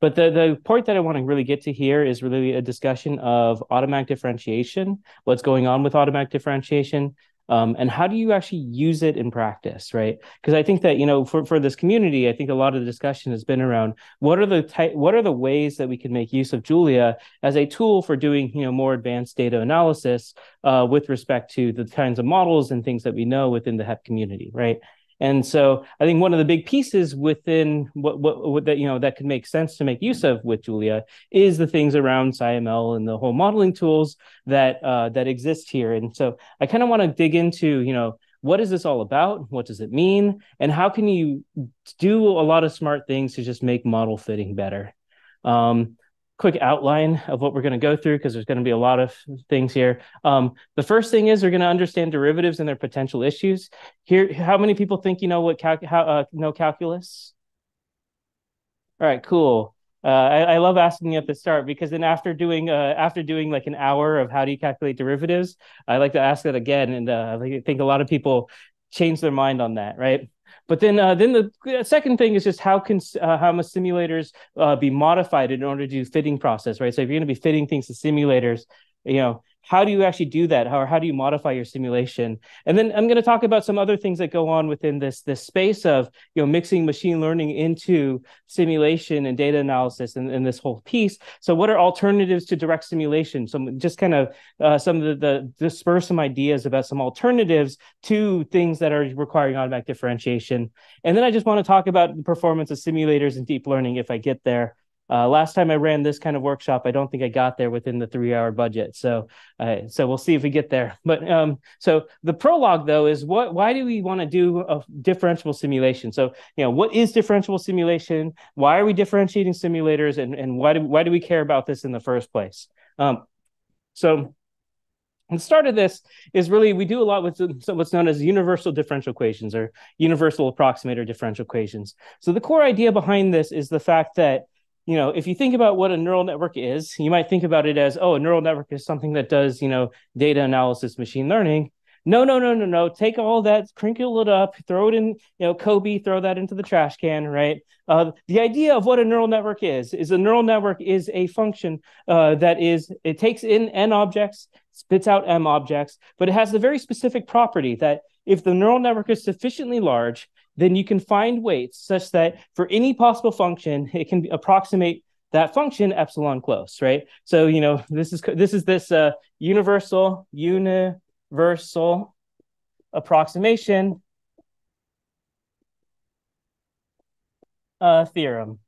but the, the point that I want to really get to here is really a discussion of automatic differentiation, what's going on with automatic differentiation, um, and how do you actually use it in practice right? Because i think that you know for, for this community i think a lot of the discussion has been around what are the type what are the ways that we can make use of julia as a tool for doing you know more advanced data analysis uh, with respect to the kinds of models and things that we know within the hep community right and so I think one of the big pieces within what, what, what, that you know that could make sense to make use of with Julia is the things around SciML and the whole modeling tools that uh, that exist here. And so I kind of want to dig into you know what is this all about? What does it mean? And how can you do a lot of smart things to just make model fitting better? Um, quick outline of what we're going to go through because there's going to be a lot of things here. Um, the first thing is we're going to understand derivatives and their potential issues. Here, how many people think you know what cal- how, uh, know calculus? All right, cool. Uh, I, I, love asking you at the start because then after doing uh, after doing like an hour of how do you calculate derivatives, I like to ask that again, and uh, I think a lot of people change their mind on that, right? But then, uh, then the second thing is just how can uh, how must simulators uh, be modified in order to do fitting process, right? So if you're going to be fitting things to simulators, you know, how do you actually do that? How, how do you modify your simulation? And then i'm going to talk about some other things that go on within this this space of you know mixing machine learning into simulation and data analysis and, and this whole piece. So what are alternatives to direct simulation? So just kind of uh, some of the, the disperse some ideas about some alternatives to things that are requiring automatic differentiation. And then i just want to talk about the performance of simulators and deep learning if i get there uh, last time I ran this kind of workshop, I don't think I got there within the three-hour budget. So, uh, so we'll see if we get there. But um, so the prologue though is what? Why do we want to do a differentiable simulation? So, you know, what is differentiable simulation? Why are we differentiating simulators, and and why do why do we care about this in the first place? Um, so. the start of this is really we do a lot with what's known as universal differential equations or universal approximator differential equations. So the core idea behind this is the fact that you know, if you think about what a neural network is, you might think about it as, oh, a neural network is something that does, you know, data analysis, machine learning. No, no, no, no, no. Take all that, crinkle it up, throw it in, you know, Kobe, throw that into the trash can, right? Uh, the idea of what a neural network is is a neural network is a function uh, that is it takes in n objects, spits out m objects, but it has the very specific property that if the neural network is sufficiently large, then you can find weights such that for any possible function, it can approximate that function epsilon close, right? So, you know, this is this is this uh, universal universal approximation uh, theorem,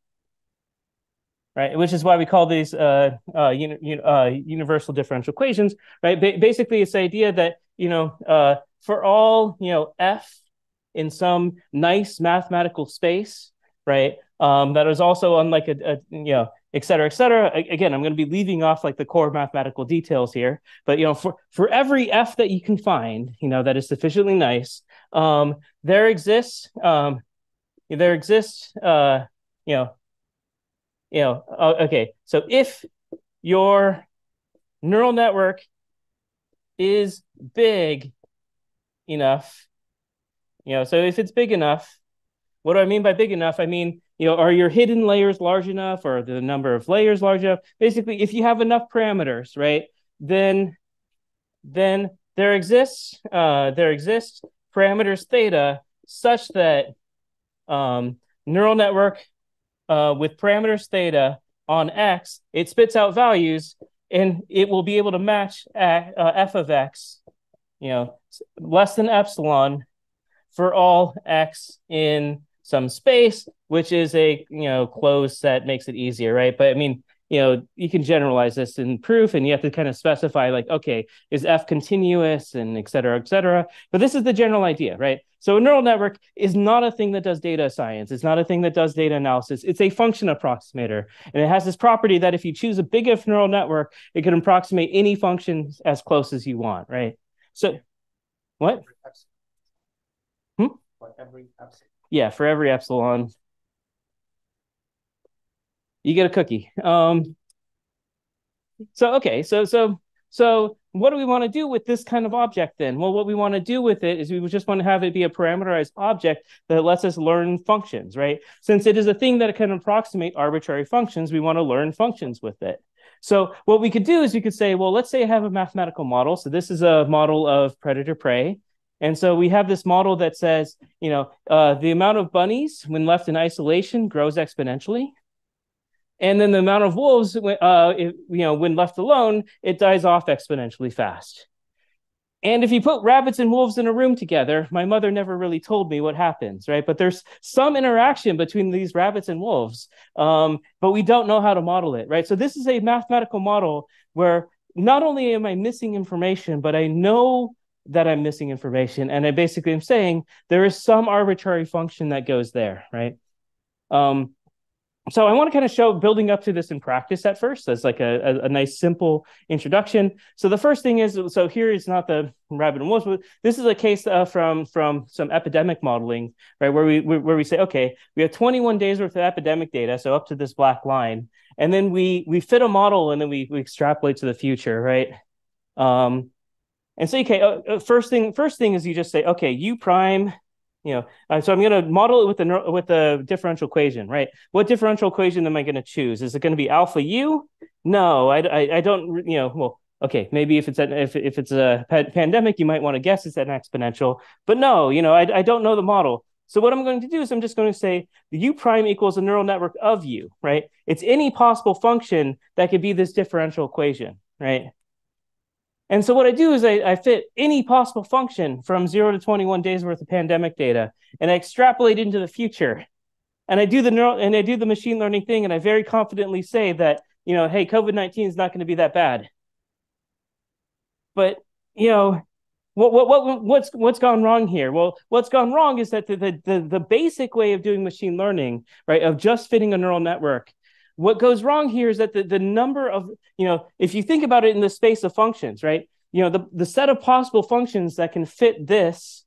right? Which is why we call these uh, uh, uh, universal differential equations, right? Ba- basically, it's the idea that you know uh, for all you know f in some nice mathematical space, right? Um, that is also on like a, a, you know, et cetera, et cetera. Again, I'm going to be leaving off like the core mathematical details here, but you know, for for every f that you can find, you know, that is sufficiently nice, um, there exists, um, there exists, uh, you know, you know, uh, okay. So if your neural network is big enough you know, so if it's big enough, what do I mean by big enough? I mean, you know, are your hidden layers large enough or the number of layers large enough? Basically, if you have enough parameters, right, then then there exists uh, there exists parameters theta such that um, neural network uh, with parameters theta on x, it spits out values and it will be able to match uh, f of x, you know, less than epsilon for all x in some space, which is a you know closed set makes it easier, right? But I mean, you know, you can generalize this in proof, and you have to kind of specify like, okay, is f continuous and et cetera, et cetera. But this is the general idea, right? So a neural network is not a thing that does data science. It's not a thing that does data analysis. It's a function approximator. And it has this property that if you choose a big enough neural network, it can approximate any function as close as you want, right? So what? Every epsilon. Yeah, for every epsilon. You get a cookie. Um so okay, so so So what do we want to do with this kind of object then? Well, what we want to do with it is we just want to have it be a parameterized object that lets us learn functions, right? Since it is a thing that can approximate arbitrary functions, we want to learn functions with it. So what we could do is we could say, well, let's say I have a mathematical model. So this is a model of predator prey. And so we have this model that says, you know, uh, the amount of bunnies when left in isolation grows exponentially. And then the amount of wolves, uh, you know, when left alone, it dies off exponentially fast. And if you put rabbits and wolves in a room together, my mother never really told me what happens, right? But there's some interaction between these rabbits and wolves, um, but we don't know how to model it, right? So this is a mathematical model where not only am I missing information, but I know that I'm missing information, and I basically am saying there is some arbitrary function that goes there, right? Um, so I want to kind of show building up to this in practice at first as like a, a, a, nice simple introduction. So the first thing is so here is not the rabbit and wolf. but this is a case uh, from from some epidemic modeling, right? Where we where we say, okay, we have 21 days worth of epidemic data, so up to this black line, and then we we fit a model and then we we extrapolate to the future, right? Um, and so okay, uh, uh first thing first thing is you just say, okay, u prime you know uh, so i'm going to model it with the with the differential equation right? What differential equation am i going to choose? Is it going to be alpha u? No I, I, I don't you know well okay maybe if it's an, if, if it's a pandemic you might want to guess it's an exponential but no you know I, I don't know the model. So what i'm going to do is i'm just going to say the u prime equals a neural network of u right? It's any possible function that could be this differential equation right and so what I do is I, I, fit any possible function from zero to 21 days worth of pandemic data, and I extrapolate into the future. And I do the neural and I do the machine learning thing, and I very confidently say that, you know, hey, COVID-19 is not going to be that bad. But, you know, what, what, what, what's what's gone wrong here? Well, what's gone wrong is that the, the, the, the basic way of doing machine learning, right, of just fitting a neural network what goes wrong here is that the, the number of, you know, if you think about it in the space of functions, right? You know, the, the set of possible functions that can fit this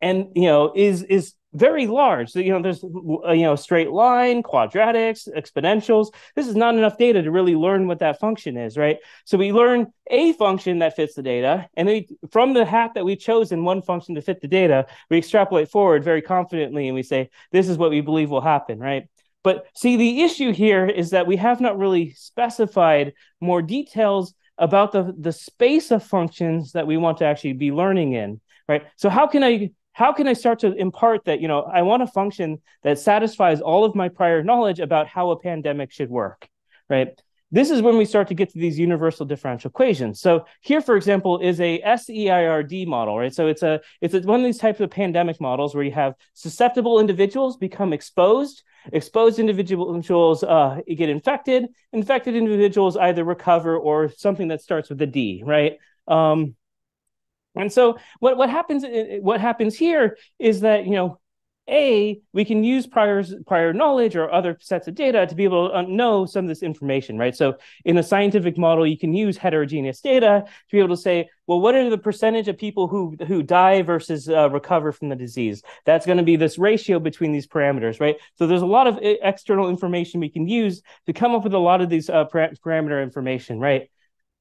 and, you know, is is very large. So, you know, there's, uh, you know, straight line, quadratics, exponentials. This is not enough data to really learn what that function is, right? So we learn a function that fits the data, and then from the hat that we've chosen one function to fit the data, we extrapolate forward very confidently, and we say, this is what we believe will happen, right? But see, the issue here is that we have not really specified more details about the, the space of functions that we want to actually be learning in, right? So how can I how can I start to impart that, you know, I want a function that satisfies all of my prior knowledge about how a pandemic should work, right? This is when we start to get to these universal differential equations. So here, for example, is a SEIRD model, right? So it's a it's a, one of these types of pandemic models where you have susceptible individuals become exposed Exposed individuals uh, get infected. Infected individuals either recover or something that starts with a D, right? Um, and so what what happens what happens here is that you know a, we can use prior prior knowledge or other sets of data to be able to know some of this information, right? So in a scientific model, you can use heterogeneous data to be able to say, well, what are the percentage of people who who die versus uh, recover from the disease? That's going to be this ratio between these parameters, right? So there's a lot of uh, external information we can use to come up with a lot of these uh, parameter information, right?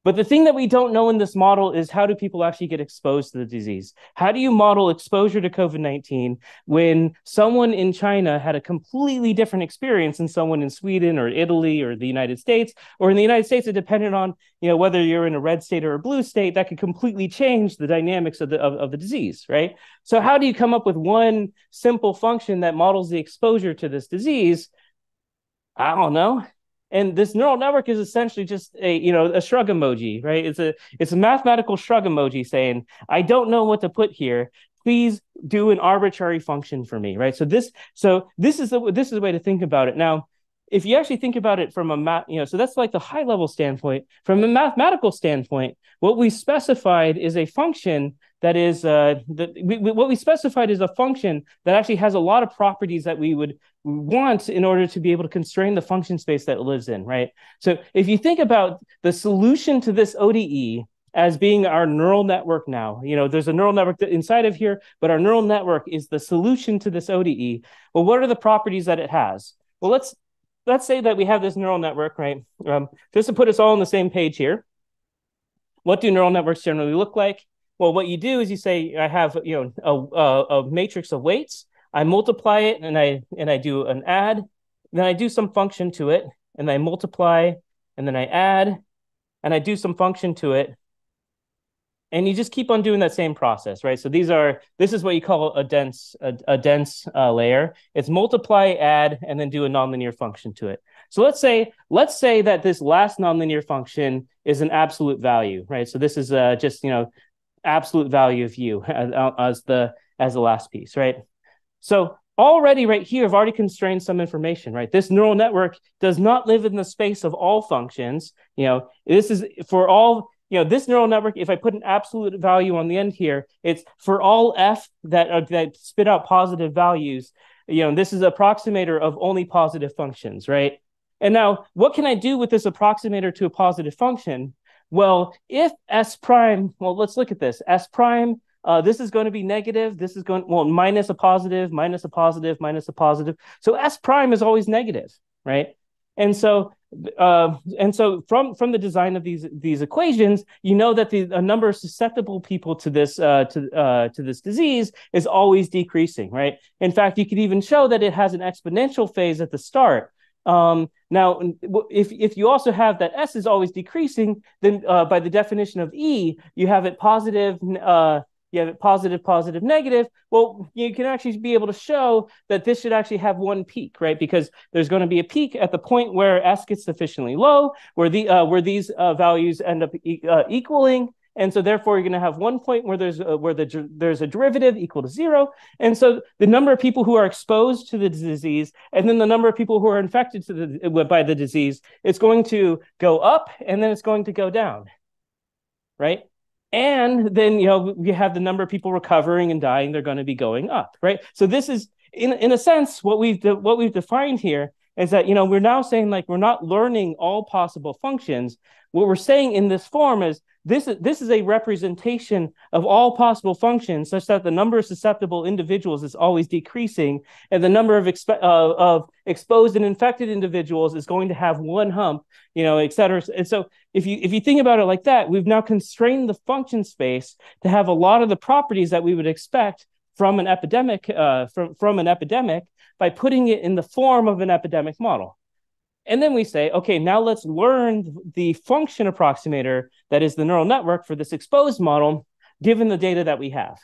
But the thing that we don't know in this model is how do people actually get exposed to the disease? How do you model exposure to COVID 19 when someone in China had a completely different experience than someone in Sweden or Italy or the United States? Or in the United States, it depended on you know whether you're in a red state or a blue state, that could completely change the dynamics of the, of, of the disease, right? So, how do you come up with one simple function that models the exposure to this disease? I don't know and this neural network is essentially just a you know a shrug emoji right? It's a it's a mathematical shrug emoji saying i don't know what to put here. Please do an arbitrary function for me right? So this so this is the this is the way to think about it. Now if you actually think about it from a math you know so that's like the high level standpoint. From a mathematical standpoint what we specified is a function that is uh, that we, we, what we specified is a function that actually has a lot of properties that we would want in order to be able to constrain the function space that it lives in, right? So if you think about the solution to this ODE as being our neural network now, you know, there's a neural network inside of here, but our neural network is the solution to this ODE. Well, what are the properties that it has? Well, let's let's say that we have this neural network, right? Um, just to put us all on the same page here. what do neural networks generally look like? Well, what you do is you say, I have you know a, a, a matrix of weights. I multiply it and I and I do an add. Then I do some function to it, and I multiply, and then I add, and I do some function to it, and you just keep on doing that same process, right? So these are this is what you call a dense a, a dense uh, layer. It's multiply, add, and then do a nonlinear function to it. So let's say let's say that this last nonlinear function is an absolute value, right? So this is uh, just you know absolute value of u as, as the as the last piece, right? So already right here, I've already constrained some information, right? This neural network does not live in the space of all functions. You know, this is for all you know, this neural network, if I put an absolute value on the end here, it's for all f that uh, that spit out positive values. You know, this is approximator of only positive functions, right? And now, what can I do with this approximator to a positive function? Well, if s prime, well, let's look at this. s prime, uh, this is going to be negative. This is going well minus a positive, minus a positive, minus a positive. So s prime is always negative, right? And so uh, and so from from the design of these these equations, you know that the number of susceptible people to this uh, to uh, to this disease is always decreasing, right? In fact, you could even show that it has an exponential phase at the start. Um, now, if if you also have that s is always decreasing, then uh, by the definition of e, you have it positive uh, you have it positive, positive, negative. Well, you can actually be able to show that this should actually have one peak, right? Because there's going to be a peak at the point where s gets sufficiently low, where the uh, where these uh, values end up e- uh, equaling. And so therefore, you're going to have one point where there's a, where the, there's a derivative equal to zero. And so the number of people who are exposed to the disease, and then the number of people who are infected to the, by the disease, it's going to go up, and then it's going to go down, right? and then you know you have the number of people recovering and dying they're going to be going up right so this is in in a sense what we've de- what we've defined here is that you know we're now saying like we're not learning all possible functions what we're saying in this form is this is this is a representation of all possible functions such that the number of susceptible individuals is always decreasing and the number of uh, of exposed and infected individuals is going to have one hump you know et cetera. And so if you if you think about it like that we've now constrained the function space to have a lot of the properties that we would expect from an epidemic uh, from from an epidemic by putting it in the form of an epidemic model and then we say, okay, now let's learn the function approximator that is the neural network for this exposed model, given the data that we have.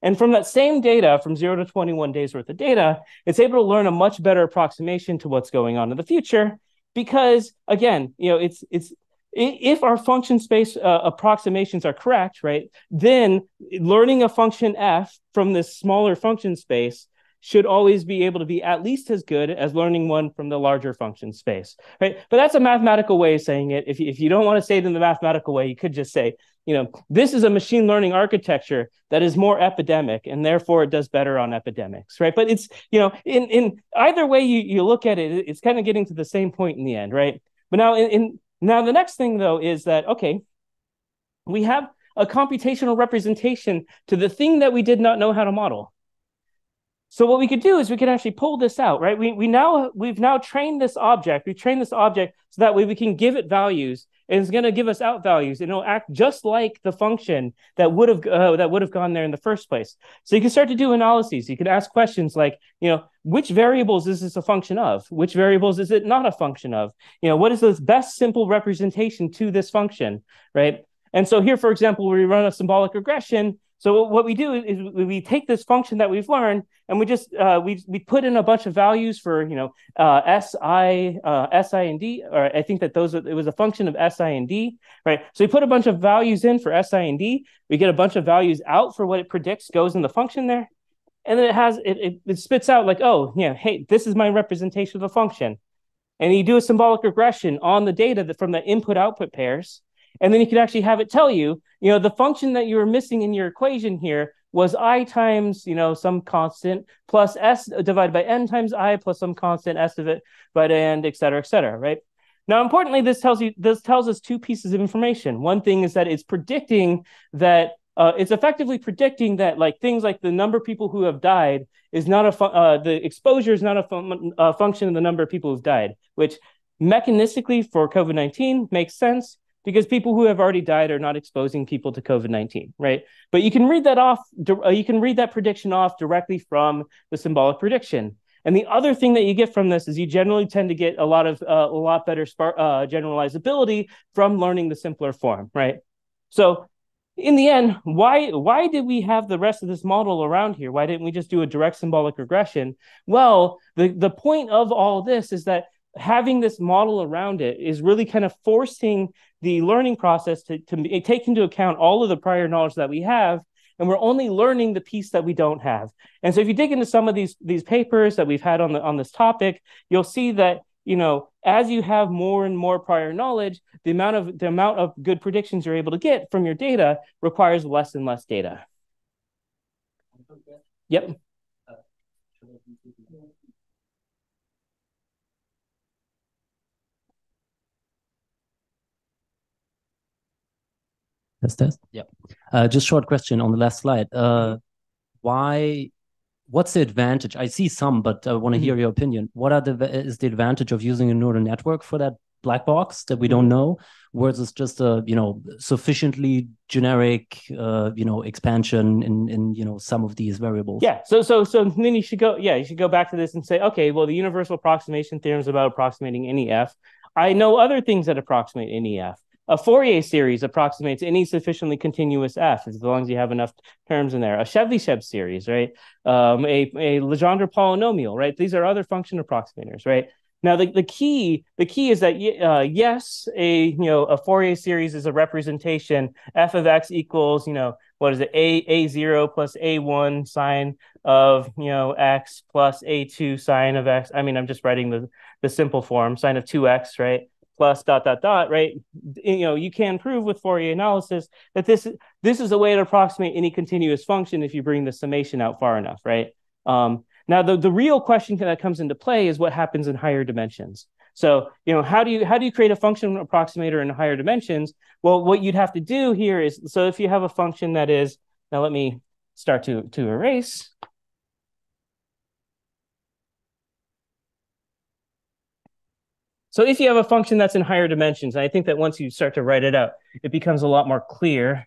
And from that same data, from zero to 21 days worth of data, it's able to learn a much better approximation to what's going on in the future. Because again, you know, it's it's if our function space uh, approximations are correct, right, then learning a function f from this smaller function space should always be able to be at least as good as learning one from the larger function space, right? But that's a mathematical way of saying it. If you, if you don't want to say it in the mathematical way, you could just say, you know, this is a machine learning architecture that is more epidemic and therefore it does better on epidemics, right? But it's, you know, in, in either way you, you look at it, it's kind of getting to the same point in the end, right? But now in, in now the next thing though is that, okay, we have a computational representation to the thing that we did not know how to model so what we could do is we could actually pull this out, right? We, we now we've now trained this object. We trained this object so that way we can give it values, and it's going to give us out values. And it'll act just like the function that would have uh, that would have gone there in the first place. So you can start to do analyses. You can ask questions like, you know, which variables is this a function of? Which variables is it not a function of? You know, what is the best simple representation to this function, right? And so here, for example, we run a symbolic regression so what we do is we take this function that we've learned and we just uh, we we put in a bunch of values for you know uh, s i uh, s i and d or I think that those it was a function of s i and d right. So we put a bunch of values in for s i and d. We get a bunch of values out for what it predicts goes in the function there, and then it has it, it, it spits out like oh yeah hey this is my representation of the function, and you do a symbolic regression on the data that from the input output pairs and then you could actually have it tell you, you know, the function that you were missing in your equation here was i times, you know, some constant plus s divided by n times i plus some constant s of it, but and et cetera, et cetera, right? Now, importantly, this tells you this tells us two pieces of information. One thing is that it's predicting that uh, it's effectively predicting that like things like the number of people who have died is not a fu- uh, the exposure is not a, a function of the number of people who've died, which mechanistically for COVID nineteen makes sense because people who have already died are not exposing people to COVID-19, right? But you can read that off, uh, you can read that prediction off directly from the symbolic prediction. And the other thing that you get from this is you generally tend to get a lot of uh, a lot better uh, generalizability from learning the simpler form, right? So in the end, why why did we have the rest of this model around here? Why didn't we just do a direct symbolic regression? Well, the, the point of all this is that having this model around it is really kind of forcing the learning process to, to take into account all of the prior knowledge that we have and we're only learning the piece that we don't have. And so if you dig into some of these these papers that we've had on the on this topic, you'll see that you know as you have more and more prior knowledge, the amount of the amount of good predictions you're able to get from your data requires less and less data. Yep. Test test. Yeah. Uh, just short question on the last slide. Uh, why? What's the advantage? I see some, but I want to hear mm-hmm. your opinion. What are the is the advantage of using a neural network for that black box that we don't mm-hmm. know, versus just a you know sufficiently generic uh, you know expansion in in you know some of these variables? Yeah. So so so then you should go. Yeah, you should go back to this and say, okay, well, the universal approximation theorem is about approximating any f. I know other things that approximate any f a Fourier series approximates any sufficiently continuous f as long as you have enough terms in there. A Chebyshev series, right? Um, a, a Legendre polynomial, right? These are other function approximators, right? Now the, the key the key is that uh, yes, a you know a Fourier series is a representation f of x equals you know what is it a a zero plus a one sine of you know x plus a two sine of x. I mean I'm just writing the the simple form sine of two x, right? Plus dot dot dot right? You know you can prove with fourier analysis that this this is a way to approximate any continuous function if you bring the summation out far enough right? Um, now the, the real question that comes into play is what happens in higher dimensions. So you know how do you how do you create a function approximator in higher dimensions? Well what you'd have to do here is so if you have a function that is now let me start to to erase So if you have a function that's in higher dimensions, and I think that once you start to write it out, it becomes a lot more clear,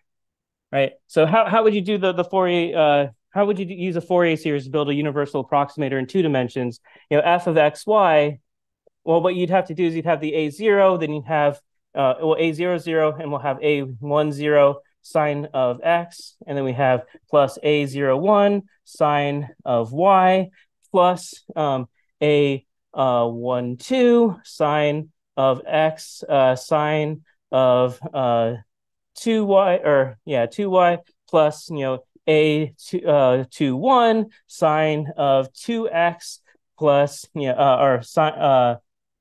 right? So how, how would you do the, the Fourier, uh, how would you use a Fourier series to build a universal approximator in two dimensions? You know, f of x, y, well, what you'd have to do is you'd have the a0, then you'd have, uh, well, a0, 0, and we'll have a1, 0 sine of x, and then we have plus a0, 1 sine of y, plus um, a uh, 1, 2, sine of x, uh, sine of uh, 2y, or yeah, 2y plus, you know, a two, uh, 2, 1, sine of 2x plus, you know, uh, or sine, uh,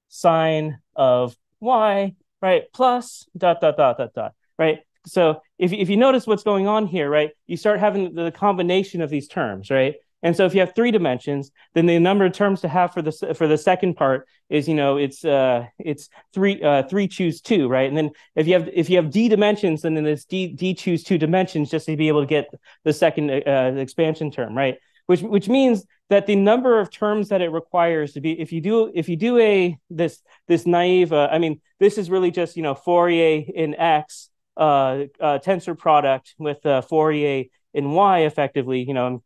sine of y, right, plus dot, dot, dot, dot, dot, right? So if, if you notice what's going on here, right, you start having the combination of these terms, right? And so if you have three dimensions, then the number of terms to have for the for the second part is you know it's uh it's three uh three choose two right? And then if you have if you have d dimensions then it's d d choose two dimensions just to be able to get the second uh, expansion term right? Which which means that the number of terms that it requires to be if you do if you do a this this naive uh, I mean this is really just you know Fourier in x uh, uh tensor product with uh, Fourier in y effectively you know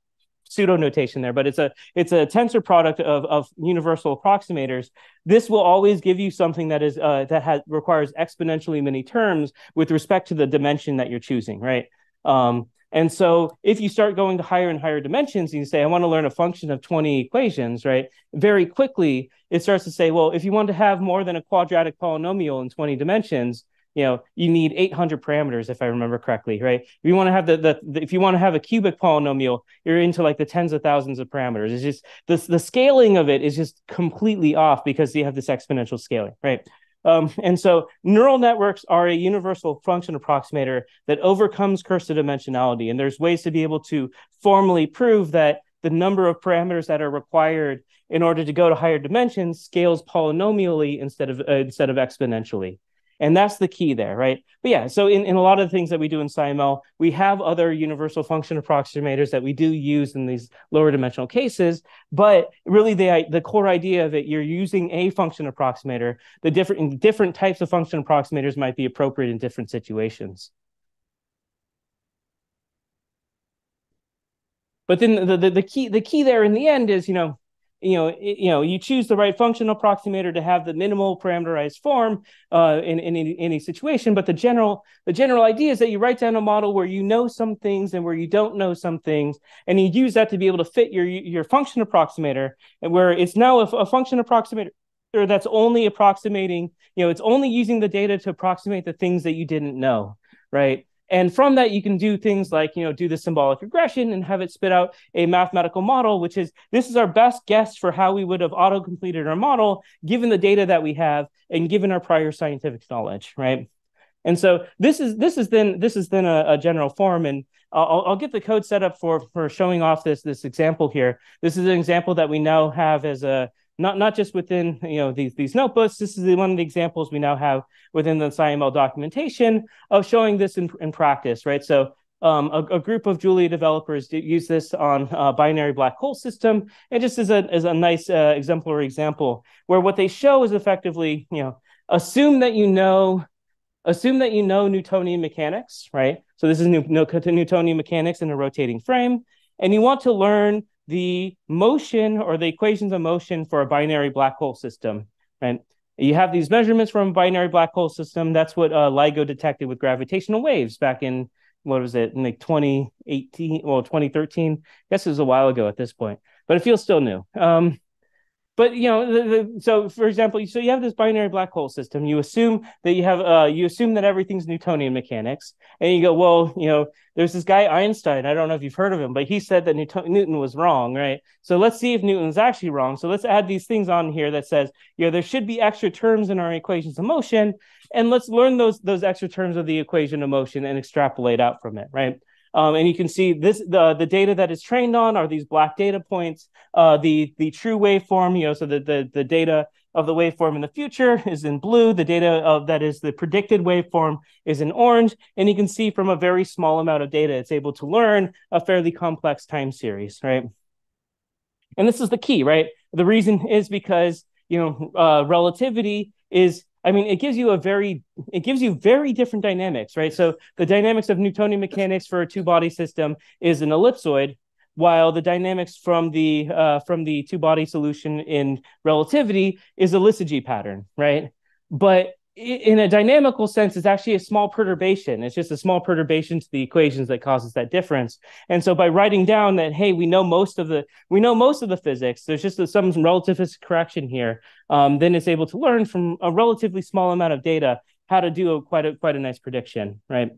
pseudo notation there, but it's a it's a tensor product of of universal approximators. This will always give you something that is uh, that has requires exponentially many terms with respect to the dimension that you're choosing, right? Um, and so if you start going to higher and higher dimensions and you say, I want to learn a function of 20 equations, right? Very quickly, it starts to say, well, if you want to have more than a quadratic polynomial in 20 dimensions, you know you need 800 parameters if i remember correctly right? If you want to have the, the, the, if you want to have a cubic polynomial you're into like the tens of thousands of parameters. It's just the, the scaling of it is just completely off because you have this exponential scaling right? Um, and so neural networks are a universal function approximator that overcomes curse of dimensionality and there's ways to be able to formally prove that the number of parameters that are required in order to go to higher dimensions scales polynomially instead of uh, instead of exponentially And that's the key there, right? But yeah, so in, in a lot of the things that we do in SciML, we have other universal function approximators that we do use in these lower dimensional cases. But really the, the core idea of it, you're using a function approximator. The different, different types of function approximators might be appropriate in different situations. But then the, the, the key the key there in the end is, you know, you know, you know, you choose the right function approximator to have the minimal parameterized form uh, in, in any, any situation. But the general the general idea is that you write down a model where you know some things and where you don't know some things, and you use that to be able to fit your your function approximator, and where it's now a, a function approximator that's only approximating, you know, it's only using the data to approximate the things that you didn't know, right? And from that, you can do things like, you know, do the symbolic regression and have it spit out a mathematical model, which is this is our best guess for how we would have auto completed our model, given the data that we have and given our prior scientific knowledge, right? And so this is this is then this is then a, a general form, and I'll, I'll get the code set up for for showing off this this example here. This is an example that we now have as a not not just within you know these these notebooks. This is one of the examples we now have within the SciML documentation of showing this in, in practice, right? So um, a, a, group of Julia developers use this on a binary black hole system, and just as a as a nice uh, exemplary example, where what they show is effectively, you know, assume that you know, assume that you know Newtonian mechanics, right? So this is new, Newtonian mechanics in a rotating frame, and you want to learn the motion or the equations of motion for a binary black hole system, right? You have these measurements from a binary black hole system. That's what uh, LIGO detected with gravitational waves back in what was it in like 2018 well 2013 i guess it was a while ago at this point but it feels still new um, but you know the, the, so for example so you have this binary black hole system. You assume that you have uh, you assume that everything's newtonian mechanics. And you go well you know there's this guy einstein. I don't know if you've heard of him but he said that newton, newton was wrong right? So let's see if newton's actually wrong. So let's add these things on here that says you know there should be extra terms in our equations of motion. And let's learn those those extra terms of the equation of motion and extrapolate out from it right um, and you can see this the, the data that is trained on are these black data points. Uh, the the true waveform, you know, so the, the the data of the waveform in the future is in blue. The data of that is the predicted waveform is in orange. And you can see from a very small amount of data, it's able to learn a fairly complex time series, right? And this is the key, right? The reason is because you know uh, relativity is I mean, it gives you a very, it gives you very different dynamics, right? So the dynamics of Newtonian mechanics for a two-body system is an ellipsoid, while the dynamics from the uh, from the two-body solution in relativity is a Lissajous pattern, right? But in a dynamical sense, it's actually a small perturbation. It's just a small perturbation to the equations that causes that difference. And so by writing down that, hey, we know most of the we know most of the physics. There's just a, some relativistic correction here. Um, then it's able to learn from a relatively small amount of data how to do a, quite a quite a nice prediction, right?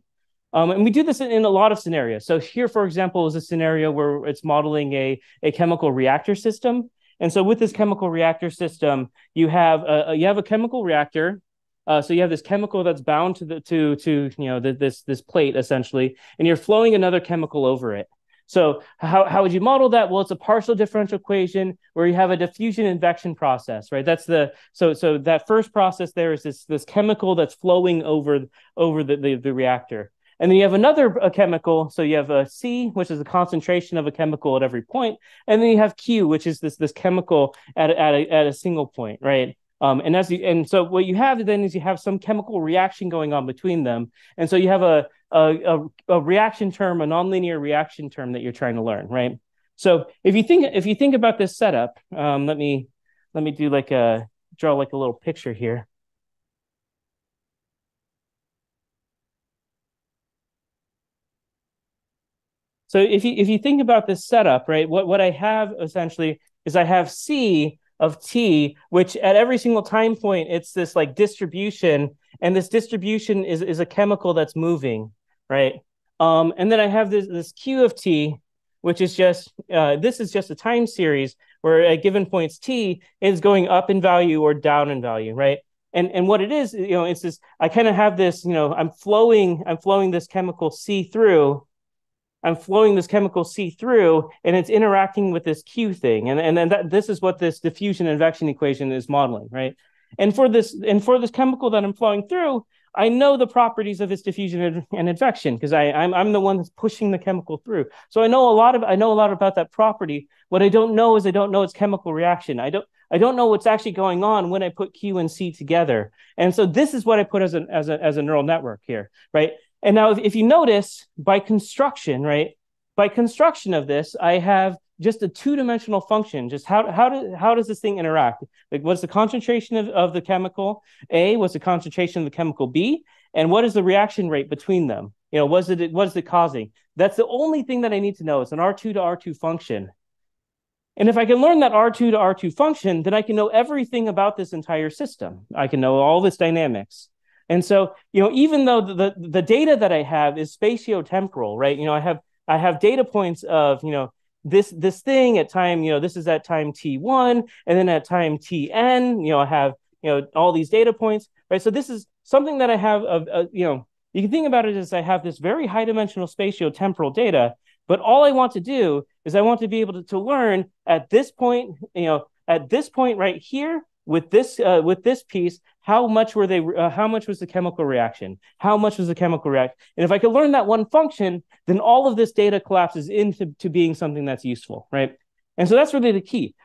Um, and we do this in, in, a lot of scenarios. So here, for example, is a scenario where it's modeling a, a chemical reactor system. And so with this chemical reactor system, you have a, you have a chemical reactor uh, so you have this chemical that's bound to the to to you know the, this this plate essentially, and you're flowing another chemical over it. So how, how would you model that? Well, it's a partial differential equation where you have a diffusion advection process, right? That's the so so that first process there is this this chemical that's flowing over over the, the, the reactor. And then you have another chemical. So you have a C, which is the concentration of a chemical at every point, and then you have Q, which is this this chemical at at a, at a single point, right? Um, and as you and so what you have then is you have some chemical reaction going on between them, and so you have a a, a, a reaction term, a nonlinear reaction term that you're trying to learn, right? So if you think if you think about this setup, um, let me let me do like a draw like a little picture here. So if you if you think about this setup, right, what what I have essentially is I have C of t, which at every single time point, it's this like distribution, and this distribution is, is a chemical that's moving, right? Um, and then I have this, this q of t, which is just, uh, this is just a time series where at given points t is going up in value or down in value, right? And, and what it is, you know, it's this, I kind of have this, you know, I'm flowing, I'm flowing this chemical C through, I'm flowing this chemical C through and it's interacting with this Q thing. And, and then that, this is what this diffusion advection equation is modeling, right? And for this and for this chemical that I'm flowing through, I know the properties of its diffusion and advection because I'm I'm the one that's pushing the chemical through. So I know a lot of I know a lot about that property. What I don't know is I don't know its chemical reaction. I don't I don't know what's actually going on when I put Q and C together. And so this is what I put as a as a as a neural network here, right? And now if, if you notice by construction, right? By construction of this, I have just a two-dimensional function. Just how how do, how does this thing interact? Like, what's the concentration of, of the chemical A? What's the concentration of the chemical B? And what is the reaction rate between them? You know, was it what is it causing? That's the only thing that I need to know. It's an R2 to R2 function. And if I can learn that R2 to R2 function, then I can know everything about this entire system. I can know all this dynamics. And so, you know, even though the, the, data that I have is spatiotemporal, right? You know, I have I have data points of, you know, this this thing at time you know this is at time t1 and then at time tn you know i have you know all these data points right so this is something that i have of uh, you know you can think about it as i have this very high dimensional spatio-temporal data but all i want to do is i want to be able to, to learn at this point you know at this point right here with this uh, with this piece how much were they uh, how much was the chemical reaction? How much was the chemical reaction and if i could learn that one function then all of this data collapses into to being something that's useful right? And so that's really the key.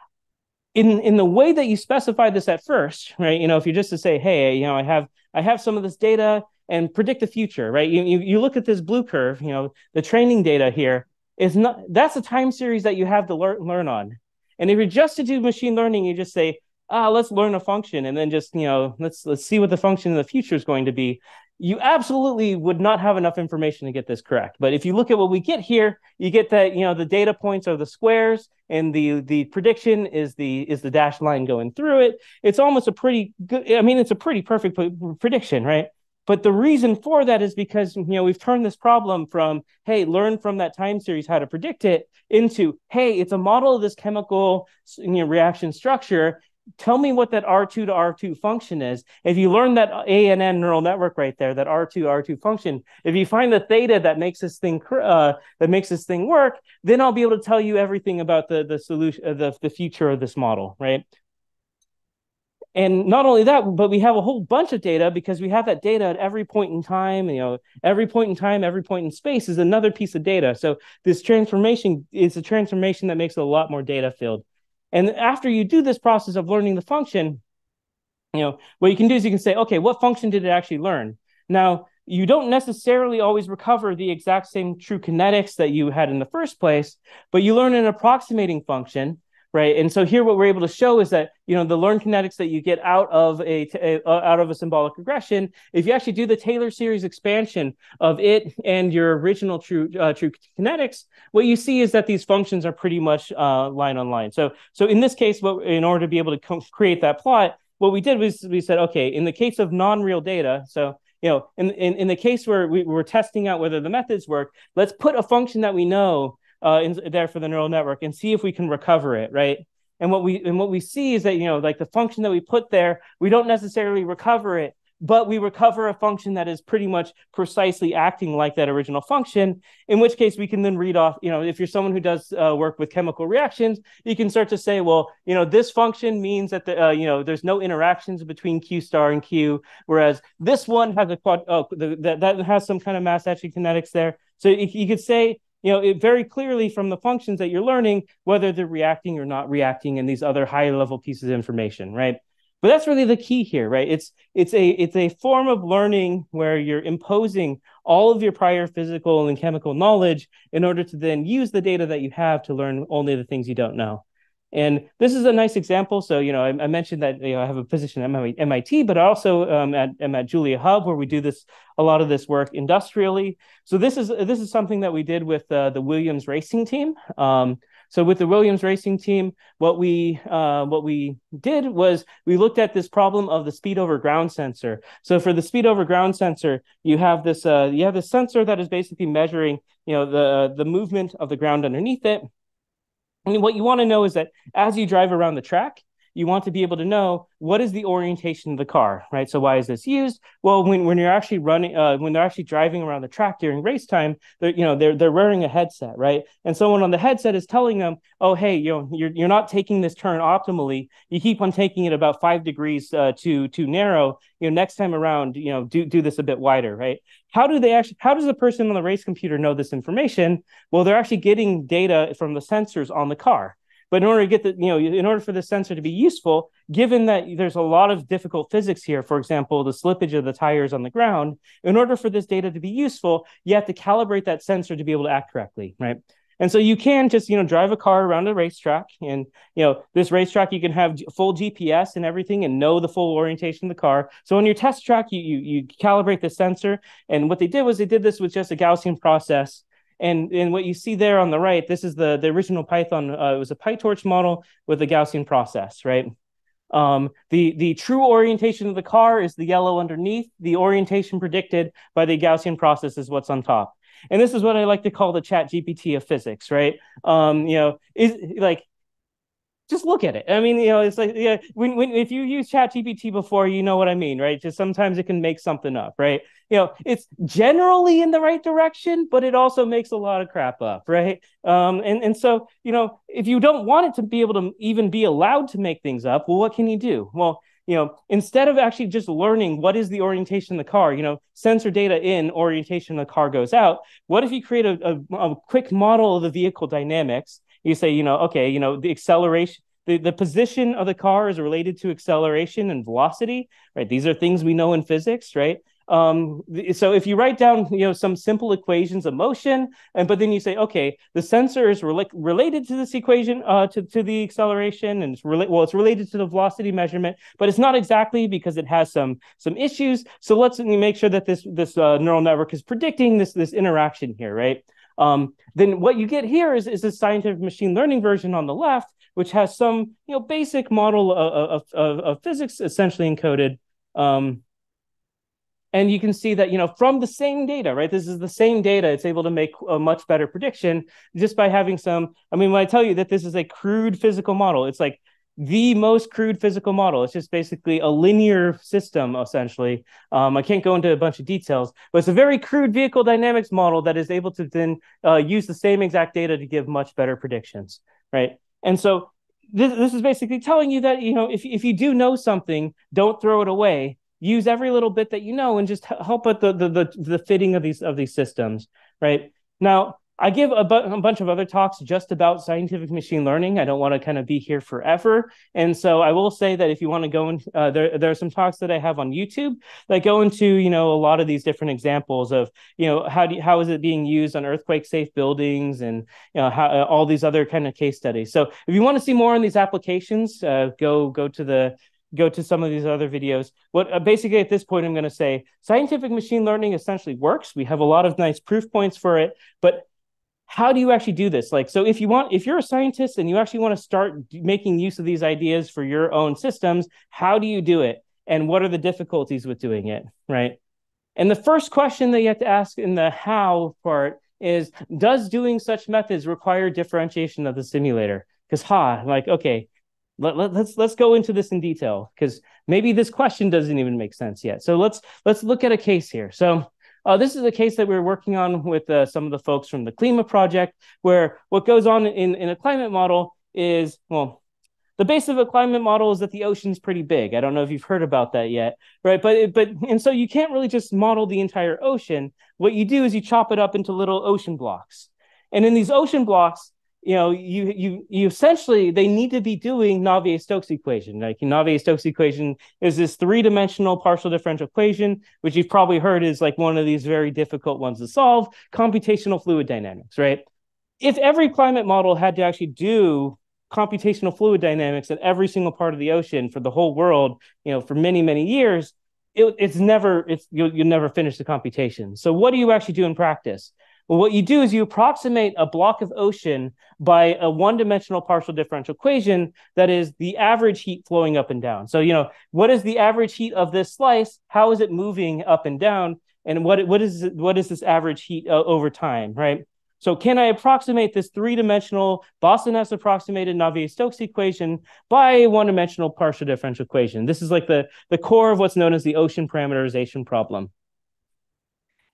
In in the way that you specify this at first right you know if you're just to say hey you know i have i have some of this data and predict the future right? You, you, you look at this blue curve you know the training data here is not that's a time series that you have to learn learn on. And if you're just to do machine learning you just say ah, let's learn a function and then just, you know, let's let's see what the function in the future is going to be. You absolutely would not have enough information to get this correct. But if you look at what we get here, you get that, you know, the data points are the squares and the the prediction is the is the dashed line going through it. It's almost a pretty good, I mean, it's a pretty perfect prediction, right? But the reason for that is because you know we've turned this problem from hey, learn from that time series how to predict it into hey, it's a model of this chemical you know, reaction structure, tell me what that R2 to R2 function is. If you learn that A and N neural network right there, that R2 R2 function, if you find the theta that makes this thing uh, that makes this thing work, then I'll be able to tell you everything about the the solution, uh, the the future of this model, right? And not only that, but we have a whole bunch of data because we have that data at every point in time. You know, every point in time, every point in space is another piece of data. So this transformation is a transformation that makes a lot more data filled. And after you do this process of learning the function, you know, what you can do is you can say, okay, what function did it actually learn? Now, you don't necessarily always recover the exact same true kinetics that you had in the first place, but you learn an approximating function right? And so here, what we're able to show is that you know the learned kinetics that you get out of a, a uh, out of a symbolic regression, if you actually do the Taylor series expansion of it and your original true uh, true kinetics, what you see is that these functions are pretty much uh, line on line. So so in this case, what in order to be able to co- create that plot, what we did was we said, okay, in the case of non-real data, so you know, in, in, in the case where we were testing out whether the methods work, let's put a function that we know uh, in, there for the neural network and see if we can recover it, right? And what we and what we see is that you know, like the function that we put there, we don't necessarily recover it, but we recover a function that is pretty much precisely acting like that original function. In which case, we can then read off. You know, if you're someone who does uh, work with chemical reactions, you can start to say, well, you know, this function means that the uh, you know there's no interactions between Q star and Q, whereas this one has a quad. Oh, the, that has some kind of mass action kinetics there. So you could say you know it very clearly from the functions that you're learning whether they're reacting or not reacting and these other high level pieces of information right? But that's really the key here right? It's it's a it's a form of learning where you're imposing all of your prior physical and chemical knowledge in order to then use the data that you have to learn only the things you don't know and this is a nice example. So, you know, I, I mentioned that you know, I have a position at MIT, but also um, at, I'm at JuliaHub, where we do this a lot of this work industrially. So this is this is something that we did with uh, the Williams Racing team. Um, so with the Williams Racing team, what we uh, what we did was we looked at this problem of the speed over ground sensor. So for the speed over ground sensor, you have this uh, you have this sensor that is basically measuring you know the the movement of the ground underneath it and what you want to know is that as you drive around the track, you want to be able to know what is the orientation of the car, right? So why is this used? Well, when, when you're actually running, uh, when they're actually driving around the track during race time, they're you know they're they're wearing a headset, right? And someone on the headset is telling them, oh hey, you know you're you're not taking this turn optimally. You keep on taking it about five degrees uh, too too narrow. You know next time around, you know do do this a bit wider, right? How do they actually? How does the person on the race computer know this information? Well, they're actually getting data from the sensors on the car. But in order to get the, you know, in order for the sensor to be useful, given that there's a lot of difficult physics here, for example, the slippage of the tires on the ground, in order for this data to be useful, you have to calibrate that sensor to be able to act correctly, right? And so you can just, you know, drive a car around a racetrack and, you know, this racetrack, you can have full GPS and everything and know the full orientation of the car. So on your test track, you, you, you calibrate the sensor. And what they did was they did this with just a Gaussian process and and what you see there on the right, this is the the original Python. Uh, it was a PyTorch model with a Gaussian process, right? Um, the the true orientation of the car is the yellow underneath. The orientation predicted by the Gaussian process is what's on top. And this is what I like to call the ChatGPT of physics, right? Um, you know, is like just look at it. I mean, you know, it's like yeah, when, when if you use ChatGPT before, you know what I mean, right? Just sometimes it can make something up, right? You know, it's generally in the right direction, but it also makes a lot of crap up, right? Um, and and so you know, if you don't want it to be able to even be allowed to make things up, well, what can you do? Well, you know, instead of actually just learning what is the orientation of the car, you know, sensor data in, orientation of the car goes out. What if you create a, a, a quick model of the vehicle dynamics? You say, you know, okay, you know, the acceleration, the, the position of the car is related to acceleration and velocity, right? These are things we know in physics, right? Um, so if you write down, you know, some simple equations of motion, and but then you say, okay, the sensor is rela- related to this equation, uh, to, to the acceleration, and it's rela- well, it's related to the velocity measurement, but it's not exactly because it has some some issues. So let's make sure that this this uh, neural network is predicting this this interaction here, right? Um, then what you get here is, is a scientific machine learning version on the left, which has some you know basic model of, of, of physics essentially encoded. Um, and you can see that you know from the same data right this is the same data it's able to make a much better prediction just by having some i mean when i tell you that this is a crude physical model it's like the most crude physical model. It's just basically a linear system, essentially. Um, I can't go into a bunch of details, but it's a very crude vehicle dynamics model that is able to then uh, use the same exact data to give much better predictions, right? And so this, this is basically telling you that you know if if you do know something, don't throw it away. Use every little bit that you know and just help with the the the, the fitting of these of these systems, right? Now, I give a, bu- a, bunch of other talks just about scientific machine learning. I don't want to kind of be here forever, and so I will say that if you want to go in, uh, there there are some talks that I have on YouTube that go into you know a lot of these different examples of you know how do you, how is it being used on earthquake safe buildings and you know how uh, all these other kind of case studies. So if you want to see more on these applications, uh, go go to the go to some of these other videos. What uh, basically at this point I'm going to say scientific machine learning essentially works. We have a lot of nice proof points for it, but how do you actually do this? Like so if you want if you're a scientist and you actually want to start making use of these ideas for your own systems how do you do it? And what are the difficulties with doing it right? And the first question that you have to ask in the how part is does doing such methods require differentiation of the simulator? Because ha like okay let, let, let's let's go into this in detail because maybe this question doesn't even make sense yet. So let's let's look at a case here. So uh, this is a case that we're working on with uh, some of the folks from the CliMA Project, where what goes on in, in a climate model is, well, the base of a climate model is that the ocean's pretty big. I don't know if you've heard about that yet, right? But but and so you can't really just model the entire ocean. What you do is you chop it up into little ocean blocks, and in these ocean blocks, you know, you you you essentially they need to be doing Navier-Stokes equation. Like Navier-Stokes equation is this three-dimensional partial differential equation, which you've probably heard is like one of these very difficult ones to solve, computational fluid dynamics, right? If every climate model had to actually do computational fluid dynamics at every single part of the ocean for the whole world, you know, for many many years, it, it's never it's you'll, you'll never finish the computation. So what do you actually do in practice? Well, what you do is you approximate a block of ocean by a one-dimensional partial differential equation that is the average heat flowing up and down. So, you know, what is the average heat of this slice? How is it moving up and down? And what what is what is this average heat uh, over time, right? So can I approximate this three-dimensional, Boussinesq approximated Navier-Stokes equation by a one-dimensional partial differential equation? This is like the, the core of what's known as the ocean parameterization problem.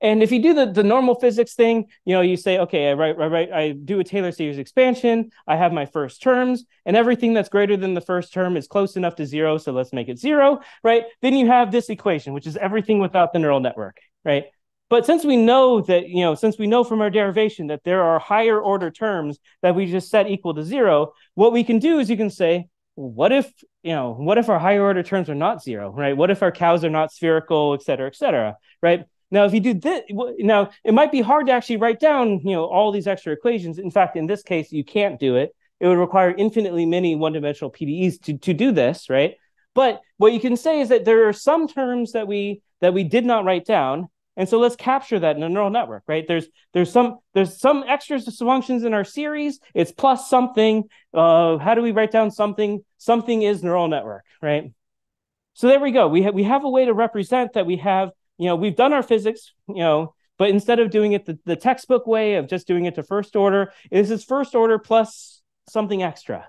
And if you do the, the normal physics thing, you know, you say, okay, I write, I write, I do a Taylor series expansion, I have my first terms, and everything that's greater than the first term is close enough to zero, so let's make it zero, right? Then you have this equation, which is everything without the neural network, right? But since we know that, you know, since we know from our derivation that there are higher order terms that we just set equal to zero, what we can do is you can say, what if, you know, what if our higher order terms are not zero, right? What if our cows are not spherical, et cetera, et cetera, right? Now, if you do this, now it might be hard to actually write down, you know, all these extra equations. In fact, in this case, you can't do it. It would require infinitely many one-dimensional PDEs to, to do this, right? But what you can say is that there are some terms that we that we did not write down, and so let's capture that in a neural network, right? There's there's some there's some extra functions in our series. It's plus something. Uh, how do we write down something? Something is neural network, right? So there we go. We have we have a way to represent that we have. You know, we've done our physics. You know, but instead of doing it the, the textbook way of just doing it to first order, this is first order plus something extra.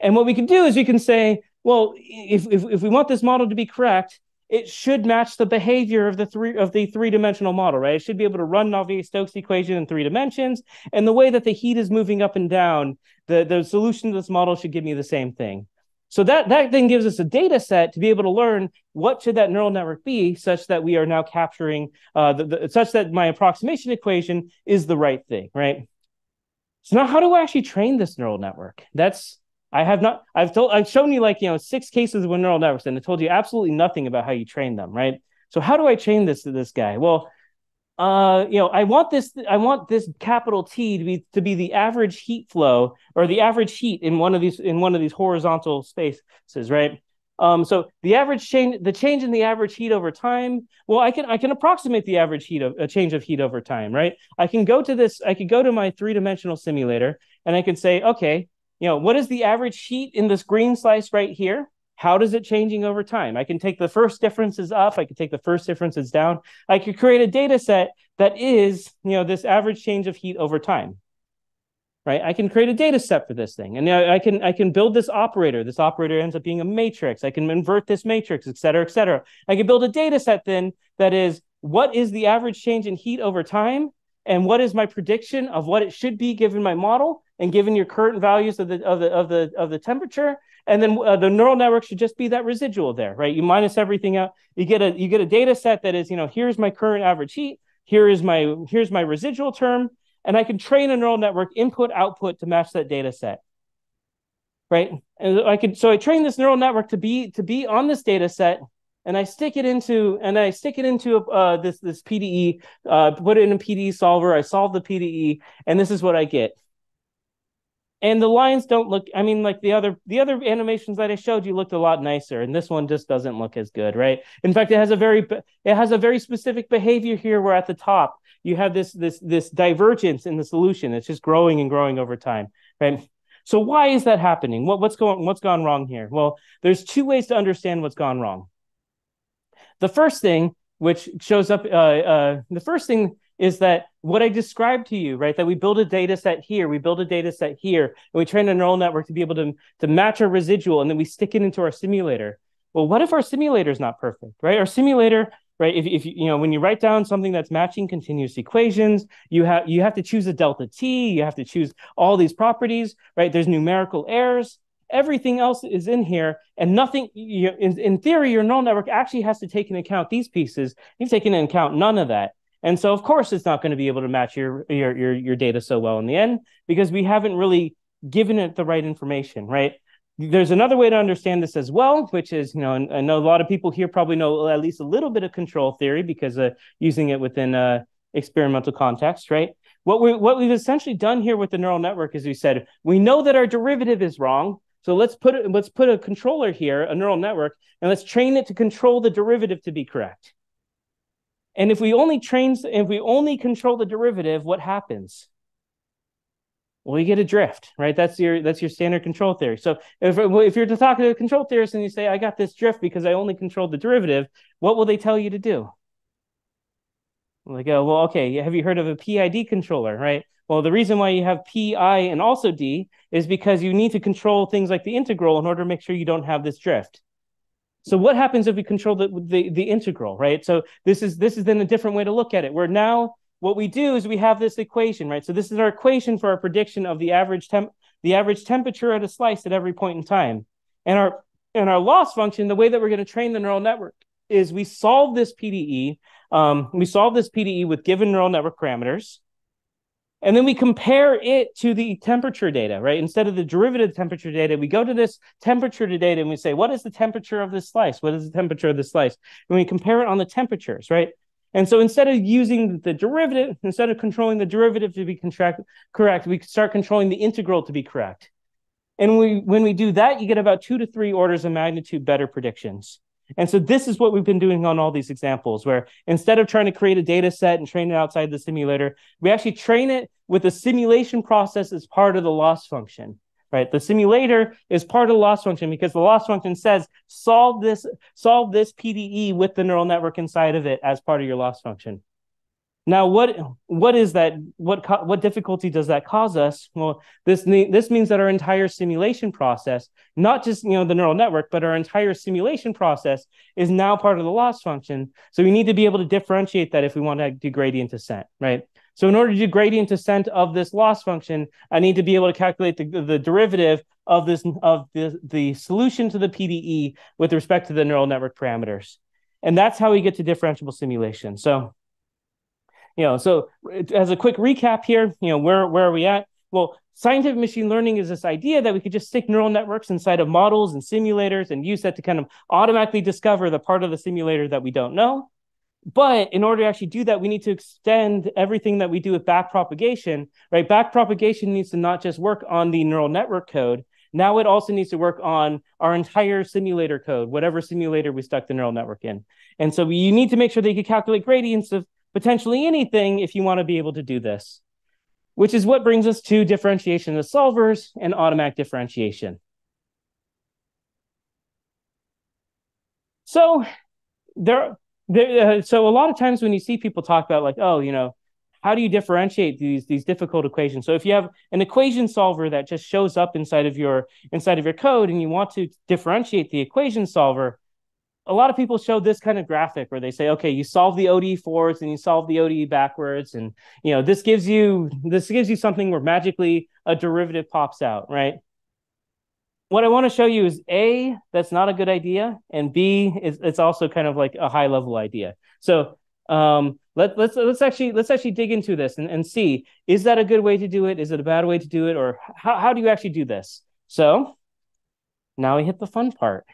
And what we can do is we can say, well, if if, if we want this model to be correct, it should match the behavior of the three of the three-dimensional model, right? It should be able to run Navier-Stokes equation in three dimensions, and the way that the heat is moving up and down, the, the solution to this model should give me the same thing. So that that then gives us a data set to be able to learn what should that neural network be, such that we are now capturing uh, the, the, such that my approximation equation is the right thing, right? So now, how do I actually train this neural network? That's I have not. I've told. I've shown you like you know six cases with neural networks, and I told you absolutely nothing about how you train them, right? So how do I train this to this guy? Well, uh, you know, I want this. I want this capital T to be to be the average heat flow or the average heat in one of these in one of these horizontal spaces, right? Um, so the average change, the change in the average heat over time. Well, I can I can approximate the average heat of a change of heat over time, right? I can go to this. I could go to my three dimensional simulator, and I can say, okay, you know, what is the average heat in this green slice right here? How does it changing over time? I can take the first differences up. I can take the first differences down. I could create a data set that is, you know, this average change of heat over time. Right? I can create a data set for this thing. And I can I can build this operator. This operator ends up being a matrix. I can invert this matrix, et cetera, et cetera. I can build a data set then that is what is the average change in heat over time? And what is my prediction of what it should be given my model? and given your current values of the of the of the of the temperature and then uh, the neural network should just be that residual there right you minus everything out you get a you get a data set that is you know here's my current average heat here is my here's my residual term and i can train a neural network input output to match that data set right and i could so i train this neural network to be to be on this data set and I stick it into and I stick it into uh, this this PDE, uh, put it in a PDE solver. I solve the PDE, and this is what I get and the lines don't look i mean like the other the other animations that i showed you looked a lot nicer and this one just doesn't look as good right? In fact it has a very it has a very specific behavior here where at the top you have this this this divergence in the solution. It's just growing and growing over time right? So why is that happening? What, what's going what's gone wrong here? Well there's two ways to understand what's gone wrong. The first thing which shows up uh, uh, the first thing is that what I described to you, right? That we build a data set here, we build a data set here, and we train a neural network to be able to, to match our residual, and then we stick it into our simulator. Well, what if our simulator is not perfect, right? Our simulator, right? If, if you know when you write down something that's matching continuous equations, you have you have to choose a delta t, you have to choose all these properties, right? There's numerical errors. Everything else is in here, and nothing. You, in, in theory, your neural network actually has to take into account these pieces. You've taken into account none of that. And so, of course, it's not going to be able to match your, your your your data so well in the end because we haven't really given it the right information, right? There's another way to understand this as well, which is, you know, I know a lot of people here probably know at least a little bit of control theory because uh, using it within a experimental context, right? What we what we've essentially done here with the neural network is we said we know that our derivative is wrong, so let's put let's put a controller here, a neural network, and let's train it to control the derivative to be correct. And if we only train, if we only control the derivative, what happens? Well, you get a drift, right? That's your that's your standard control theory. So if if you're to talk to a control theorist and you say, "I got this drift because I only controlled the derivative," what will they tell you to do? Like, oh, well, okay, have you heard of a PID controller, right? Well, the reason why you have PI and also D is because you need to control things like the integral in order to make sure you don't have this drift. So what happens if we control the, the, the integral, right? So this is this is then a different way to look at it. Where now what we do is we have this equation, right? So this is our equation for our prediction of the average temp the average temperature at a slice at every point in time. And our and our loss function, the way that we're going to train the neural network is we solve this PDE. Um, we solve this PDE with given neural network parameters. And then we compare it to the temperature data, right? Instead of the derivative temperature data, we go to this temperature data and we say, what is the temperature of this slice? What is the temperature of this slice? And we compare it on the temperatures, right? And so instead of using the derivative, instead of controlling the derivative to be contract, correct, we start controlling the integral to be correct. And we, when we do that, you get about two to three orders of magnitude better predictions. And so this is what we've been doing on all these examples, where instead of trying to create a data set and train it outside the simulator, we actually train it with the simulation process as part of the loss function. Right. The simulator is part of the loss function because the loss function says solve this, solve this PDE with the neural network inside of it as part of your loss function. Now, what what is that? What what difficulty does that cause us? Well, this this means that our entire simulation process, not just you know the neural network, but our entire simulation process is now part of the loss function. So we need to be able to differentiate that if we want to do gradient descent, right? So in order to do gradient descent of this loss function, I need to be able to calculate the, the derivative of this of the, the solution to the PDE with respect to the neural network parameters. And that's how we get to differentiable simulation. So you know, so as a quick recap here, you know, where where are we at? Well, scientific machine learning is this idea that we could just stick neural networks inside of models and simulators and use that to kind of automatically discover the part of the simulator that we don't know. But in order to actually do that, we need to extend everything that we do with backpropagation, right? Backpropagation needs to not just work on the neural network code. Now it also needs to work on our entire simulator code, whatever simulator we stuck the neural network in. And so you need to make sure that you can calculate gradients of potentially anything if you want to be able to do this, which is what brings us to differentiation of solvers and automatic differentiation. So there, there uh, so a lot of times when you see people talk about like, oh, you know, how do you differentiate these these difficult equations? So if you have an equation solver that just shows up inside of your inside of your code and you want to differentiate the equation solver, a lot of people show this kind of graphic where they say, okay, you solve the ODE forwards and you solve the ODE backwards, and you know this gives you this gives you something where magically a derivative pops out, right? What I want to show you is A, that's not a good idea, and B is it's also kind of like a high level idea. So um, let, let's let's actually let's actually dig into this and, and see is that a good way to do it? Is it a bad way to do it, or how, how do you actually do this? So now we hit the fun part.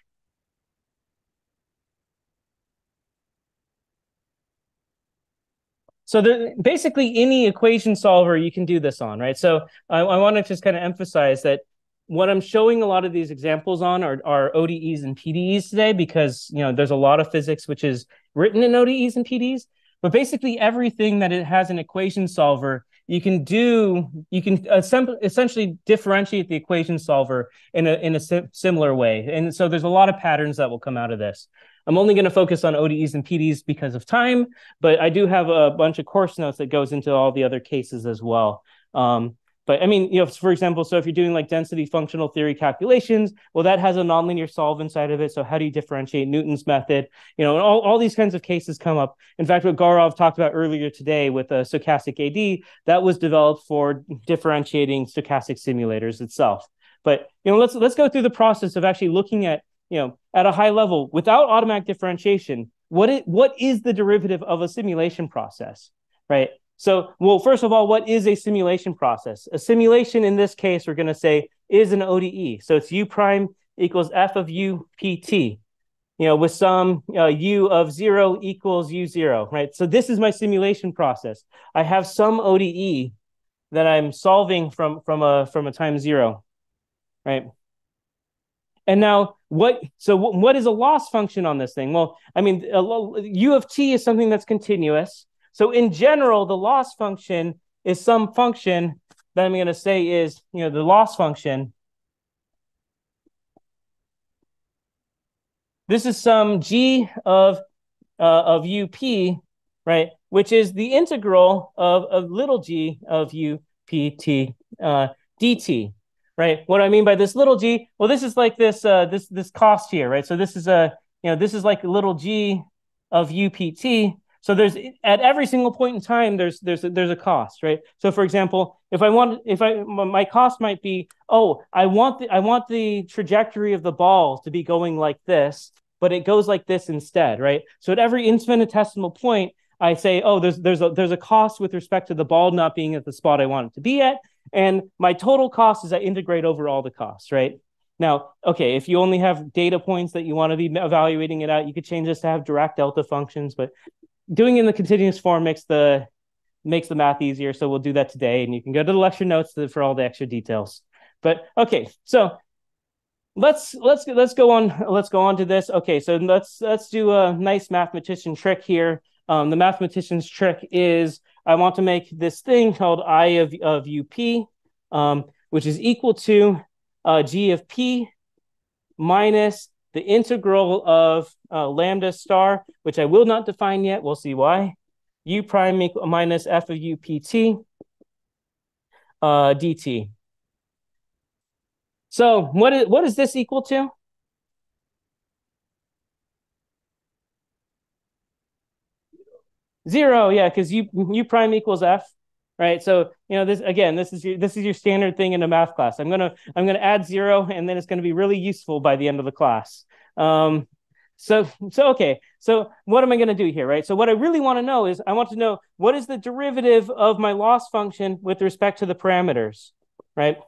So there, basically, any equation solver you can do this on, right? So I, I want to just kind of emphasize that what I'm showing a lot of these examples on are, are ODEs and PDEs today because you know there's a lot of physics which is written in ODEs and PDEs. But basically, everything that it has an equation solver, you can do. You can essentially differentiate the equation solver in a in a similar way. And so there's a lot of patterns that will come out of this. I'm only going to focus on ODEs and PDEs because of time, but I do have a bunch of course notes that goes into all the other cases as well. Um, but I mean, you know, for example, so if you're doing like density functional theory calculations, well, that has a nonlinear solve inside of it. So how do you differentiate Newton's method? You know, all, all these kinds of cases come up. In fact, what Gaurav talked about earlier today with a stochastic AD, that was developed for differentiating stochastic simulators itself. But you know, let's let's go through the process of actually looking at you know, at a high level without automatic differentiation, what it, what is the derivative of a simulation process, right? So, well, first of all, what is a simulation process? A simulation in this case, we're going to say is an ODE. So it's u prime equals f of u pt, you know, with some uh, u of zero equals u zero, right? So this is my simulation process. I have some ODE that I'm solving from from a from a time zero, right? And now what, so what is a loss function on this thing? Well, I mean, u of t is something that's continuous. So in general, the loss function is some function that I'm going to say is, you know, the loss function. This is some g of, uh, of up right? Which is the integral of, of little g of u p t uh, dt, right? What do I mean by this little g? Well, this is like this uh, this this cost here, right? So this is a you know this is like a little g of upt. So there's at every single point in time there's there's a, there's a cost, right? So for example, if I want if I my cost might be oh I want the I want the trajectory of the ball to be going like this, but it goes like this instead, right? So at every infinitesimal point, I say, oh, there's there's a there's a cost with respect to the ball not being at the spot I want it to be at, and my total cost is I integrate over all the costs, right? Now, okay, if you only have data points that you want to be evaluating it out, you could change this to have Dirac delta functions, but doing in the continuous form makes the makes the math easier. So we'll do that today, and you can go to the lecture notes for all the extra details. But okay, so let's let's let's go on let's go on to this. Okay, so let's let's do a nice mathematician trick here. Um, the mathematician's trick is I want to make this thing called I of, of UP, um, which is equal to uh, G of P minus the integral of uh, lambda star, which I will not define yet. We'll see why. U prime equal minus F of UPT uh, dt. So what is, what is this equal to? Zero, yeah, because u u prime equals f, right? So you know this again. This is your this is your standard thing in a math class. I'm gonna I'm gonna add zero, and then it's gonna be really useful by the end of the class. Um, so so okay. So what am I gonna do here, right? So what I really want to know is I want to know what is the derivative of my loss function with respect to the parameters, right?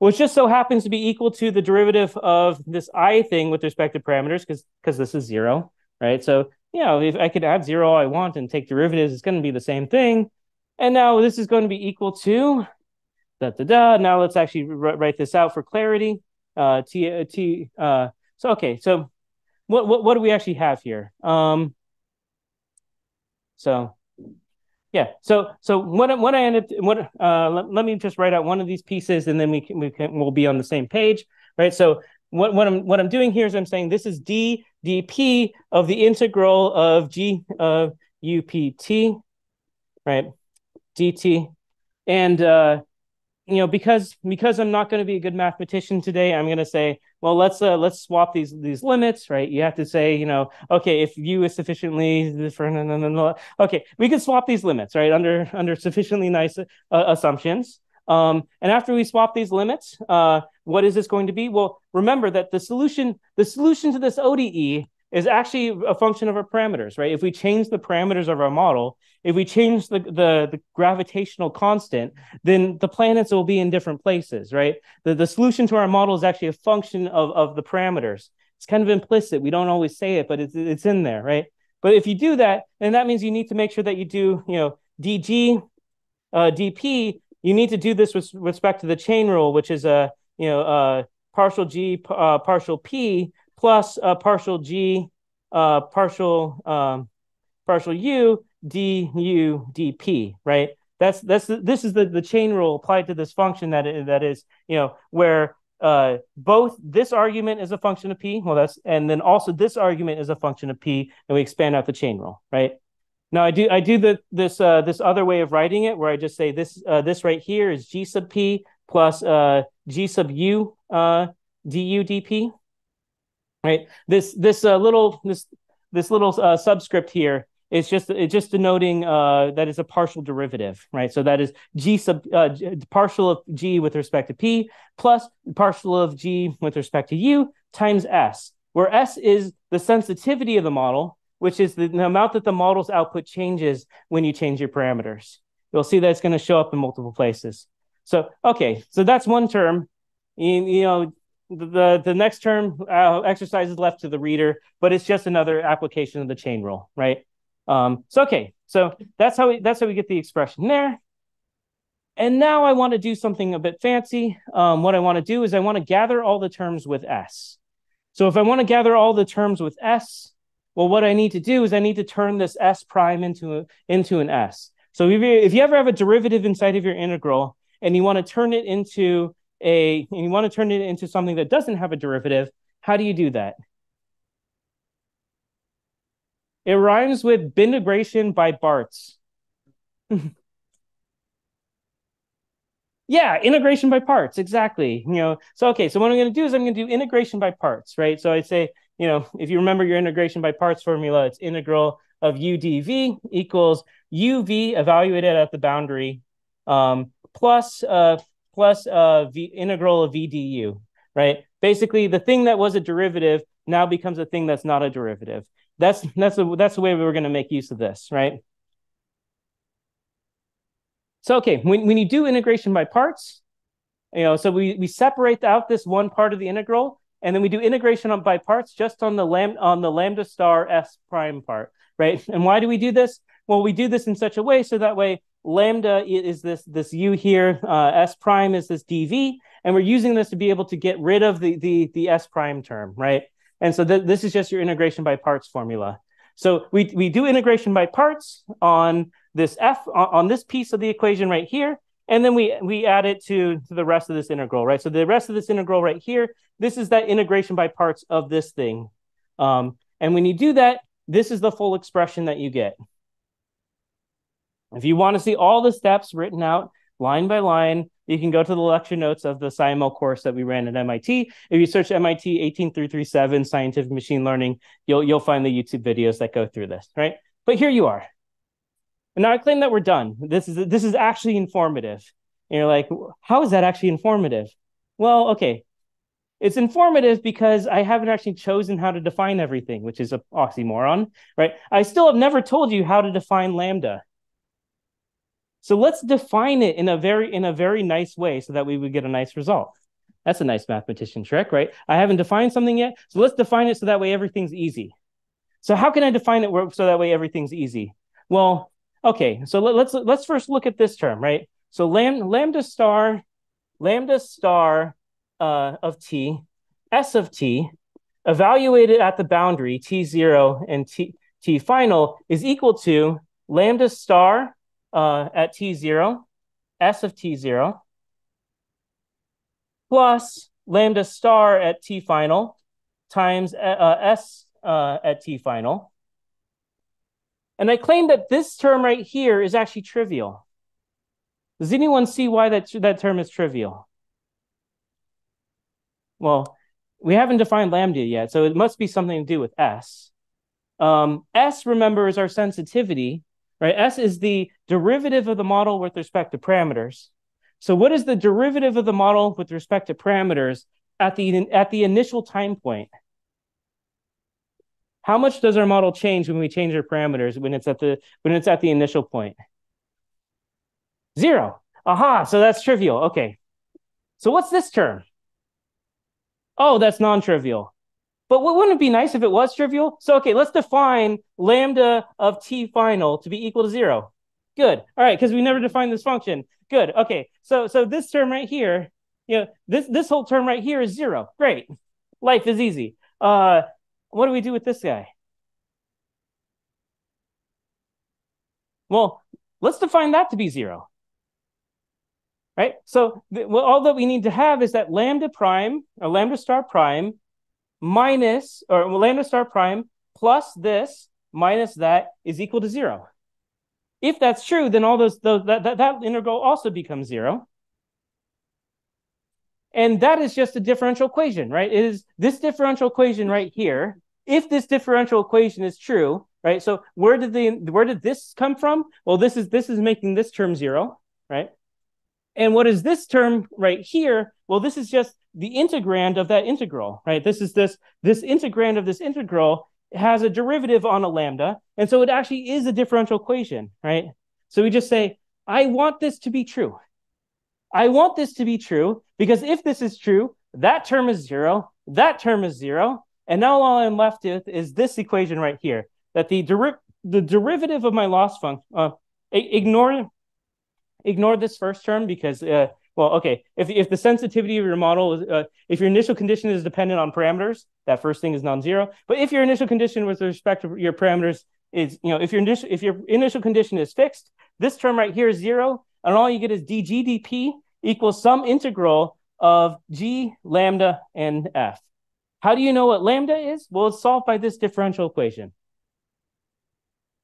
Which just so happens to be equal to the derivative of this i thing with respect to parameters, because because this is zero, right? So you know, if I could add zero all I want and take derivatives, it's going to be the same thing. And now this is going to be equal to da da da. Now let's actually write this out for clarity. Uh, t uh, t. Uh, so okay, so what what what do we actually have here? Um, so yeah, so so what what I ended what uh let, let me just write out one of these pieces and then we can we can we'll be on the same page, right? So what what I'm what I'm doing here is I'm saying this is d dp of the integral of g of upt, right? dt, and uh, you know because because I'm not going to be a good mathematician today, I'm going to say, well, let's uh, let's swap these these limits, right? You have to say, you know, okay, if u is sufficiently different, okay, we can swap these limits, right? Under under sufficiently nice uh, assumptions. Um, and after we swap these limits, uh, what is this going to be? Well, remember that the solution, the solution to this ODE is actually a function of our parameters, right? If we change the parameters of our model, if we change the, the, the, gravitational constant, then the planets will be in different places, right? The, the solution to our model is actually a function of, of the parameters. It's kind of implicit. We don't always say it, but it's, it's in there, right? But if you do that, then that means you need to make sure that you do, you know, dg, uh, dp, you need to do this with respect to the chain rule, which is a, you know, uh, partial g, uh, partial p, plus uh, partial g, uh, partial um, partial u, d u dp, right? That's that's this is the the chain rule applied to this function that is, that is you know where uh, both this argument is a function of p, well that's and then also this argument is a function of p, and we expand out the chain rule, right? Now I do I do the this uh, this other way of writing it where I just say this uh, this right here is g sub p plus uh, g sub u uh, du dp, right? This this uh, little this this little uh, subscript here is just it's just denoting that is a partial derivative, right? So that is g sub partial of g with respect to p plus partial of g with respect to u times s, where s is the sensitivity of the model, which is the, amount that the model's output changes when you change your parameters. You'll see that it's going to show up in multiple places. So okay, so that's one term. You, you know, the the next term uh, exercise is left to the reader, but it's just another application of the chain rule, right? Um, so okay, so that's how we that's how we get the expression there. And now I want to do something a bit fancy. Um, what I want to do is I want to gather all the terms with s. So if I want to gather all the terms with s, well, what I need to do is I need to turn this s prime into a, into an s. So if you, if you ever have a derivative inside of your integral and you want to turn it into a and you want to turn it into something that doesn't have a derivative, how do you do that? It rhymes with integration by Bartz. yeah, integration by parts, exactly. You know, so okay, so what I'm going to do is I'm going to do integration by parts, right? So I'd say, you know, if you remember your integration by parts formula, it's integral of u dv equals uv evaluated at the boundary um, plus uh, plus uh, v integral of v du, right? Basically, the thing that was a derivative now becomes a thing that's not a derivative. That's that's the that's the way we were going to make use of this, right? So okay, when, when you do integration by parts, you know, so we, we separate out this one part of the integral, and then we do integration on by parts just on the lam on the lambda star s prime part, right? And why do we do this? Well, we do this in such a way so that way lambda is this this u here, uh, s prime is this dv, and we're using this to be able to get rid of the the the s prime term, right? And so th- this is just your integration by parts formula. So we, we do integration by parts on this f on, on this piece of the equation right here, and then we we add it to, to the rest of this integral, right? So the rest of this integral right here, this is that integration by parts of this thing. Um, and when you do that, this is the full expression that you get. If you want to see all the steps written out line by line, you can go to the lecture notes of the SciML course that we ran at MIT. If you search MIT 18337 Scientific Machine Learning, you'll you'll find the YouTube videos that go through this, right? But here you are. Now I claim that we're done. This is this is actually informative. And you're like, how is that actually informative? Well, okay. It's informative because I haven't actually chosen how to define everything, which is a oxymoron, right? I still have never told you how to define lambda. So let's define it in a very in a very nice way so that we would get a nice result. That's a nice mathematician trick, right? I haven't defined something yet, so let's define it so that way everything's easy. So how can I define it so that way everything's easy? Well, okay, so let, let's, let's first look at this term, right? So lam, lambda star, lambda star uh, of t, s of t, evaluated at the boundary t zero and t t final is equal to lambda star uh, at t0, s of t0, plus lambda star at t final times uh, s uh, at t final. And I claim that this term right here is actually trivial. Does anyone see why that, that term is trivial? Well, we haven't defined lambda yet, so it must be something to do with s. Um, s, remember, is our sensitivity, right? S is the derivative of the model with respect to parameters. So what is the derivative of the model with respect to parameters at the, at the initial time point? How much does our model change when we change our parameters when it's at the when it's at the initial point? Zero. Aha, so that's trivial. Okay. So what's this term? Oh, that's non-trivial. But wouldn't it be nice if it was trivial? So, okay, let's define lambda of t final to be equal to zero. Good. All right, because we never defined this function. Good. Okay, so so this term right here, you know, this this whole term right here is zero. Great. Life is easy. Uh, what do we do with this guy? Well, let's define that to be zero. Right? So well, all that we need to have is that lambda prime or lambda star prime minus, or lambda star prime plus this minus that is equal to zero. If that's true, then all those, those that, that, that integral also becomes zero. And that is just a differential equation, right? It is this differential equation right here. If this differential equation is true, right? So where did the where did this come from? Well, this is this is making this term zero, right? And what is this term right here? Well, this is just the integrand of that integral, right? This is this, this integrand of this integral has a derivative on a lambda. And so it actually is a differential equation, right? So we just say, I want this to be true. I want this to be true because if this is true, that term is zero, that term is zero. And now all I'm left with is this equation right here, that the, deri- the derivative of my loss function, uh, ignore, ignore this first term because uh, well, okay, if, if the sensitivity of your model is, uh, if your initial condition is dependent on parameters, that first thing is non-zero. But if your initial condition with respect to your parameters is, you know, if your initial, if your initial condition is fixed, this term right here is zero, and all you get is dgdp equals some integral of g, lambda, and f. How do you know what lambda is? Well, it's solved by this differential equation.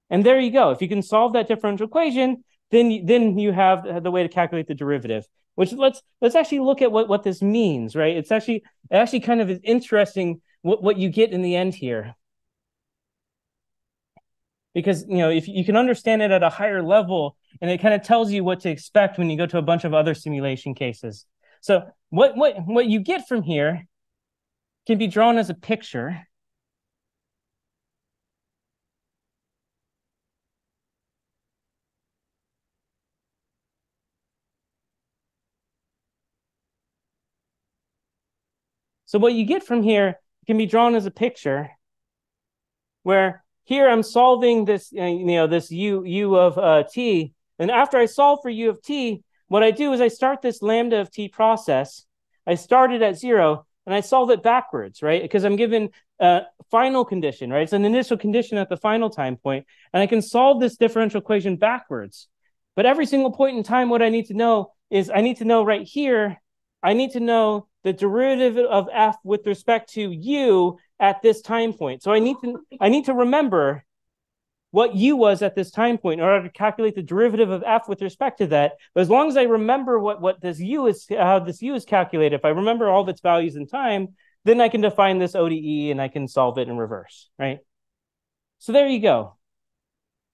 And there you go. If you can solve that differential equation, then then you have the way to calculate the derivative. Which let's let's actually look at what what this means, right? It's actually it actually kind of is interesting what what you get in the end here. Because you know if you can understand it at a higher level, and it kind of tells you what to expect when you go to a bunch of other simulation cases. So what what what you get from here can be drawn as a picture. So what you get from here can be drawn as a picture where here I'm solving this, uh, you know, this u, u of uh, t. And after I solve for u of t, what I do is I start this lambda of t process. I start it at zero and I solve it backwards, right? Because I'm given a final condition, right? It's an initial condition at the final time point, and I can solve this differential equation backwards. But every single point in time, what I need to know is I need to know right here, I need to know the derivative of f with respect to u at this time point. So I need to I need to remember what u was at this time point in order to calculate the derivative of f with respect to that. But as long as I remember what what this u is how this u is calculated, if I remember all of its values in time, then I can define this ODE and I can solve it in reverse, right? So there you go.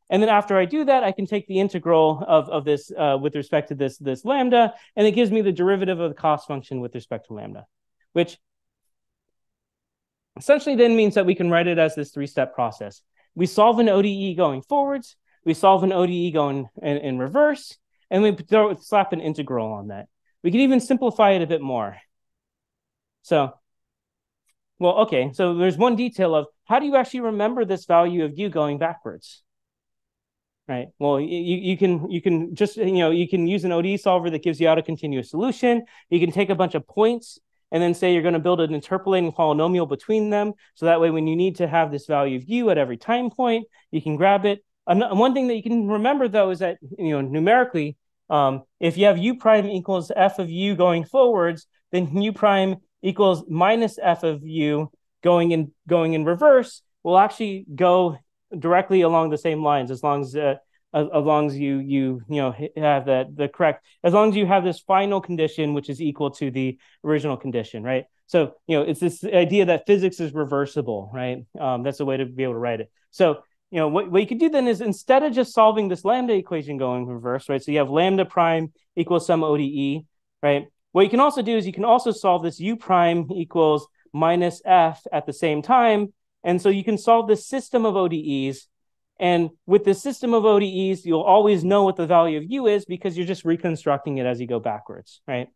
And then after I do that, I can take the integral of, of this uh, with respect to this, this lambda, and it gives me the derivative of the cost function with respect to lambda, which essentially then means that we can write it as this three-step process. We solve an ODE going forwards, we solve an ODE going in, in reverse, and we throw, slap an integral on that. We can even simplify it a bit more. So, well, okay, so there's one detail of how do you actually remember this value of u going backwards? right? Well, you, you can you can just you know you can use an ODE solver that gives you out a continuous solution. You can take a bunch of points and then say you're going to build an interpolating polynomial between them. So that way, when you need to have this value of u at every time point, you can grab it. And one thing that you can remember though is that you know numerically, um, if you have u prime equals f of u going forwards, then u prime equals minus f of u going in going in reverse will actually go directly along the same lines as long as uh, as, as long as you you you know have that the correct as long as you have this final condition which is equal to the original condition right? So you know it's this idea that physics is reversible right? Um, that's a way to be able to write it. So you know what, what you could do then is instead of just solving this lambda equation going reverse right? So you have lambda prime equals some ode right? What you can also do is you can also solve this u prime equals minus f at the same time. And so you can solve this system of ODEs. And with the system of ODEs, you'll always know what the value of U is because you're just reconstructing it as you go backwards, right?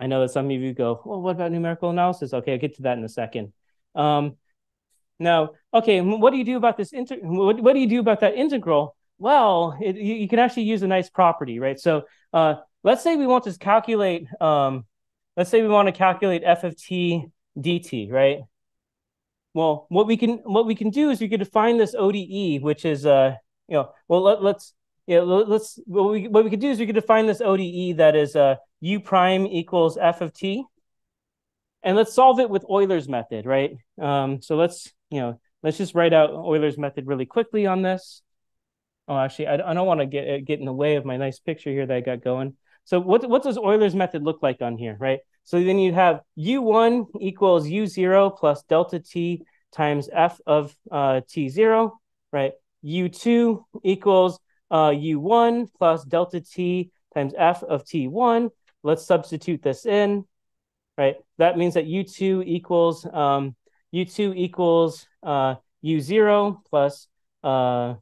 I know that some of you go, well, what about numerical analysis? Okay, I'll get to that in a second. Um, now, okay, what do you do about this? Inter- what, what do you do about that integral? Well, it, you, you, can actually use a nice property, right? So uh, let's say we want to calculate, um, let's say we want to calculate f of t dt, right? Well, what we can what we can do is we can define this ODE, which is uh you know well let, let's yeah let's what we what we could do is we could define this ODE that is uh u prime equals f of t, and let's solve it with Euler's method, right? Um, so let's you know let's just write out Euler's method really quickly on this. Oh, actually, I, I don't want to get get in the way of my nice picture here that I got going. So what what does Euler's method look like on here, right? So then you'd have u1 equals u0 plus delta t times f of uh, t0, right? u2 equals uh, u1 plus delta t times f of t1. Let's substitute this in, right? That means that u2 equals um, u2 equals uh, u0 plus uh,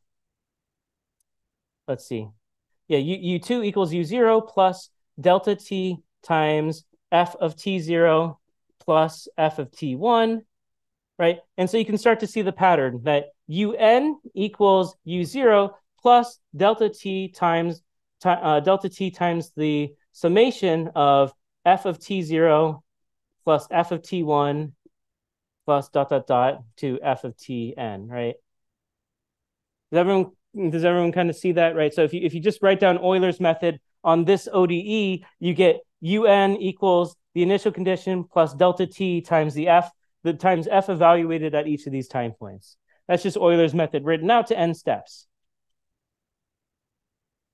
let's see, yeah, u, u2 equals u0 plus delta t times f of t0 plus f of t1, right? And so you can start to see the pattern that un equals u0 plus delta t times uh, delta t times the summation of f of t0 plus f of t1 plus dot dot dot to f of tn, right? Does everyone does everyone kind of see that, right? So if you if you just write down Euler's method on this ODE, you get un equals the initial condition plus delta t times the f, the times f evaluated at each of these time points. That's just Euler's method written out to n steps.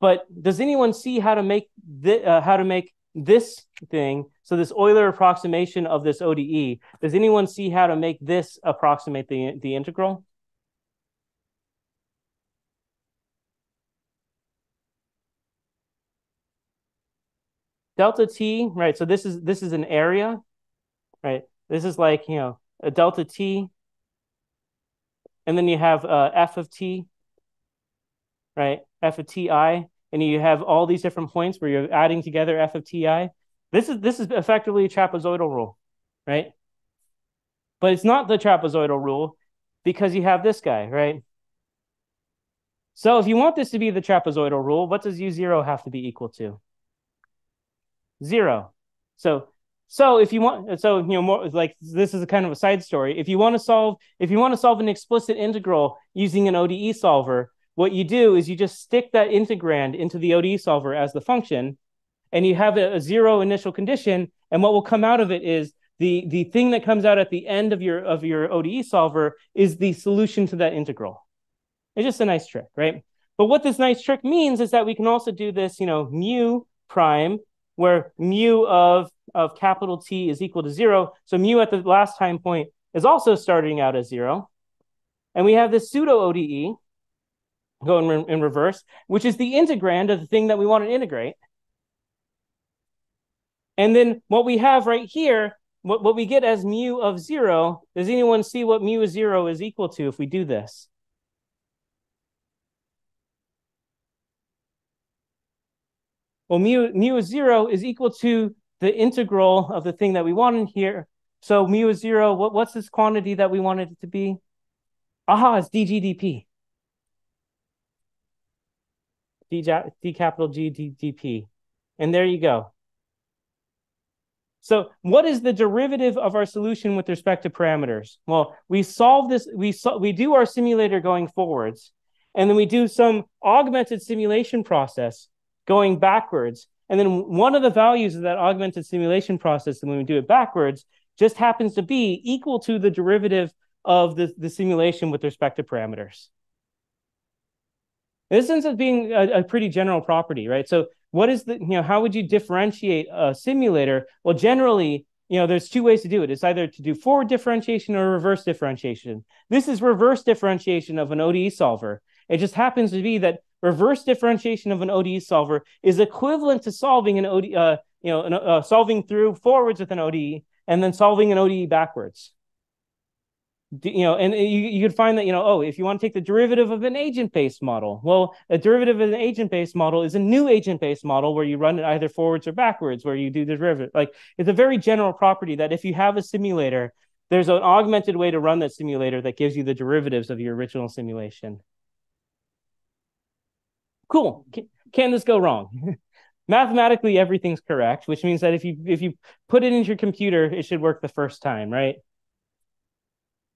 But does anyone see how to make th- uh, how to make this thing? So this Euler approximation of this ODE. Does anyone see how to make this approximate the the integral? Delta t, right? So this is this is an area, right? This is like you know a delta t, and then you have uh, f of t, right? f of ti, and you have all these different points where you're adding together f of ti. This is this is effectively a trapezoidal rule, right? But it's not the trapezoidal rule because you have this guy, right? So if you want this to be the trapezoidal rule, what does u0 have to be equal to? Zero. So so if you want, so you know, more like this is a kind of a side story. If you want to solve, if you want to solve an explicit integral using an ODE solver, what you do is you just stick that integrand into the ODE solver as the function, and you have a, a zero initial condition. And what will come out of it is the the thing that comes out at the end of your of your ODE solver is the solution to that integral. It's just a nice trick, right? But what this nice trick means is that we can also do this, you know, mu prime where mu of, of capital T is equal to zero. So mu at the last time point is also starting out as zero. And we have this pseudo ODE going in, in reverse, which is the integrand of the thing that we want to integrate. And then what we have right here, what, what we get as mu of zero, does anyone see what mu of zero is equal to if we do this? Well, mu, mu of zero is equal to the integral of the thing that we want in here. So mu of zero, what, what's this quantity that we wanted it to be? Aha, it's dGdP. D, D capital G D, dP. And there you go. So what is the derivative of our solution with respect to parameters? Well, we solve this, we, so, we do our simulator going forwards, and then we do some augmented simulation process going backwards. And then one of the values of that augmented simulation process, and when we do it backwards, just happens to be equal to the derivative of the, the simulation with respect to parameters. This ends up being a, a pretty general property, right? So what is the, you know, how would you differentiate a simulator? Well, generally, you know, there's two ways to do it. It's either to do forward differentiation or reverse differentiation. This is reverse differentiation of an ODE solver. It just happens to be that reverse differentiation of an ODE solver is equivalent to solving an ODE, uh, you know, an, uh, solving through forwards with an ODE and then solving an ODE backwards. You know, and you, you could find that, you know, oh, if you want to take the derivative of an agent-based model, well, a derivative of an agent-based model is a new agent-based model where you run it either forwards or backwards, where you do the derivative. Like it's a very general property that if you have a simulator, there's an augmented way to run that simulator that gives you the derivatives of your original simulation. Cool. Can, can this go wrong? Mathematically, everything's correct, which means that if you if you put it into your computer, it should work the first time, right?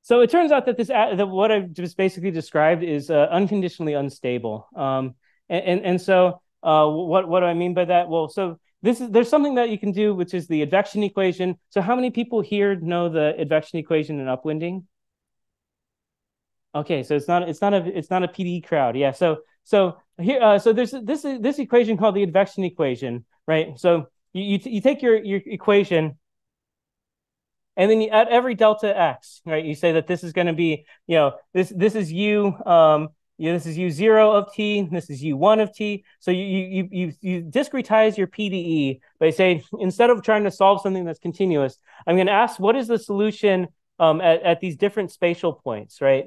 So it turns out that this that what I've just basically described is uh, unconditionally unstable. Um, and, and, and so uh, what what do I mean by that? Well, so this is there's something that you can do, which is the advection equation. So how many people here know the advection equation in upwinding? Okay, so it's not it's not a it's not a PD crowd. Yeah. So so here, uh, so there's this this equation called the advection equation, right? So you you, you take your your equation, and then you, at every delta x, right? You say that this is going to be, you know, this this is u, um, you know, this is u zero of t, this is u one of t. So you you you you discretize your PDE by saying instead of trying to solve something that's continuous, I'm going to ask what is the solution um, at at these different spatial points, right?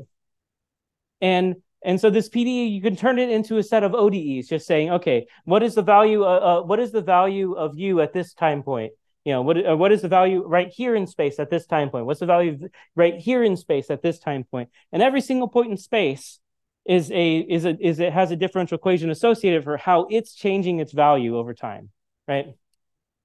And and so this PDE, you can turn it into a set of ODEs, just saying, okay, what is the value? Uh, uh, what is the value of you at this time point? You know, what uh, what is the value right here in space at this time point? What's the value right here in space at this time point? And every single point in space is a is a is it has a differential equation associated for how it's changing its value over time, right?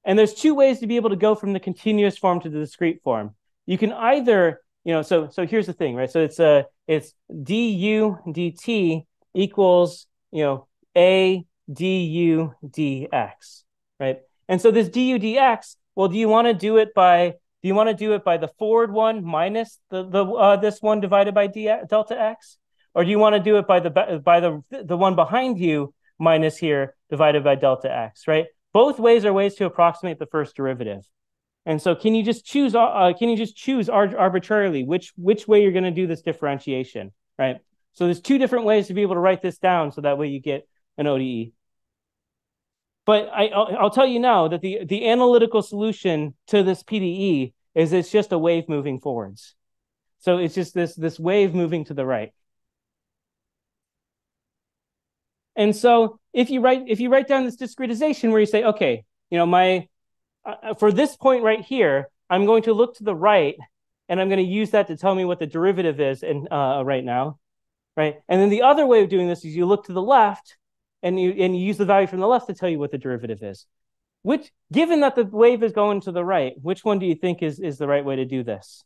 And there's two ways to be able to go from the continuous form to the discrete form. You can either you know, so so here's the thing, right? So it's a uh, it's du dt equals you know a du dx, right? And so this du dx, well, do you want to do it by Do you want to do it by the forward one minus the the uh, this one divided by d delta x, or do you want to do it by the by the the one behind you minus here divided by delta x? Right. Both ways are ways to approximate the first derivative. And so, can you just choose? Uh, can you just choose arbitrarily which which way you're going to do this differentiation? Right. So there's two different ways to be able to write this down, so that way you get an ODE. But I, I'll, I'll tell you now that the, the analytical solution to this PDE is it's just a wave moving forwards. So it's just this, this wave moving to the right. And so if you write if you write down this discretization where you say, okay, you know, my uh, for this point right here, I'm going to look to the right, and I'm going to use that to tell me what the derivative is in uh, right now, right? And then the other way of doing this is you look to the left, and you and you use the value from the left to tell you what the derivative is. Which, given that the wave is going to the right, which one do you think is, is the right way to do this?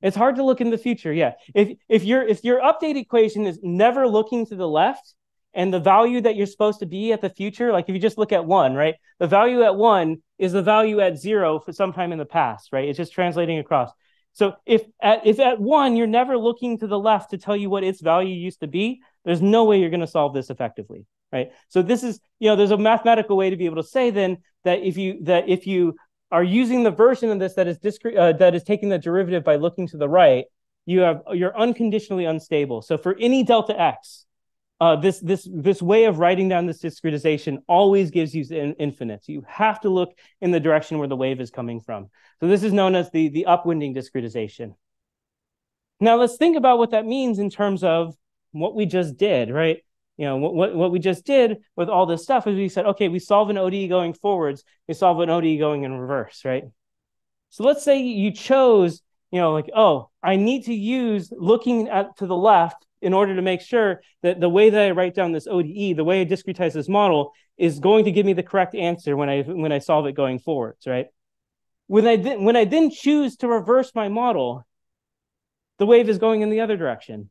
It's hard to look in the future. Yeah. If if your if your update equation is never looking to the left and the value that you're supposed to be at the future, like if you just look at one, right? The value at one is the value at zero for some time in the past, right? It's just translating across. So if at, if at one you're never looking to the left to tell you what its value used to be, there's no way you're going to solve this effectively, right? So this is you know there's a mathematical way to be able to say then that if you that if you are using the version of this that is discrete uh, that is taking the derivative by looking to the right, you have you're unconditionally unstable. So for any delta x, uh, this this this way of writing down this discretization always gives you in, infinite. So you have to look in the direction where the wave is coming from. So this is known as the the upwinding discretization. Now let's think about what that means in terms of what we just did, right? You know, what, what, what we just did with all this stuff is we said, okay, we solve an ODE going forwards, we solve an ODE going in reverse, right? So let's say you chose, you know, like, oh, I need to use looking at to the left in order to make sure that the way that I write down this ODE, the way I discretize this model, is going to give me the correct answer when I when I solve it going forwards, right? When I th- when I then choose to reverse my model, the wave is going in the other direction.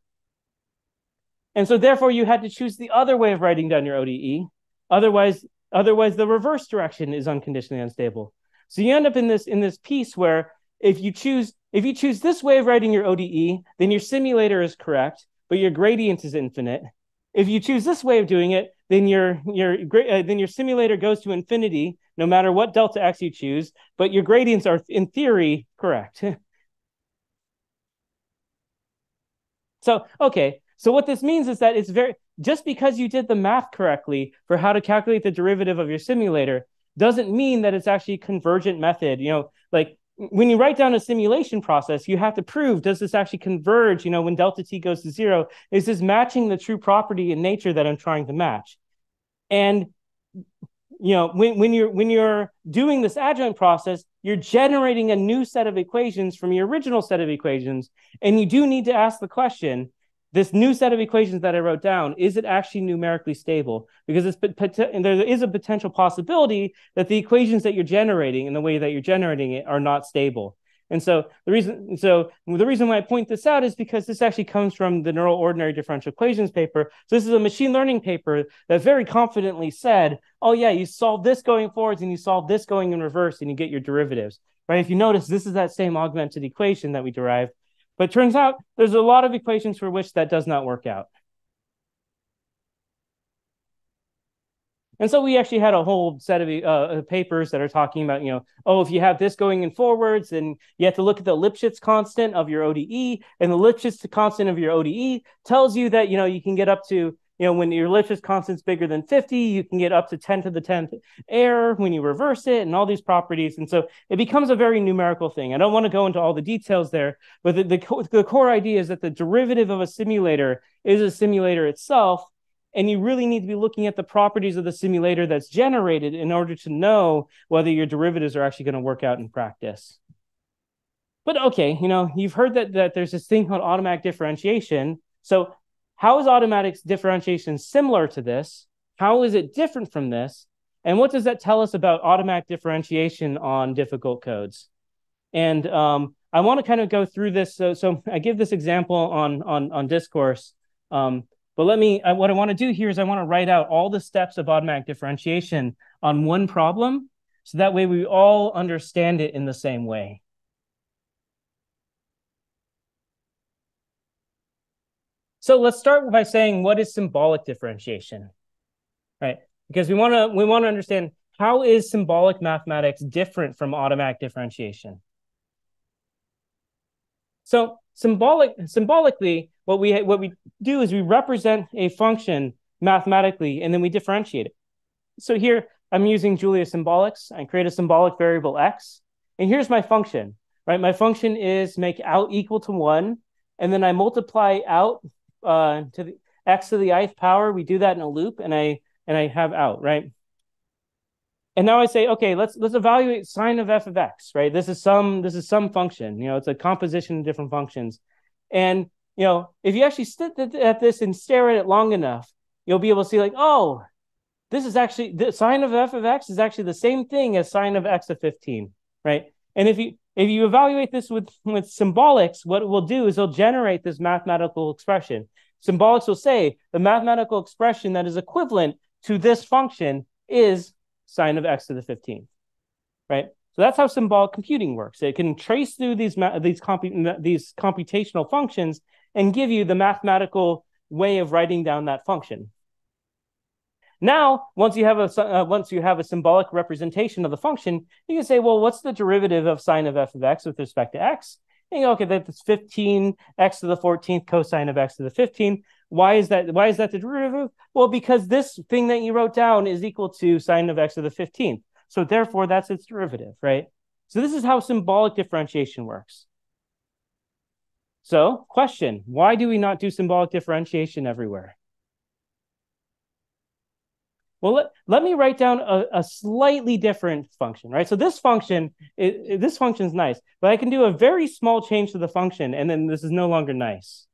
And so therefore you had to choose the other way of writing down your ODE. Otherwise, otherwise the reverse direction is unconditionally unstable. So you end up in this in this piece where if you choose if you choose this way of writing your ODE, then your simulator is correct but your gradient is infinite. If you choose this way of doing it, then your your uh, then your simulator goes to infinity no matter what delta x you choose, but your gradients are in theory correct. so, okay. So what this means is that it's very just because you did the math correctly for how to calculate the derivative of your simulator doesn't mean that it's actually convergent method. You know, like when you write down a simulation process, you have to prove does this actually converge? You know, when delta t goes to zero, is this matching the true property in nature that I'm trying to match? And you know, when, when you're when you're doing this adjoint process, you're generating a new set of equations from your original set of equations, and you do need to ask the question: this new set of equations that I wrote down, is it actually numerically stable? Because it's, there is a potential possibility that the equations that you're generating and the way that you're generating it are not stable. And so the reason, so the reason why I point this out is because this actually comes from the neural ordinary differential equations paper. So this is a machine learning paper that very confidently said, "Oh yeah, you solve this going forwards and you solve this going in reverse, and you get your derivatives." Right? If you notice, this is that same augmented equation that we derived but turns out there's a lot of equations for which that does not work out. And so we actually had a whole set of uh, papers that are talking about, you know, oh, if you have this going in forwards, then you have to look at the Lipschitz constant of your ODE, and the Lipschitz constant of your ODE tells you that, you know, you can get up to you know, when your Lipschitz constant's bigger than 50, you can get up to 10 to the 10th error when you reverse it and all these properties. And so it becomes a very numerical thing. I don't want to go into all the details there, but the, the, the core idea is that the derivative of a simulator is a simulator itself. And you really need to be looking at the properties of the simulator that's generated in order to know whether your derivatives are actually going to work out in practice. But okay, you know, you've heard that, that there's this thing called automatic differentiation. So how is automatic differentiation similar to this? How is it different from this? And what does that tell us about automatic differentiation on difficult codes? And um, I want to kind of go through this. So, so I give this example on on on discourse. Um, but let me. I, what I want to do here is I want to write out all the steps of automatic differentiation on one problem, So that way we all understand it in the same way. So let's start by saying what is symbolic differentiation, right? Because we want to we want to understand how is symbolic mathematics different from automatic differentiation. So symbolic symbolically, what we what we do is we represent a function mathematically, and then we differentiate it. So here I'm using Julia symbolics. I create a symbolic variable x, and here's my function. Right, my function is make out equal to one, and then I multiply out uh, to the x to the ith power. We do that in a loop, and I and I have out right. And now I say, okay, let's let's evaluate sine of f of x, right? This is some this is some function. You know, it's a composition of different functions. And you know, if you actually sit at this and stare at it long enough, you'll be able to see like, oh, this is actually the sine of f of x is actually the same thing as sine of x of 15, right? And if you if you evaluate this with with symbolics, what it will do is it'll generate this mathematical expression. Symbolics will say the mathematical expression that is equivalent to this function is sine of x to the 15th, right? So that's how symbolic computing works. It can trace through these these compu- these computational functions and give you the mathematical way of writing down that function. Now, once you have a uh, once you have a symbolic representation of the function, you can say, well, what's the derivative of sine of f of x with respect to x? And you go, okay, that's 15 x to the 14th cosine of x to the 15th. Why is that? Why is that the derivative? Well, because this thing that you wrote down is equal to sine of x to the 15th. So therefore, that's its derivative, right? So this is how symbolic differentiation works. So question, why do we not do symbolic differentiation everywhere? Well, let, let me write down a, a slightly different function, right? So this function, it, it, this function is nice, but I can do a very small change to the function, and then this is no longer nice.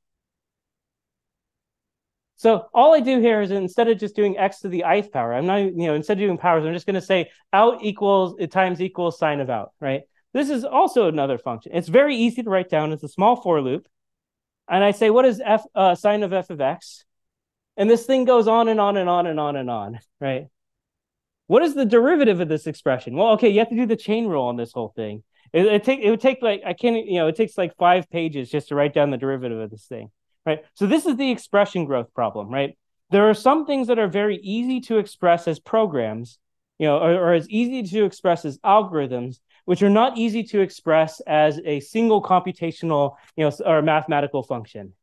So all I do here is instead of just doing x to the ith power, I'm not, you know, instead of doing powers, I'm just going to say out equals times equals sine of out, right? This is also another function. It's very easy to write down. It's a small for loop. And I say, what is f uh, sine of f of x? And this thing goes on and on and on and on and on, right? What is the derivative of this expression? Well, okay, you have to do the chain rule on this whole thing. It, it take it would take like I can't you know it takes like five pages just to write down the derivative of this thing right? So this is the expression growth problem, right? There are some things that are very easy to express as programs, you know, or, or as easy to express as algorithms, which are not easy to express as a single computational, you know, or mathematical function.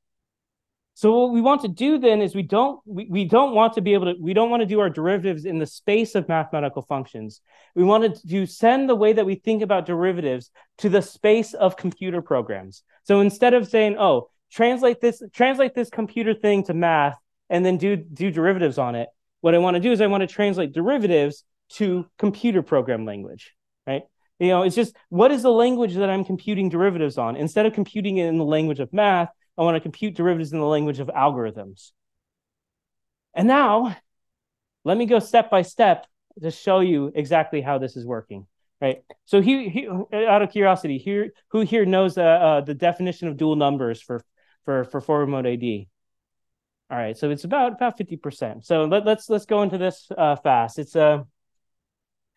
So what we want to do then is we don't we, we don't want to be able to we don't want to do our derivatives in the space of mathematical functions. We want to send the way that we think about derivatives to the space of computer programs. So instead of saying, oh, translate this translate this computer thing to math and then do do derivatives on it what i want to do is i want to translate derivatives to computer program language right you know it's just what is the language that i'm computing derivatives on instead of computing it in the language of math i want to compute derivatives in the language of algorithms and now let me go step by step to show you exactly how this is working right? So he, he out of curiosity, here who here knows uh, uh, the definition of dual numbers for for for forward mode AD. All right, so it's about about fifty percent. So let, let's let's go into this uh, fast. It's a uh,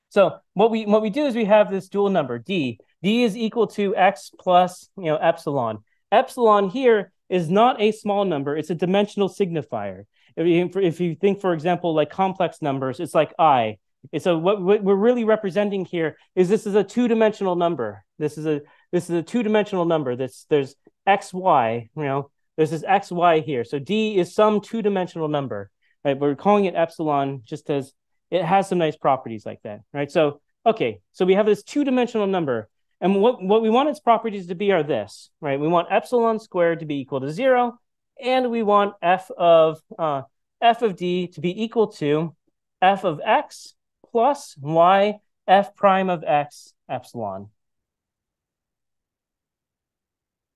so what we what we do is we have this dual number d. d is equal to x plus you know epsilon. Epsilon here is not a small number; it's a dimensional signifier. If you, if you think, for example, like complex numbers, it's like i. So what, what we're really representing here is this is a two-dimensional number. This is a this is a two-dimensional number. This there's x, y, you know, there's this x, y here. So d is some two-dimensional number, right? But we're calling it epsilon just as it has some nice properties like that, right? So, okay, so we have this two-dimensional number. And what, what we want its properties to be are this, right? We want epsilon squared to be equal to zero, and we want f of uh, f of d to be equal to f of x plus y f prime of x epsilon.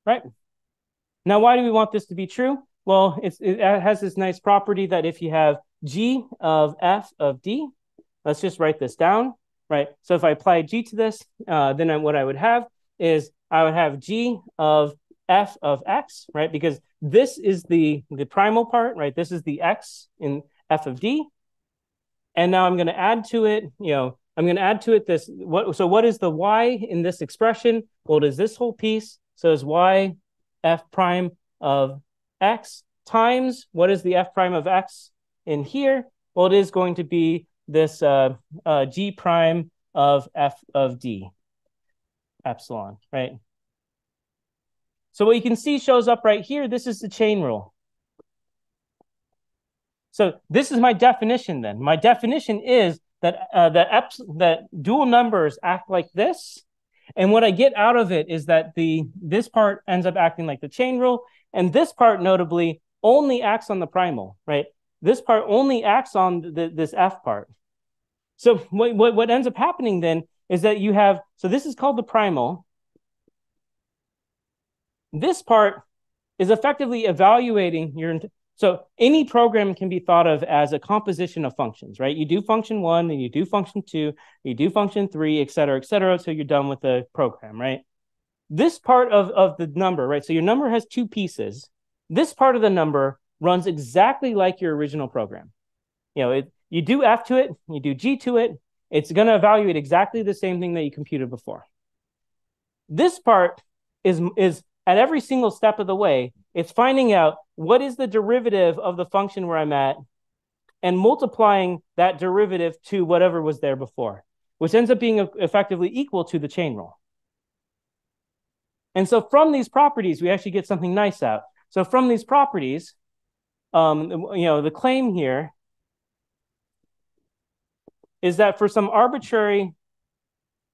Right? Now, why do we want this to be true? Well, it has this nice property that if you have g of f of d, let's just write this down, right? So if I apply g to this, uh, then what I would have is I would have g of f of x, right? Because this is the, the primal part, right? This is the x in f of d. And now I'm going to add to it, you know, I'm going to add to it this. What so what is the y in this expression? Well, it is this whole piece. So it's y f prime of x times what is the f prime of x in here? Well, it is going to be this uh, uh, g prime of f of d epsilon, right? So what you can see shows up right here. This is the chain rule. So this is my definition then. My definition is that uh, that, that dual numbers act like this. And what I get out of it is that the this part ends up acting like the chain rule. And this part notably only acts on the primal, right? This part only acts on the, this F part. So what, what, what ends up happening then is that you have, so this is called the primal. This part is effectively evaluating your, so any program can be thought of as a composition of functions, right? You do function one, then you do function two, you do function three, et cetera, et cetera, until you're done with the program, right? This part of, of the number, right? So your number has two pieces. This part of the number runs exactly like your original program. You know, it, you do F to it, you do G to it, it's going to evaluate exactly the same thing that you computed before. This part is, is at every single step of the way, it's finding out what is the derivative of the function where I'm at and multiplying that derivative to whatever was there before, which ends up being effectively equal to the chain rule. And so from these properties, we actually get something nice out. So from these properties, um, you know, the claim here is that for some arbitrary,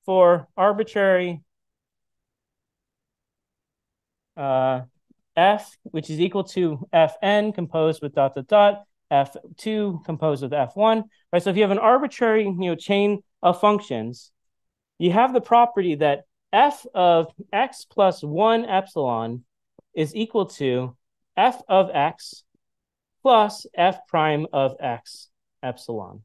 for arbitrary uh, f, which is equal to fn composed with dot dot dot, f2 composed with f1, right? So if you have an arbitrary, you know, chain of functions, you have the property that f of x plus 1 epsilon is equal to f of x plus f prime of x epsilon.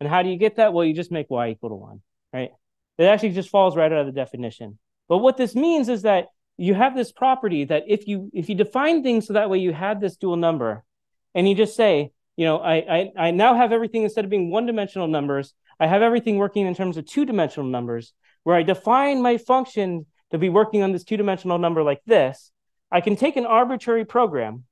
And how do you get that? Well, you just make y equal to 1, right? It actually just falls right out of the definition. But what this means is that you have this property that if you if you define things so that way you have this dual number, and you just say, you know, I I, I now have everything instead of being one-dimensional numbers, I have everything working in terms of two-dimensional numbers, where I define my function to be working on this two-dimensional number like this, I can take an arbitrary program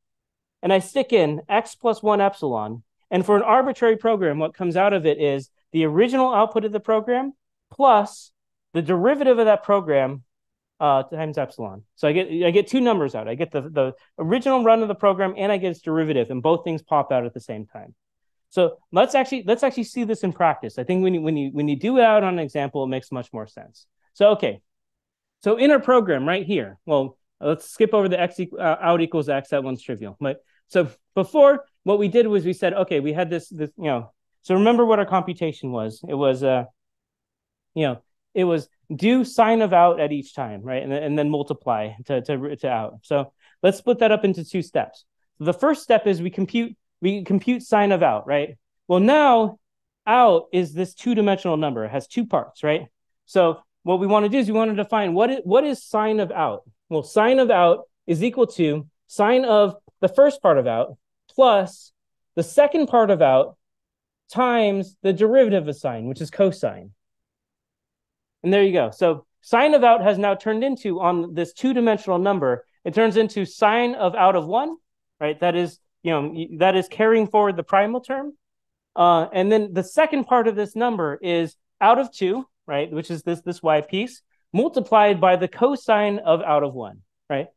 and I stick in x plus one epsilon. And for an arbitrary program, what comes out of it is the original output of the program plus the derivative of that program uh, times epsilon. So I get I get two numbers out. I get the, the original run of the program and I get its derivative, and both things pop out at the same time. So let's actually let's actually see this in practice. I think when you when you when you do it out on an example, it makes much more sense. So okay, so in our program right here, well, let's skip over the x uh, out equals x. That one's trivial. But so before, what we did was we said, okay, we had this this you know. So remember what our computation was. It was uh, you know, it was do sine of out at each time, right, and, and then multiply to to to out. So let's split that up into two steps. The first step is we compute we compute sine of out, right? Well, now out is this two dimensional number. It has two parts, right? So what we want to do is we want to define what is, what is sine of out. Well, sine of out is equal to sine of the first part of out plus the second part of out times the derivative of sine, which is cosine. And there you go. So sine of out has now turned into, on this two-dimensional number, it turns into sine of out of one, right? That is, you know, that is carrying forward the primal term. Uh, and then the second part of this number is out of two, right, which is this this y piece, multiplied by the cosine of out of one, right?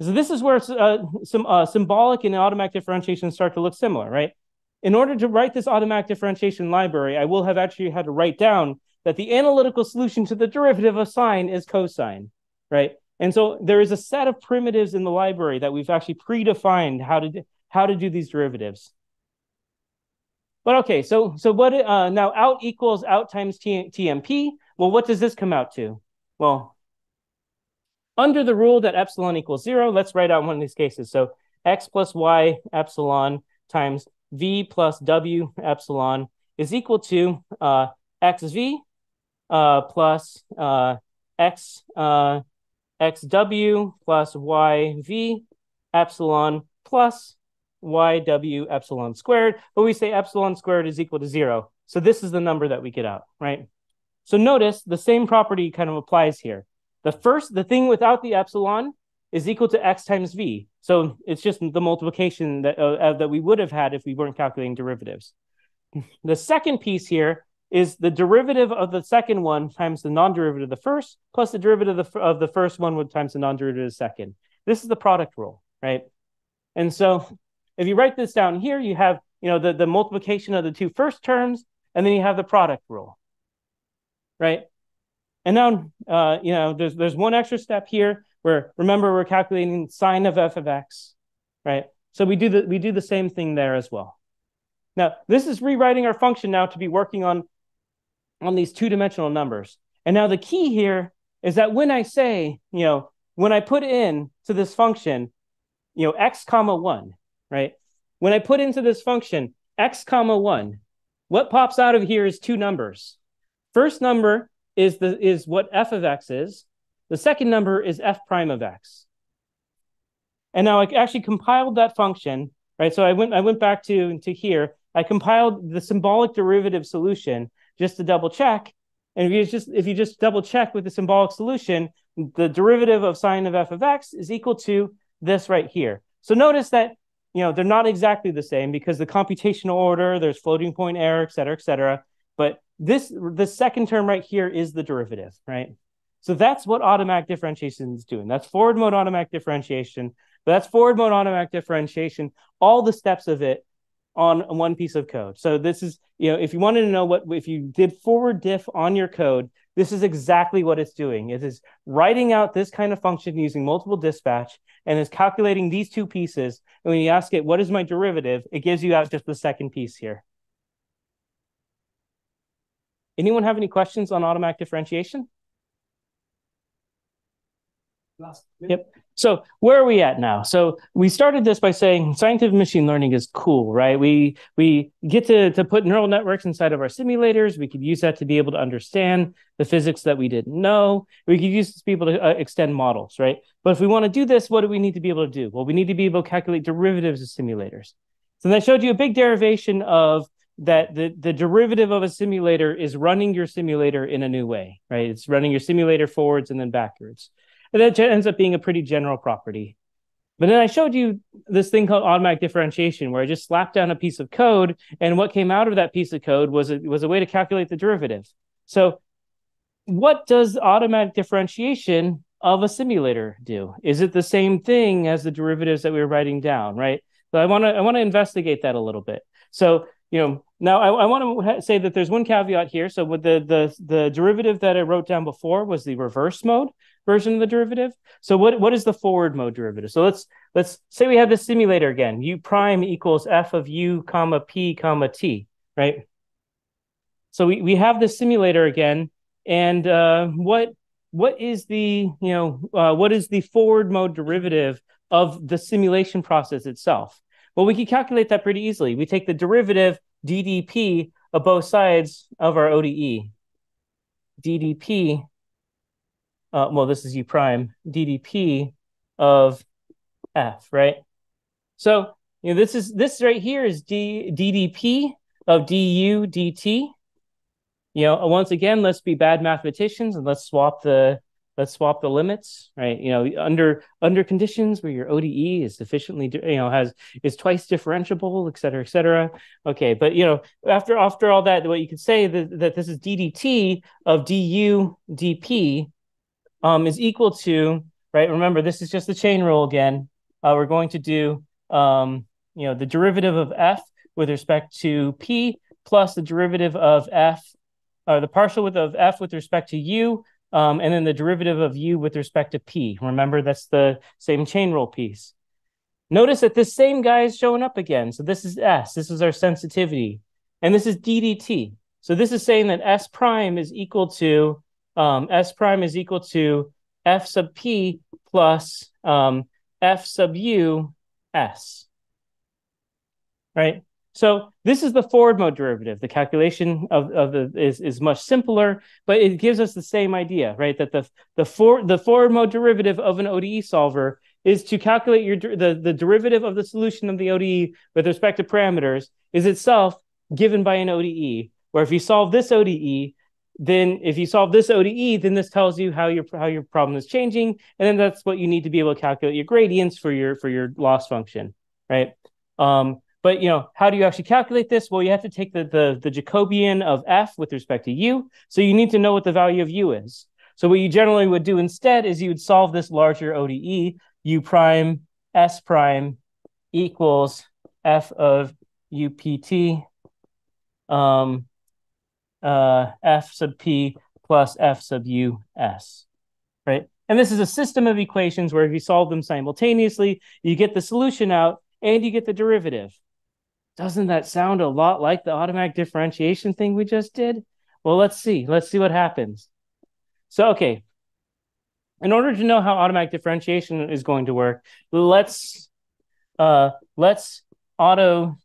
So this is where uh, some uh, symbolic and automatic differentiation start to look similar, right? In order to write this automatic differentiation library, I will have actually had to write down that the analytical solution to the derivative of sine is cosine, right? And so there is a set of primitives in the library that we've actually predefined how to how to do these derivatives. But okay, so so what uh, now out equals out times T, TMP. Well, what does this come out to? Well, under the rule that epsilon equals zero, let's write out one of these cases. So x plus y epsilon times v plus w epsilon is equal to uh, xv uh, plus uh, x uh, xw plus yv epsilon plus yw epsilon squared, but we say epsilon squared is equal to zero. So this is the number that we get out, right? So notice the same property kind of applies here. The first, the thing without the epsilon is equal to x times v. So it's just the multiplication that, uh, that we would have had if we weren't calculating derivatives. The second piece here is the derivative of the second one times the non-derivative of the first plus the derivative of the, of the first one times the non-derivative of the second. This is the product rule, right? And so if you write this down here, you have you know the, the multiplication of the two first terms, and then you have the product rule, right? And now uh, you know there's there's one extra step here where remember we're calculating sine of f of x, right? So we do the we do the same thing there as well. Now this is rewriting our function now to be working on on these two dimensional numbers. And now the key here is that when I say you know when I put in to this function, you know x comma one, right? When I put into this function x comma one, what pops out of here is two numbers. First number is the is what f of x is. The second number is f prime of x. And now I actually compiled that function, right? So I went I went back to, to here. I compiled the symbolic derivative solution just to double check. And if you just if you just double check with the symbolic solution, the derivative of sine of f of x is equal to this right here. So notice that you know they're not exactly the same because the computational order, there's floating point error, et cetera, et cetera. But this the second term right here is the derivative, right? So that's what automatic differentiation is doing. That's forward mode automatic differentiation. But that's forward mode automatic differentiation. All the steps of it on one piece of code. So this is, you know, if you wanted to know what if you did ForwardDiff on your code, this is exactly what it's doing. It is writing out this kind of function using multiple dispatch and is calculating these two pieces. And when you ask it, what is my derivative? It gives you out just the second piece here. Anyone have any questions on automatic differentiation? Yep. So where are we at now? So we started this by saying scientific machine learning is cool, right? We we get to to put neural networks inside of our simulators. We could use that to be able to understand the physics that we didn't know. We could use this to be able to uh, extend models, right? But if we want to do this, what do we need to be able to do? Well, we need to be able to calculate derivatives of simulators. So I showed you a big derivation of that the, the derivative of a simulator is running your simulator in a new way, right? It's running your simulator forwards and then backwards. And that ends up being a pretty general property. But then I showed you this thing called automatic differentiation, where I just slapped down a piece of code, and what came out of that piece of code was a, was a way to calculate the derivative. So, what does automatic differentiation of a simulator do? Is it the same thing as the derivatives that we were writing down, right? So I want to I want to investigate that a little bit. So you know now I, I want to say that there's one caveat here. So with the the the derivative that I wrote down before was the reverse mode version of the derivative. So what, what is the forward mode derivative? So let's let's say we have the simulator again. U prime equals f of u comma p comma t, right? So we, we have the simulator again, and uh, what what is the you know uh, what is the forward mode derivative of the simulation process itself? Well, we can calculate that pretty easily. We take the derivative ddp of both sides of our ODE. ddp uh, well, this is U prime, DDP of F, right? So, you know, this is this right here is D, DDP of DU DT. You know, once again, let's be bad mathematicians and let's swap the let's swap the limits, right? You know, under under conditions where your ODE is sufficiently, you know, has is twice differentiable, et cetera, et cetera. Okay, but you know, after after all that, what you could say that, that this is DDT of DU DP um, is equal to, right? Remember, this is just the chain rule again. Uh, we're going to do, um, you know, the derivative of f with respect to p plus the derivative of f, or the partial with of f with respect to u, um, and then the derivative of u with respect to p. Remember, that's the same chain rule piece. Notice that this same guy is showing up again. So this is s. This is our sensitivity. And this is ddt. So this is saying that s prime is equal to um, S prime is equal to F sub P plus um, F sub U S. Right? So this is the forward mode derivative. The calculation of, of the is, is much simpler, but it gives us the same idea, right? That the the for the forward mode derivative of an ODE solver is to calculate your the, the derivative of the solution of the ODE with respect to parameters is itself given by an ODE Where if you solve this ODE, then if you solve this ODE, then this tells you how your how your problem is changing, and then that's what you need to be able to calculate your gradients for your for your loss function, right? Um, but you know, how do you actually calculate this? Well, you have to take the, the the Jacobian of f with respect to u. So you need to know what the value of u is. So what you generally would do instead is you would solve this larger ODE, u prime s prime equals f of upt um, uh, f sub p plus f sub u s, right? And this is a system of equations where if you solve them simultaneously, you get the solution out and you get the derivative. Doesn't that sound a lot like the automatic differentiation thing we just did? Well, let's see. Let's see what happens. So, okay. In order to know how automatic differentiation is going to work, let's uh, let's auto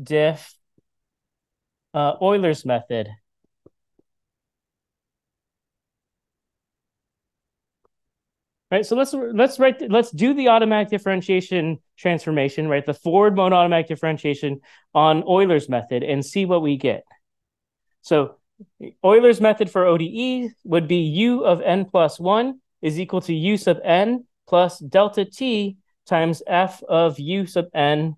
diff uh, Euler's method. Right, so let's let's write let's do the automatic differentiation transformation, right? The forward mode automatic differentiation on Euler's method and see what we get. So Euler's method for ODE would be u of n plus one is equal to u sub n plus delta t times f of u sub n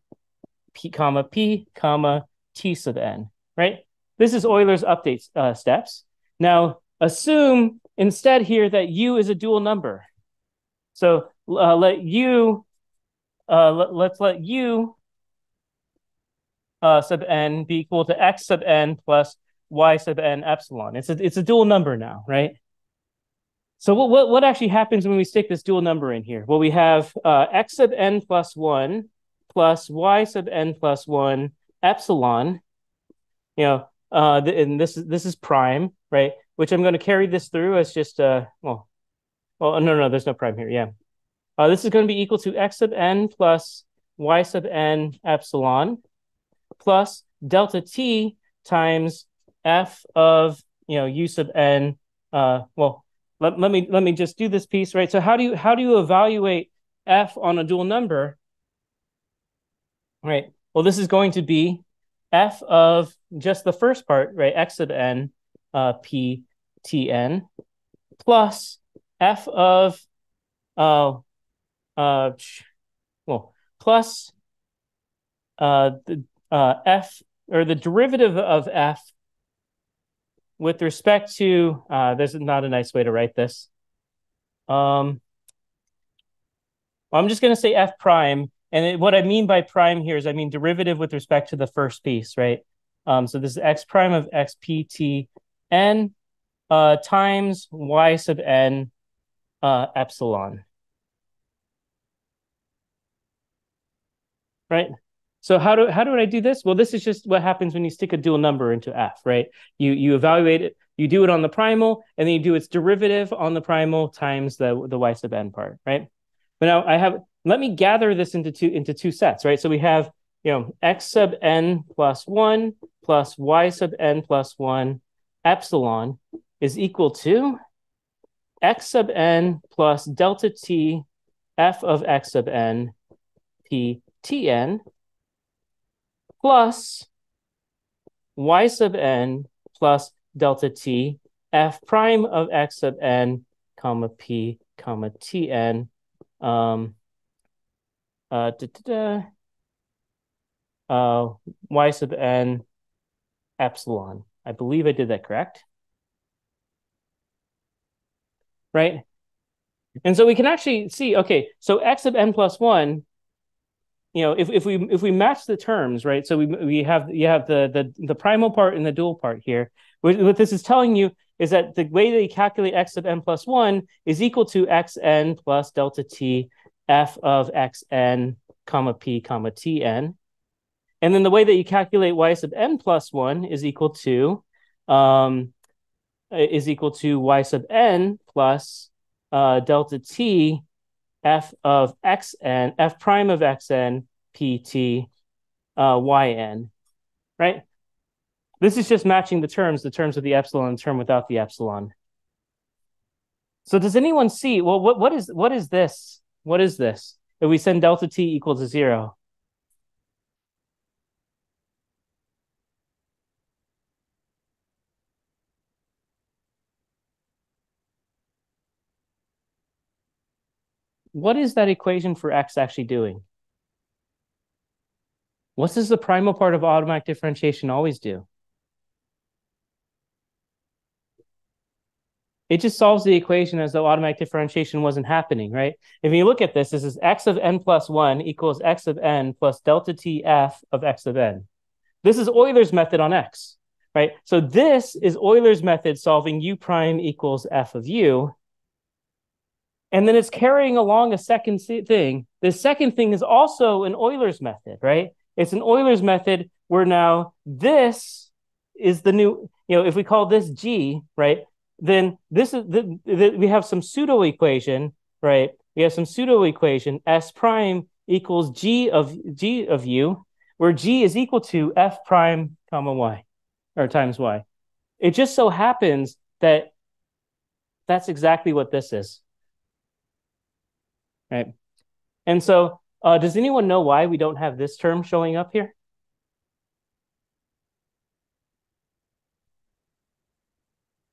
p comma p comma t sub n right? This is Euler's update uh, steps. Now, assume instead here that u is a dual number. So uh, let u, uh, let, us let u uh, sub n be equal to x sub n plus y sub n epsilon. It's a, it's a dual number now, right? So what, what, what actually happens when we stick this dual number in here? Well, we have uh, x sub n plus 1 plus y sub n plus 1 epsilon you know, uh, th- and this is this is prime, right? Which I'm going to carry this through as just uh, well, well, no, no, there's no prime here. Yeah, uh, this is going to be equal to x sub n plus y sub n epsilon plus delta t times f of you know u sub n. Uh, well, let, let me let me just do this piece right. So how do you how do you evaluate f on a dual number? Right. Well, this is going to be f of just the first part, right, x sub n uh, p t n plus f of uh uh well plus uh the uh f or the derivative of f with respect to uh this is not a nice way to write this um I'm just going to say f prime and it, what I mean by prime here is I mean derivative with respect to the first piece, right? Um, so this is x prime of x p t n uh, times y sub n uh, epsilon. Right? So how do how do I do this? Well, this is just what happens when you stick a dual number into f, right? You you evaluate it, you do it on the primal, and then you do its derivative on the primal times the the y sub n part, right? But now I have let me gather this into two into two sets, right? So we have you know x sub n plus one plus y sub n plus one epsilon is equal to x sub n plus delta t f of x sub n p t n plus y sub n plus delta t f prime of x sub n comma p comma t n um, uh, da, da, da, uh, y sub n epsilon. I believe I did that correct. Right? And so we can actually see, okay, so x sub n plus one, you know, if, if we if we match the terms, right? So we we have you have the the the primal part and the dual part here. What, this is telling you is that the way they calculate x sub n plus one is equal to xn plus delta t f of xn comma p comma tn. And then the way that you calculate y sub n plus one is equal to um, is equal to y sub n plus uh, delta t f of xn f prime of xn pt uh, yn, right? This is just matching the terms, the terms of the epsilon, the term without the epsilon. So does anyone see? Well, what what is what is this? What is this? If we send delta t equal to zero. What is that equation for x actually doing? What does the primal part of automatic differentiation always do? It just solves the equation as though automatic differentiation wasn't happening, right? If you look at this, this is x of n plus 1 equals x of n plus delta t f of x of n. This is Euler's method on x, right? So this is Euler's method solving u prime equals f of u. And then it's carrying along a second thing. The second thing is also an Euler's method, right? It's an Euler's method where now this is the new, you know, if we call this G, right, then this is the, the we have some pseudo equation, right? We have some pseudo equation S prime equals G of G of U, where G is equal to F prime comma Y or times Y. It just so happens that that's exactly what this is. Right. And so uh, does anyone know why we don't have this term showing up here?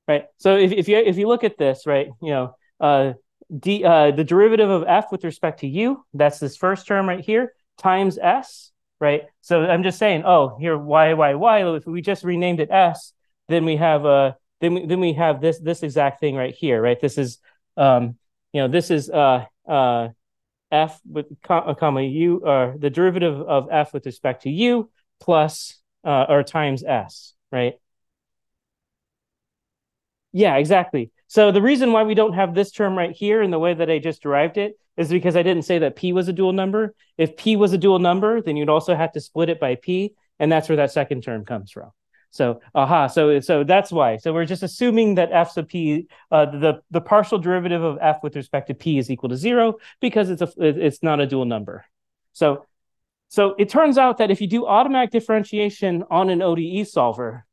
Right. So if, if you if you look at this, right, you know, uh, d uh, the derivative of f with respect to u, that's this first term right here, times s, right? So I'm just saying, oh, here y y y. If we just renamed it s, then we have uh then we, then we have this this exact thing right here, right? This is um you know this is uh uh f with comma u or the derivative of f with respect to u plus uh, or times s, right? Yeah, exactly. So the reason why we don't have this term right here in the way that I just derived it is because I didn't say that p was a dual number. If p was a dual number, then you'd also have to split it by p, and that's where that second term comes from. So, aha, so so that's why. So we're just assuming that f sub p, uh, the the partial derivative of f with respect to p is equal to zero because it's a it's not a dual number. So, so it turns out that if you do automatic differentiation on an ODE solver,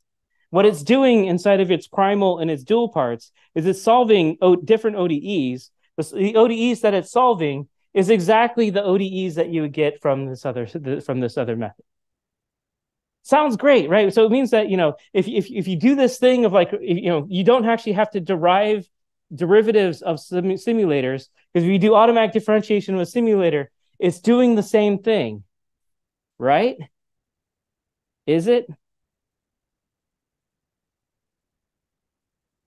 what it's doing inside of its primal and its dual parts is it's solving o- different ODEs. The, ODEs that it's solving is exactly the ODEs that you would get from this other from this other method sounds great right? So it means that you know if, if, if you do this thing of like you know you don't actually have to derive derivatives of sim- simulators because if you do automatic differentiation with simulator it's doing the same thing right? Is it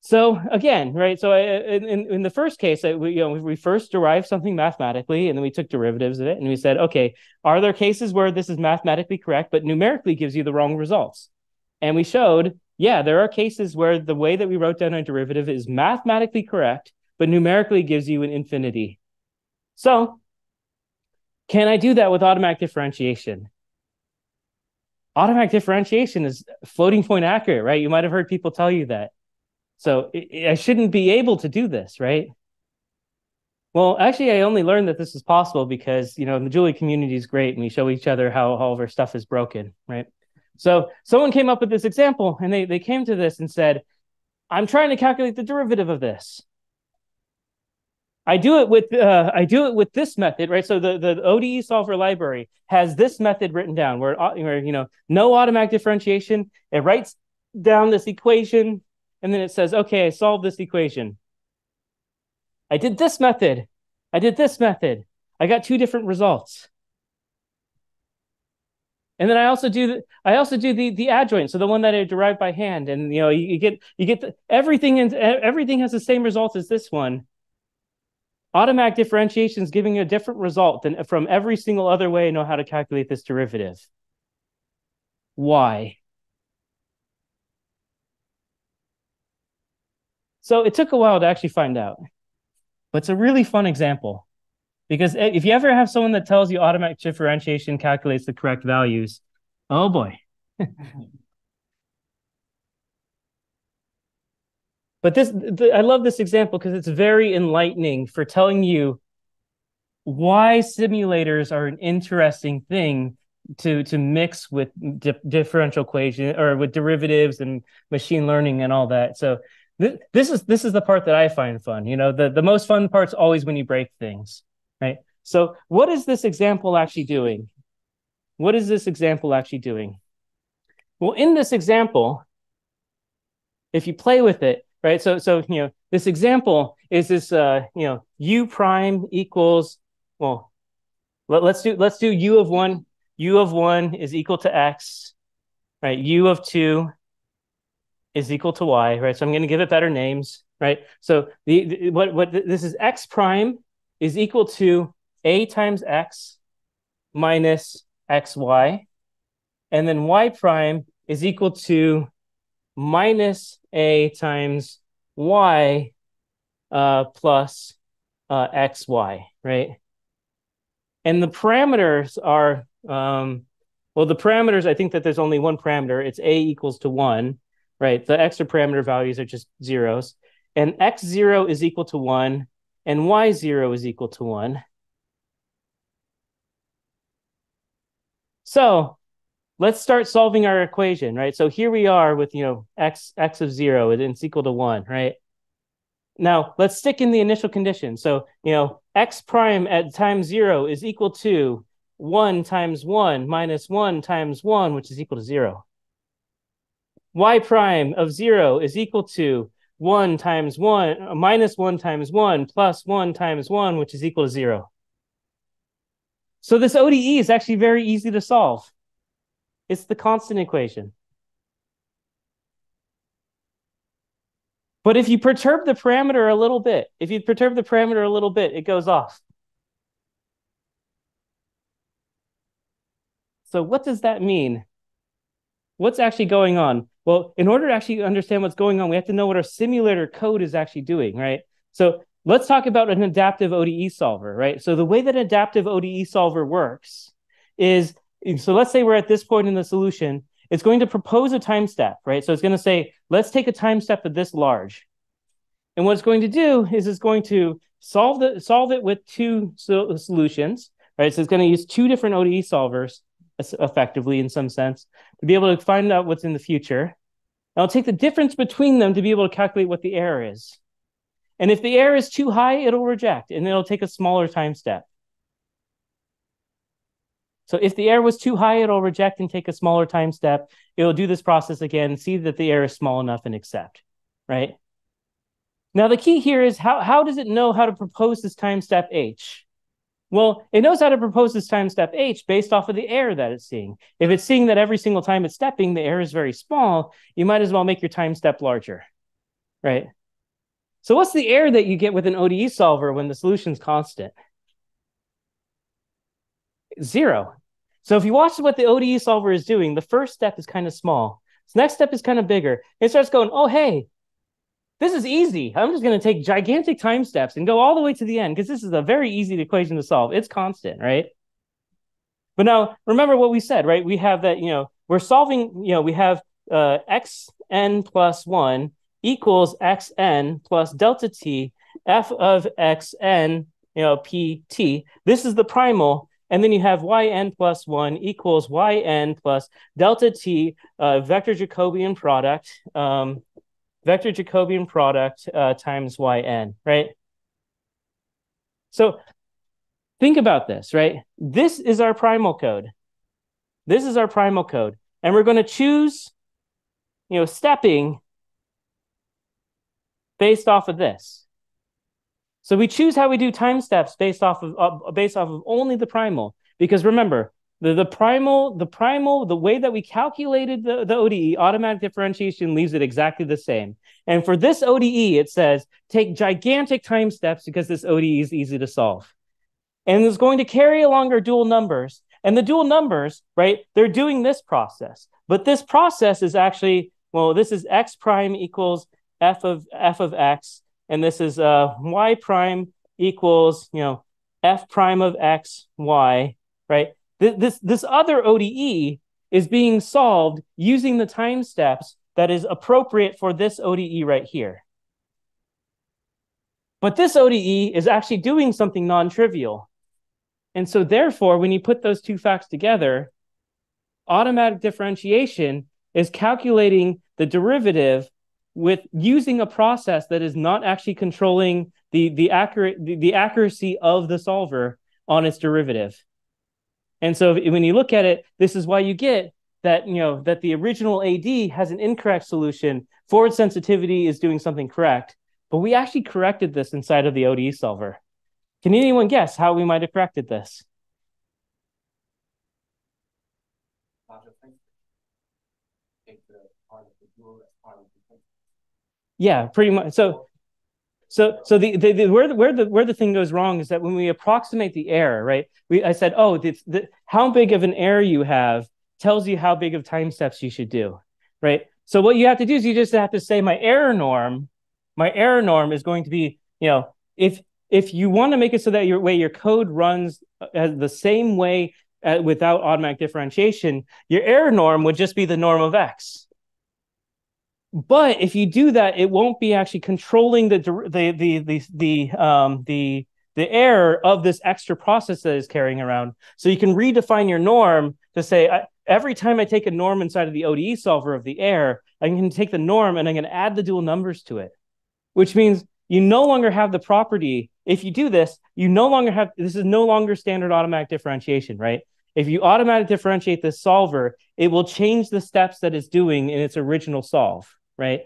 So again, right? So uh, I, in, in the first case, we, you know, we first derived something mathematically, and then we took derivatives of it, and we said, okay, are there cases where this is mathematically correct, but numerically gives you the wrong results? And we showed, yeah, there are cases where the way that we wrote down a derivative is mathematically correct, but numerically gives you an infinity. So, can I do that with automatic differentiation? Automatic differentiation is floating point accurate, right? You might have heard people tell you that. So I shouldn't be able to do this, right? Well, actually, I only learned that this is possible because you know the Julia community is great, and we show each other how all of our stuff is broken, right? So someone came up with this example, and they they came to this and said, "I'm trying to calculate the derivative of this." I do it with uh, I do it with this method, right? So the, the ODE solver library has this method written down where, where you know no automatic differentiation. It writes down this equation and then it says, okay, I solved this equation. I did this method. I did this method. I got two different results. And then I also do the I also do the the adjoint, so the one that I derived by hand, and you know you, you get you get the, everything and everything has the same result as this one. Automatic differentiation is giving you a different result than from every single other way I know how to calculate this derivative. Why? So it took a while to actually find out. But it's a really fun example because if you ever have someone that tells you automatic differentiation calculates the correct values, oh boy. but this, the, I love this example because it's very enlightening for telling you why simulators are an interesting thing to to mix with di- differential equation or with derivatives and machine learning and all that. So this, is this is the part that I find fun. You know, the the most fun part's always when you break things, right? So, what is this example actually doing? What is this example actually doing? Well, in this example, if you play with it, right? So, so you know, this example, is this uh you know u prime equals well let, let's do let's do u of one u of one is equal to x right u of two is equal to y right so i'm going to give it better names right so the, the what what this is x prime is equal to a times x minus xy and then y prime is equal to minus a times y uh, plus uh, xy, right? And the parameters are, um, well, the parameters, I think that there's only one parameter. It's a equals to one, right? The extra parameter values are just zeros. And x0 is equal to one, and y0 is equal to one. So let's start solving our equation, right? So here we are with, you know, x, x of zero, and it's equal to one, right? Now let's stick in the initial condition. So, you know, x prime at time zero is equal to one times one minus one times one, which is equal to zero. Y prime of zero is equal to one times one minus one times one plus one times one, which is equal to zero. So this ODE is actually very easy to solve. It's the constant equation. But if you perturb the parameter a little bit, if you perturb the parameter a little bit, it goes off. So what does that mean? What's actually going on? Well, in order to actually understand what's going on, we have to know what our simulator code is actually doing, right? So let's talk about an adaptive ODE solver, right? So the way that an adaptive ODE solver works is, so let's say we're at this point in the solution, it's going to propose a time step, right? So it's going to say, let's take a time step of this large. And what it's going to do is it's going to solve the solve it with two so, solutions, right? So it's going to use two different ODE solvers effectively in some sense to be able to find out what's in the future. And I'll take the difference between them to be able to calculate what the error is. And if the error is too high, it'll reject and it'll take a smaller time step. So if the error was too high, it'll reject and take a smaller time step. It'll do this process again, see that the error is small enough and accept, right? Now the key here is how, how does it know how to propose this time step H? Well, it knows how to propose this time step H based off of the error that it's seeing. If it's seeing that every single time it's stepping, the error is very small, you might as well make your time step larger, right? So what's the error that you get with an ODE solver when the solution's constant? Zero. So if you watch what the ODE solver is doing, the first step is kind of small. The next step is kind of bigger. It starts going, oh, hey, this is easy. I'm just going to take gigantic time steps and go all the way to the end because this is a very easy equation to solve. It's constant, right? But now remember what we said, right? We have that, you know, we're solving, you know, we have uh, xn plus 1 equals xn plus delta t f of xn, you know, pt. This is the primal. And then you have yn plus 1 equals yn plus delta t uh, vector Jacobian product, um, vector Jacobian product uh, times yn, right? So think about this, right? This is our primal code. This is our primal code. And we're going to choose, you know, stepping based off of this. So we choose how we do time steps based off of uh, based off of only the primal. Because remember, the, the primal, the primal, the way that we calculated the, the ODE, automatic differentiation leaves it exactly the same. And for this ODE, it says take gigantic time steps because this ODE is easy to solve. And it's going to carry along our dual numbers. And the dual numbers, right, they're doing this process. But this process is actually, well, this is x prime equals f of f of x and this is uh, y prime equals, you know, f prime of x, y, right? This, this, other ODE is being solved using the time steps that is appropriate for this ODE right here. But this ODE is actually doing something non-trivial. And so therefore, when you put those two facts together, automatic differentiation is calculating the derivative with using a process that is not actually controlling the the accurate the, the accuracy of the solver on its derivative. And so when you look at it, this is why you get that you know that the original AD has an incorrect solution. Forward sensitivity is doing something correct, but we actually corrected this inside of the ODE solver. Can anyone guess how we might have corrected this? Yeah, pretty much. So, so, so the, the, the, where the where the where the thing goes wrong is that when we approximate the error, right? We I said, oh, the, the how big of an error you have tells you how big of time steps you should do, right? So what you have to do is you just have to say my error norm, my error norm is going to be, you know, if if you want to make it so that your way your code runs as the same way uh, without automatic differentiation, your error norm would just be the norm of x. But if you do that, it won't be actually controlling the the the the the um the the error of this extra process that is carrying around. So you can redefine your norm to say every time I take a norm inside of the ODE solver of the error, I can take the norm and I'm going to add the dual numbers to it, which means you no longer have the property. If you do this, you no longer have this is no longer standard automatic differentiation, right? If you automatically differentiate this solver, it will change the steps that it's doing in its original solve right?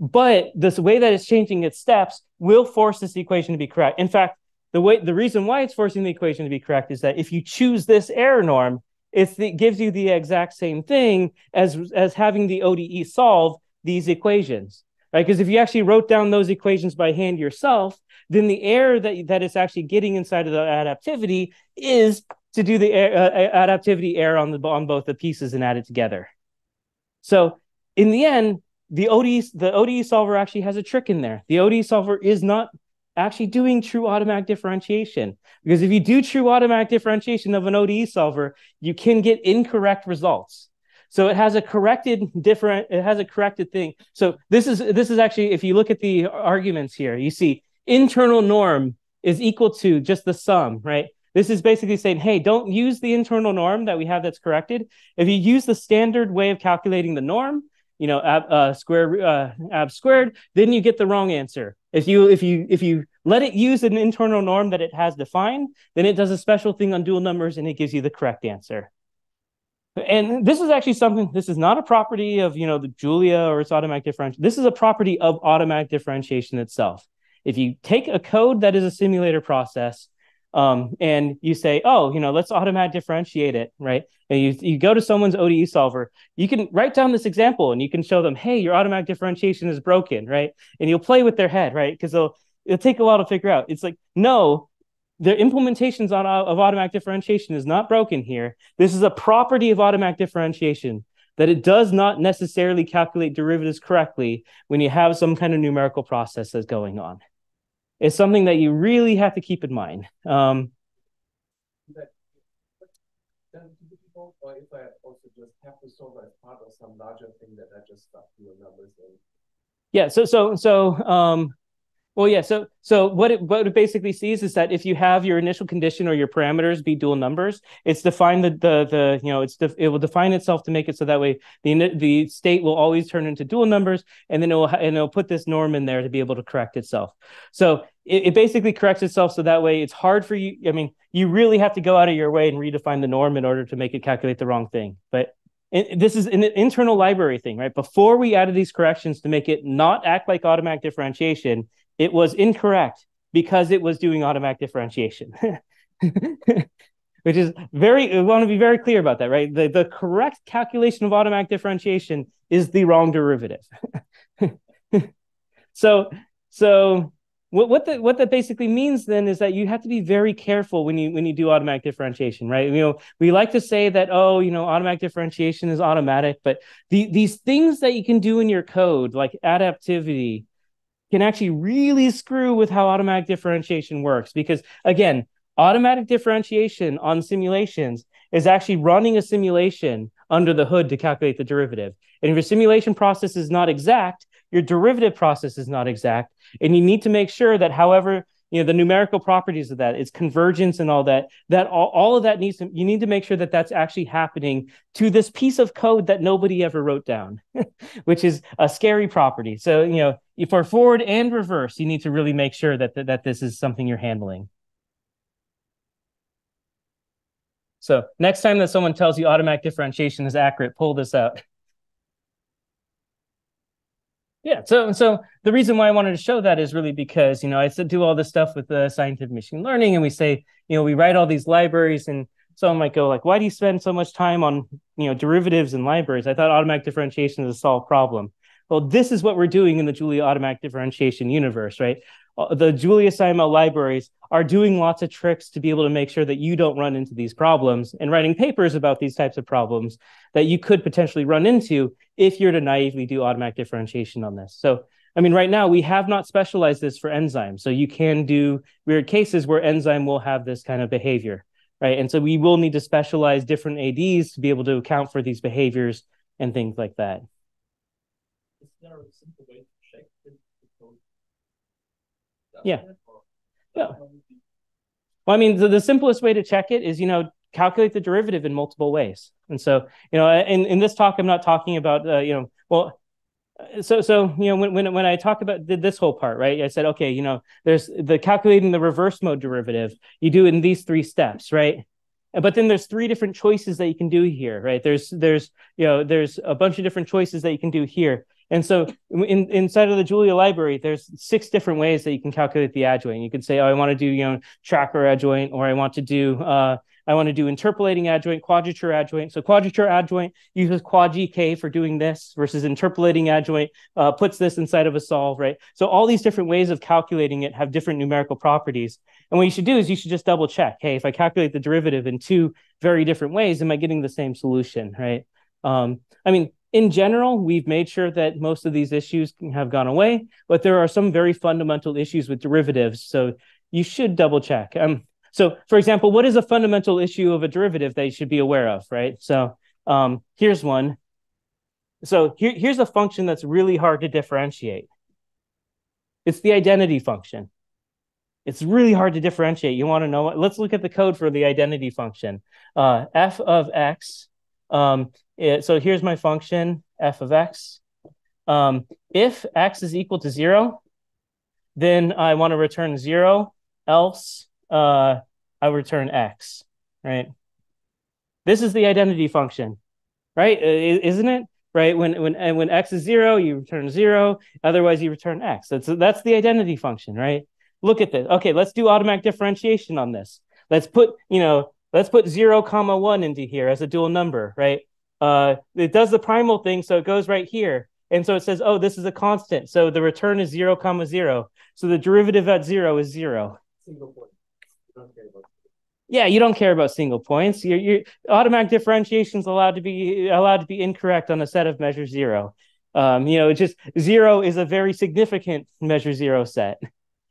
But this way that it's changing its steps will force this equation to be correct. In fact, the way the reason why it's forcing the equation to be correct is that if you choose this error norm, it gives you the exact same thing as as having the ODE solve these equations, right? Because if you actually wrote down those equations by hand yourself, then the error that that it's actually getting inside of the adaptivity is to do the uh, adaptivity error on the on both the pieces and add it together. So in the end, the ODE, the ODE solver actually has a trick in there. The ODE solver is not actually doing true automatic differentiation because if you do true automatic differentiation of an ODE solver, you can get incorrect results. So it has a corrected different, it has a corrected thing. So this is this is actually, if you look at the arguments here, you see internal norm is equal to just the sum, right? This is basically saying, hey, don't use the internal norm that we have that's corrected. If you use the standard way of calculating the norm, you know ab uh, square uh, ab squared then you get the wrong answer. If you if you if you let it use an internal norm that it has defined then it does a special thing on dual numbers and it gives you the correct answer. And this is actually something this is not a property of you know the julia or its automatic differentiation. This is a property of automatic differentiation itself. If you take a code that is a simulator process um, and you say, oh, you know, let's automatic differentiate it, right? And you, you go to someone's ODE solver, you can write down this example and you can show them, hey, your automatic differentiation is broken, right? And you'll play with their head, right? Because they'll it'll take a while to figure out. It's like, no, the implementations on, of automatic differentiation is not broken here. This is a property of automatic differentiation that it does not necessarily calculate derivatives correctly when you have some kind of numerical process that's going on is something that you really have to keep in mind. Um, or if I also just have to solve as part of some larger thing that I just stuck your numbers in? Yeah, so so so um well, yeah. So, so what it what it basically sees is that if you have your initial condition or your parameters be dual numbers, it's defined the the the you know it's def, it will define itself to make it so that way the the state will always turn into dual numbers, and then it will and it'll put this norm in there to be able to correct itself. So it, it basically corrects itself so that way it's hard for you. I mean, you really have to go out of your way and redefine the norm in order to make it calculate the wrong thing. But this is an internal library thing, right? Before we added these corrections to make it not act like automatic differentiation, it was incorrect because it was doing automatic differentiation. Which is very, I want to be very clear about that, right? The, the correct calculation of automatic differentiation is the wrong derivative. so, so what, what that what that basically means then is that you have to be very careful when you when you do automatic differentiation, right? You know, we like to say that oh, you know, automatic differentiation is automatic, but the, these things that you can do in your code, like adaptivity, can actually really screw with how automatic differentiation works. Because again, automatic differentiation on simulations is actually running a simulation under the hood to calculate the derivative. And if your simulation process is not exact, your derivative process is not exact. And you need to make sure that however you know the numerical properties of that its convergence and all that that all, all of that needs to you need to make sure that that's actually happening to this piece of code that nobody ever wrote down which is a scary property. So you know if for forward and reverse you need to really make sure that that, that this is something you're handling. So next time that someone tells you automatic differentiation is accurate pull this out Yeah. So, so the reason why I wanted to show that is really because, you know, I said do all this stuff with the scientific machine learning and we say, you know, we write all these libraries and someone might go like, why do you spend so much time on, you know, derivatives and libraries? I thought automatic differentiation is a solved problem. Well, this is what we're doing in the Julia automatic differentiation universe, right? Uh, the Julia SciML libraries are doing lots of tricks to be able to make sure that you don't run into these problems and writing papers about these types of problems that you could potentially run into if you're to naively do automatic differentiation on this. So, I mean, right now we have not specialized this for enzymes. So you can do weird cases where Enzyme will have this kind of behavior, right? And so we will need to specialize different ADs to be able to account for these behaviors and things like that. Is there a simple way to check if the code yeah. Yeah. Well, I mean, the, the simplest way to check it is, you know, calculate the derivative in multiple ways. And so, you know, in, in this talk, I'm not talking about, uh, you know, well, so so you know when when when I talk about this whole part, right? I said, okay, you know, there's the calculating the reverse mode derivative. You do it in these three steps, right? But then there's three different choices that you can do here, right? There's there's you know there's a bunch of different choices that you can do here. And so in, inside of the Julia library, there's six different ways that you can calculate the adjoint. You could say, oh, I want to do, you know, tracker adjoint, or I want to do, uh, I want to do interpolating adjoint, quadrature adjoint. So quadrature adjoint uses QuadGK for doing this versus interpolating adjoint uh, puts this inside of a solve, right? So all these different ways of calculating it have different numerical properties. And what you should do is you should just double check. Hey, if I calculate the derivative in two very different ways, am I getting the same solution, right? Um, I mean, in general, we've made sure that most of these issues have gone away, but there are some very fundamental issues with derivatives. So you should double check. Um, so, for example, what is a fundamental issue of a derivative that you should be aware of, right? So um, here's one. So here, here's a function that's really hard to differentiate. It's the identity function. It's really hard to differentiate. You want to know what? Let's look at the code for the identity function. Uh, f of x um, it, so here's my function f of x. Um, if x is equal to zero, then I want to return zero, else uh, I return x, right? This is the identity function, right? Isn't it? Right? When when and when x is zero, you return zero. Otherwise, you return x. That's that's the identity function, right? Look at this. Okay, let's do automatic differentiation on this. Let's put you know let's put zero comma one into here as a dual number, right? Uh, it does the primal thing, so it goes right here. And so it says, oh, this is a constant. So the return is zero comma zero. So the derivative at zero is zero. Single point. yeah, you don't care about single points. Your, your automatic differentiation is allowed to be allowed to be incorrect on a set of measure zero. Um, you know, just zero is a very significant measure zero set.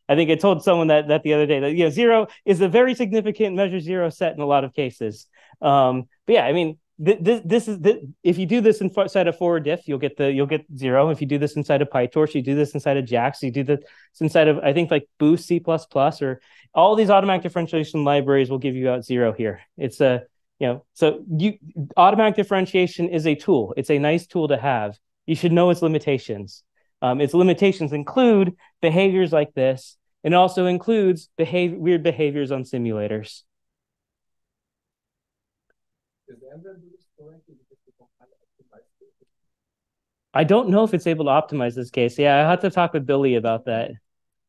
I think I told someone that that the other day that you know zero is a very significant measure zero set in a lot of cases. Um, but yeah, I mean, this, this is the, if you do this inside of ForwardDiff, you'll get the you'll get zero. If you do this inside of PyTorch, you do this inside of JAX, you do this inside of I think like Boost C or all these automatic differentiation libraries will give you out zero here. It's a you know so you automatic differentiation is a tool. It's a nice tool to have. You should know its limitations. Um, its limitations include behaviors like this, and also includes behave weird behaviors on simulators. I don't know if it's able to optimize this case. Yeah, I have to talk with Billy about that.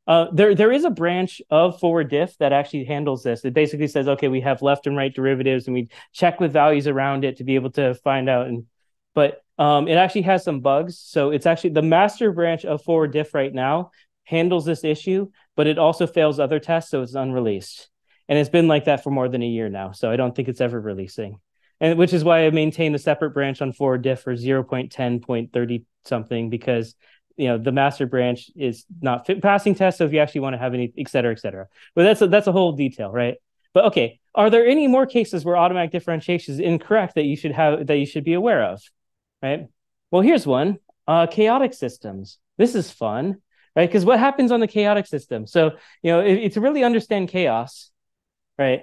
Uh, there, there is a branch of ForwardDiff that actually handles this. It basically says, okay, we have left and right derivatives, and we check with values around it to be able to find out. And but um, it actually has some bugs. So it's actually the master branch of ForwardDiff right now handles this issue, but it also fails other tests, so it's unreleased. And it's been like that for more than a year now. So I don't think it's ever releasing and which is why I maintain a separate branch on ForwardDiff for 0.10.30 something because you know the master branch is not fit passing test. So if you actually want to have any, et cetera, et cetera. But that's a, that's a whole detail, right? But okay, are there any more cases where automatic differentiation is incorrect that you should have that you should be aware of, right? Well, here's one: uh, chaotic systems. This is fun, right? Because what happens on the chaotic system? So you know, it, to really understand chaos, right?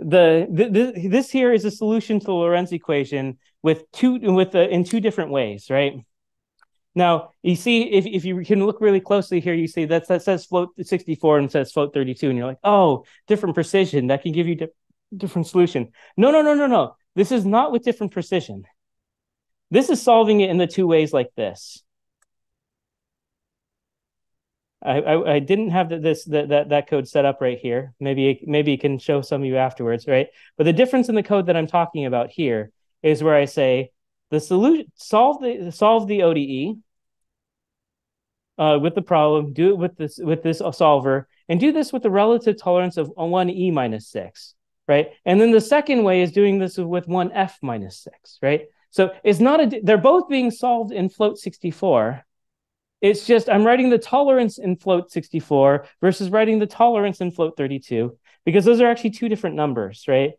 The, the, this here is a solution to the Lorenz equation with two with uh, in two different ways, right? Now you see if, if you can look really closely here, you see that that says float 64 and says float 32, and you're like, oh, different precision that can give you di- different solution. No, no, no, no, no. This is not with different precision. This is solving it in the two ways like this. I, I, didn't have the, this the, that that code set up right here. Maybe maybe can show some of you afterwards, right? But the difference in the code that I'm talking about here is where I say the solution solve the solve the ODE uh, with the problem, do it with this with this solver, and do this with the relative tolerance of one e minus six, right? And then the second way is doing this with one f minus six, right? So it's not a they're both being solved in float 64 it's just I'm writing the tolerance in float 64 versus writing the tolerance in float 32 because those are actually two different numbers, right?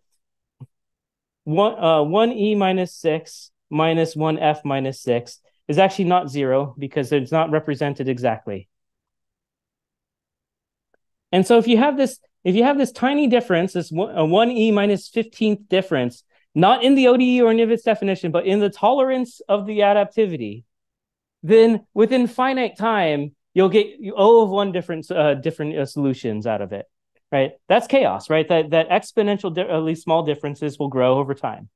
One, uh, 1e minus 6 minus 1f minus 6 is actually not zero because it's not represented exactly. And so if you have this, if you have this tiny difference, this one, a 1e minus 15th difference, not in the ODE or NIVIS definition, but in the tolerance of the adaptivity, then within finite time, you'll get O of one different uh, different uh, solutions out of it, right? That's chaos, right? That that exponential, di- at least small differences, will grow over time.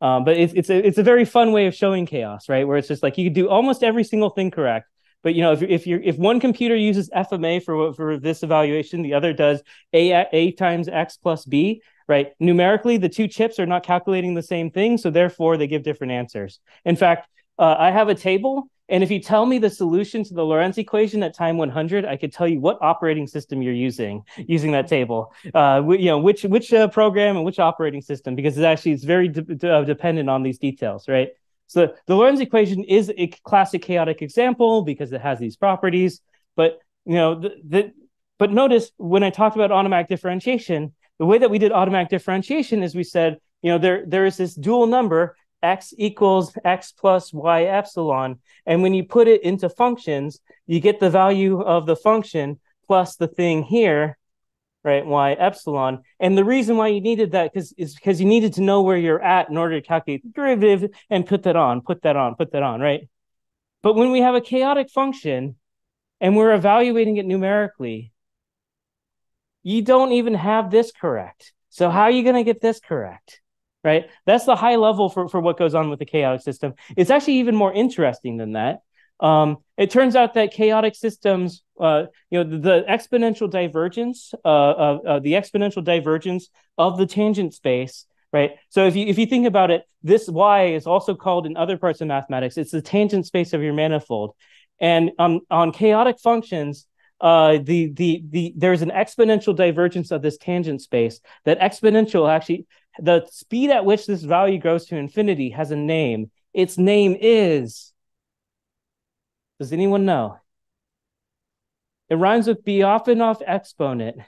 Um, but it's it's a it's a very fun way of showing chaos, right? Where it's just like you could do almost every single thing correct, but you know if if you if one computer uses FMA for for this evaluation, the other does a a times x plus b, right? Numerically, the two chips are not calculating the same thing, so therefore they give different answers. In fact, uh, I have a table and if you tell me the solution to the Lorenz equation at time 100, I could tell you what operating system you're using using that table. Uh, you know which which uh, program and which operating system because it's actually it's very de- de- uh, dependent on these details, right? So the Lorenz equation is a classic chaotic example because it has these properties. But you know the, the but notice when I talked about automatic differentiation, the way that we did automatic differentiation is we said you know there there is this dual number x equals x plus y epsilon. And when you put it into functions, you get the value of the function plus the thing here, right, y epsilon. And the reason why you needed that cause, is because you needed to know where you're at in order to calculate the derivative and put that on, put that on, put that on, right? But when we have a chaotic function and we're evaluating it numerically, you don't even have this correct. So how are you going to get this correct? Right? That's the high level for, for what goes on with the chaotic system. It's actually even more interesting than that. Um, it turns out that chaotic systems, uh, you know, the, the exponential divergence, uh, uh, the exponential divergence of the tangent space, right? So if you if you think about it, this y is also called in other parts of mathematics. It's the tangent space of your manifold, and on on chaotic functions, uh, the the the there's an exponential divergence of this tangent space. That exponential actually the speed at which this value goes to infinity has a name. Its name is. Does anyone know? It rhymes with Lyapunov exponent.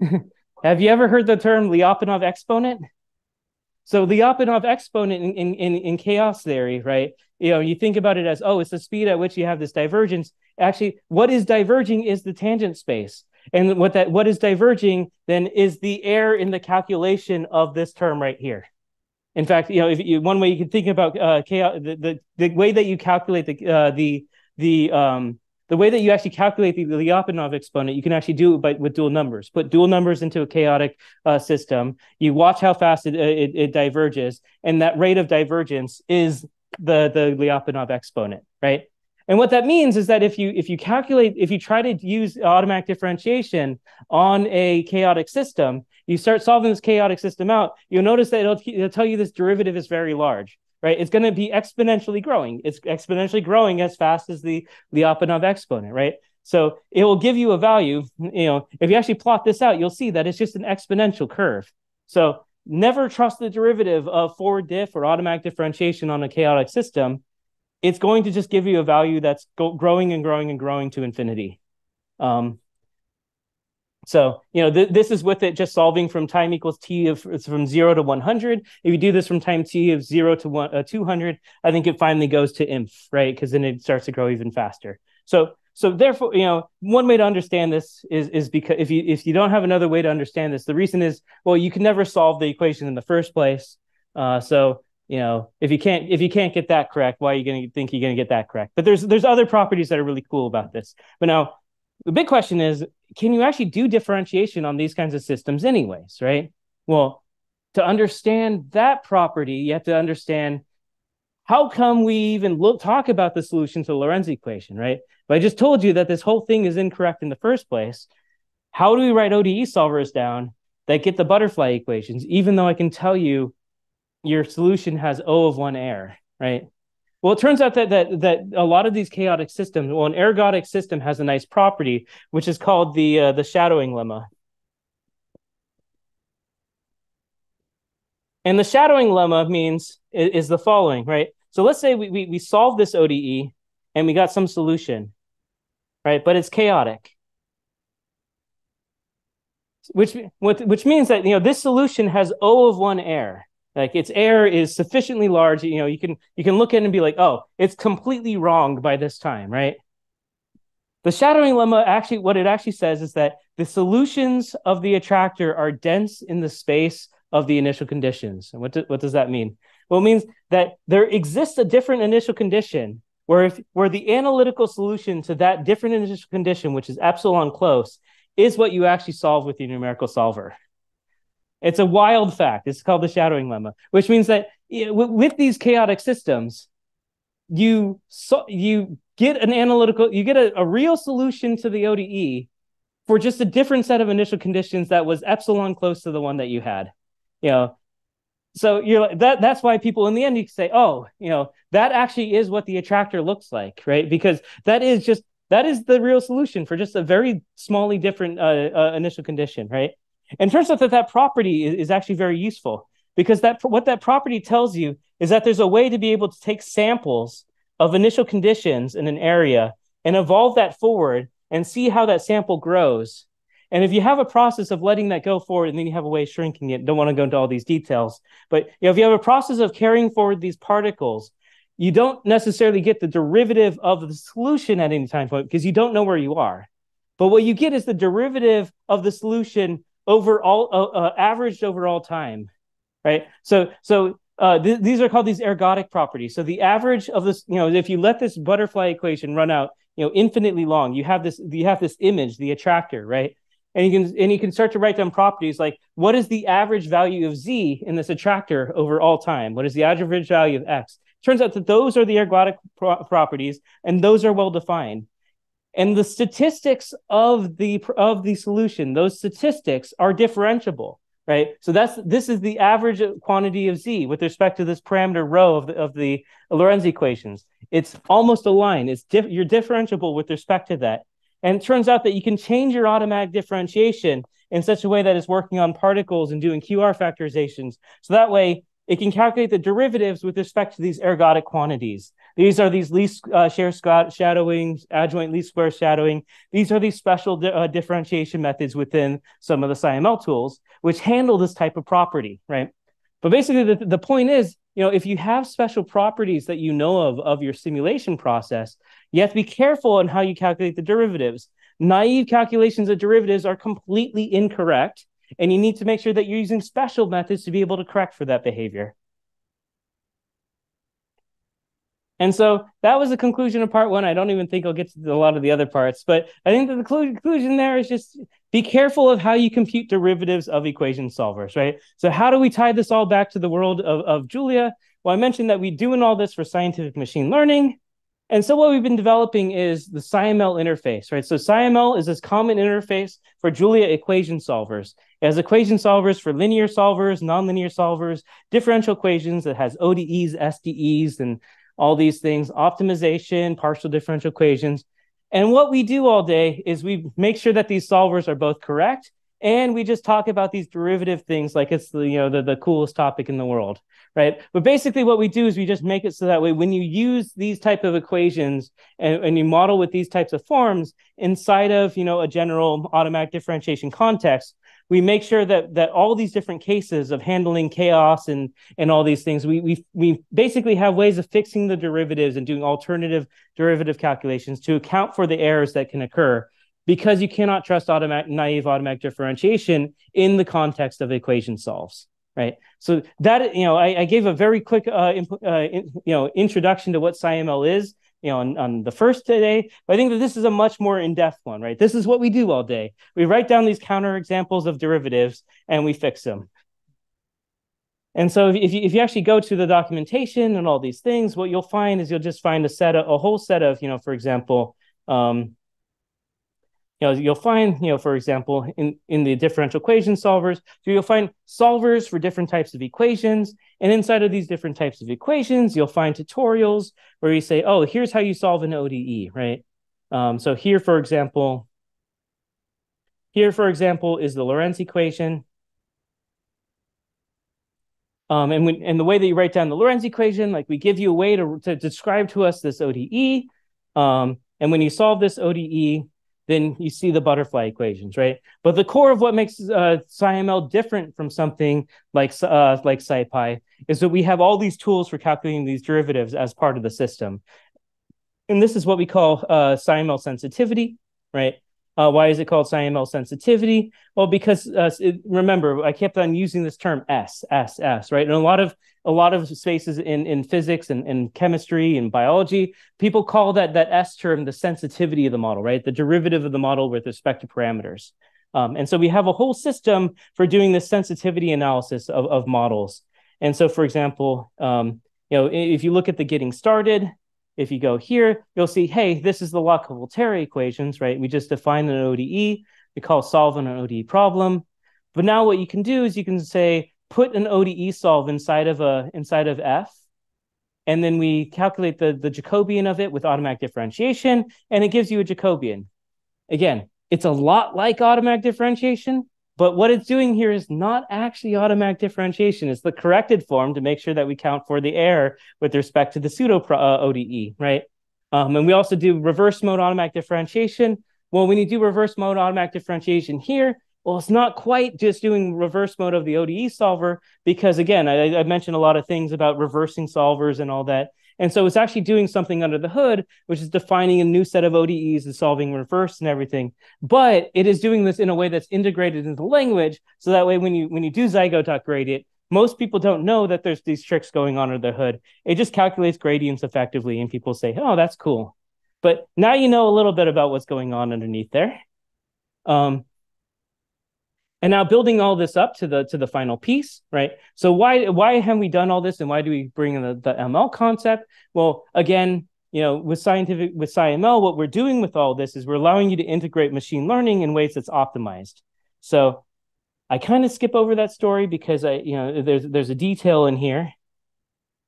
Have you ever heard the term Lyapunov exponent? So Lyapunov exponent in, in, in chaos theory, right? You know, you think about it as, oh, it's the speed at which you have this divergence. Actually, what is diverging is the tangent space. And what that what is diverging then is the error in the calculation of this term right here. In fact, you know, if you, one way you can think about uh, chaos, the, the, the way that you calculate the uh, the the um, the way that you actually calculate the Lyapunov exponent, you can actually do it by, with dual numbers. Put dual numbers into a chaotic uh, system. You watch how fast it, it, it diverges, and that rate of divergence is the the Lyapunov exponent, right? And what that means is that if you if you calculate if you try to use automatic differentiation on a chaotic system, you start solving this chaotic system out, you'll notice that it'll, it'll tell you this derivative is very large, right? It's going to be exponentially growing. It's exponentially growing as fast as the the Lyapunov exponent, right? So it will give you a value. You know, if you actually plot this out, you'll see that it's just an exponential curve. So never trust the derivative of ForwardDiff or automatic differentiation on a chaotic system it's going to just give you a value that's go- growing and growing and growing to infinity. Um, so, you know, th- this is with it just solving from time equals t of from zero to 100. If you do this from time t of zero to one, uh, 200, I think it finally goes to inf, right? Because then it starts to grow even faster. So, so therefore, you know, one way to understand this is is because if you if you don't have another way to understand this, the reason is well, you can never solve the equation in the first place. Uh, so you know if you can't if you can't get that correct why are you going to think you're going to get that correct but there's there's other properties that are really cool about this but now the big question is can you actually do differentiation on these kinds of systems anyways right well to understand that property you have to understand how come we even look talk about the solution to the Lorenz equation, right? But I just told you that this whole thing is incorrect in the first place. How do we write ODE solvers down that get the butterfly equations, even though I can tell you your solution has O of one error, right? Well, it turns out that that that a lot of these chaotic systems, well, an ergodic system has a nice property, which is called the uh, the shadowing lemma. And the shadowing lemma means is, the following, right? So let's say we, we we solve this ODE and we got some solution, right? But it's chaotic. Which which means that you know this solution has O of one error. Like its error is sufficiently large, you know, you can you can look at it and be like, oh, it's completely wrong by this time, right? The shadowing lemma actually, what it actually says is that the solutions of the attractor are dense in the space of the initial conditions. And what, do, what does that mean? Well, it means that there exists a different initial condition where if where the analytical solution to that different initial condition, which is epsilon close, is what you actually solve with your numerical solver. It's a wild fact. It's called the shadowing lemma, which means that with these chaotic systems, you so, you get an analytical, you get a, a real solution to the ODE for just a different set of initial conditions that was epsilon close to the one that you had. You know, so you're like that. That's why people in the end you say, oh, you know, that actually is what the attractor looks like, right? Because that is just that is the real solution for just a very smallly different uh, uh, initial condition, right? And turns out that that property is, is actually very useful because that what that property tells you is that there's a way to be able to take samples of initial conditions in an area and evolve that forward and see how that sample grows. And if you have a process of letting that go forward and then you have a way of shrinking it, don't want to go into all these details, but you know, if you have a process of carrying forward these particles, you don't necessarily get the derivative of the solution at any time point because you don't know where you are. But what you get is the derivative of the solution over all uh, uh, averaged over all time, right? So so uh, th- these are called these ergodic properties. So the average of this, you know, if you let this butterfly equation run out, you know, infinitely long, you have this you have this image, the attractor, right? And you can and you can start to write down properties like what is the average value of z in this attractor over all time? What is the average value of x? Turns out that those are the ergodic pro- properties, and those are well defined and the statistics of the of the solution those statistics are differentiable right? So that's this is the average quantity of z with respect to this parameter rho of the of the Lorenz equations. It's almost a line it's diff, you're differentiable with respect to that. And it turns out that you can change your automatic differentiation in such a way that is working on particles and doing QR factorizations. So that way it can calculate the derivatives with respect to these ergodic quantities these are these least uh, share shadowing, adjoint least square shadowing. These are these special di- uh, differentiation methods within some of the SciML tools, which handle this type of property, right? But basically, the, the point is, you know, if you have special properties that you know of of your simulation process, you have to be careful on how you calculate the derivatives. Naive calculations of derivatives are completely incorrect, and you need to make sure that you're using special methods to be able to correct for that behavior. And so that was the conclusion of part one. I don't even think I'll get to a lot of the other parts, but I think the conclusion there is just be careful of how you compute derivatives of equation solvers, right? So how do we tie this all back to the world of, of Julia? Well, I mentioned that we're doing all this for scientific machine learning. And so what we've been developing is the SciML interface, right? So SciML is this common interface for Julia equation solvers. It has equation solvers for linear solvers, nonlinear solvers, differential equations that has ODEs, SDEs, and all these things, optimization, partial differential equations. And what we do all day is we make sure that these solvers are both correct and we just talk about these derivative things like it's the you know the, the coolest topic in the world right but basically what we do is we just make it so that way when you use these type of equations and, and you model with these types of forms inside of you know a general automatic differentiation context we make sure that that all these different cases of handling chaos and and all these things we we we basically have ways of fixing the derivatives and doing alternative derivative calculations to account for the errors that can occur because you cannot trust automatic naive automatic differentiation in the context of equation solves right? So that you know i, I gave a very quick uh, uh, in, you know introduction to what SciML is you know, on, on the first day. But I think that this is a much more in-depth one, right? This is what we do all day. We write down these counter examples of derivatives and we fix them. And so if you, if you actually go to the documentation and all these things, what you'll find is you'll just find a set of a whole set of, you know, for example, um, you know, you'll find, you know, for example, in, in the differential equation solvers, so you'll find solvers for different types of equations. And inside of these different types of equations, you'll find tutorials where you say, oh, here's how you solve an ODE, right? Um, so here, for example, here, for example, is the Lorenz equation. Um, and when and the way that you write down the Lorenz equation, like we give you a way to, to describe to us this ODE. Um, and when you solve this ODE, then you see the butterfly equations, right? But the core of what makes uh, different from something like uh, like SciPy is that we have all these tools for calculating these derivatives as part of the system. And this is what we call uh, sensitivity, right? Uh, why is it called SciML sensitivity? Well, because uh, it, remember, I kept on using this term S, S, S, right? And a lot of a lot of spaces in, in physics and, and chemistry and biology, people call that that S term the sensitivity of the model, right? The derivative of the model with respect to parameters. Um, and so we have a whole system for doing this sensitivity analysis of, of models. And so, for example, um, you know, if you look at the getting started, if you go here, you'll see, hey, this is the Lotka-Volterra equations, right? We just define an ODE. We call solving an ODE problem. But now what you can do is you can say, put an ODE solve inside of a inside of F, and then we calculate the, the Jacobian of it with automatic differentiation, and it gives you a Jacobian. Again, it's a lot like automatic differentiation, but what it's doing here is not actually automatic differentiation. It's the corrected form to make sure that we count for the error with respect to the pseudo uh, ODE, right? Um, and we also do reverse mode automatic differentiation. Well, when you do reverse mode automatic differentiation here, well, it's not quite just doing reverse mode of the ODE solver because, again, I, I mentioned a lot of things about reversing solvers and all that. And so it's actually doing something under the hood, which is defining a new set of ODEs and solving reverse and everything. But it is doing this in a way that's integrated into the language. So that way, when you when you do zygote.gradient, most people don't know that there's these tricks going on under the hood. It just calculates gradients effectively, and people say, "Oh, that's cool." But now you know a little bit about what's going on underneath there. Um, and now building all this up to the to the final piece right? So why why have we done all this and why do we bring in the, the ml concept? Well again you know with scientific with sciml what we're doing with all this is we're allowing you to integrate machine learning in ways that's optimized. So i kind of skip over that story because i you know there's there's a detail in here.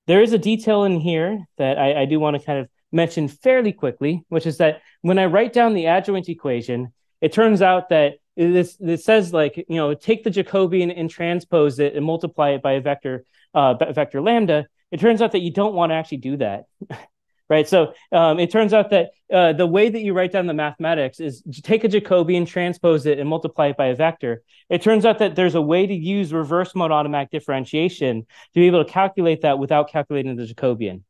There is a detail in here that i, I do want to kind of mention fairly quickly which is that when i write down the adjoint equation it turns out that this this says like you know take the Jacobian and transpose it and multiply it by a vector uh, vector lambda. It turns out that you don't want to actually do that, right? So um, it turns out that uh, the way that you write down the mathematics is take a Jacobian, transpose it, and multiply it by a vector. It turns out that there's a way to use reverse mode automatic differentiation to be able to calculate that without calculating the Jacobian.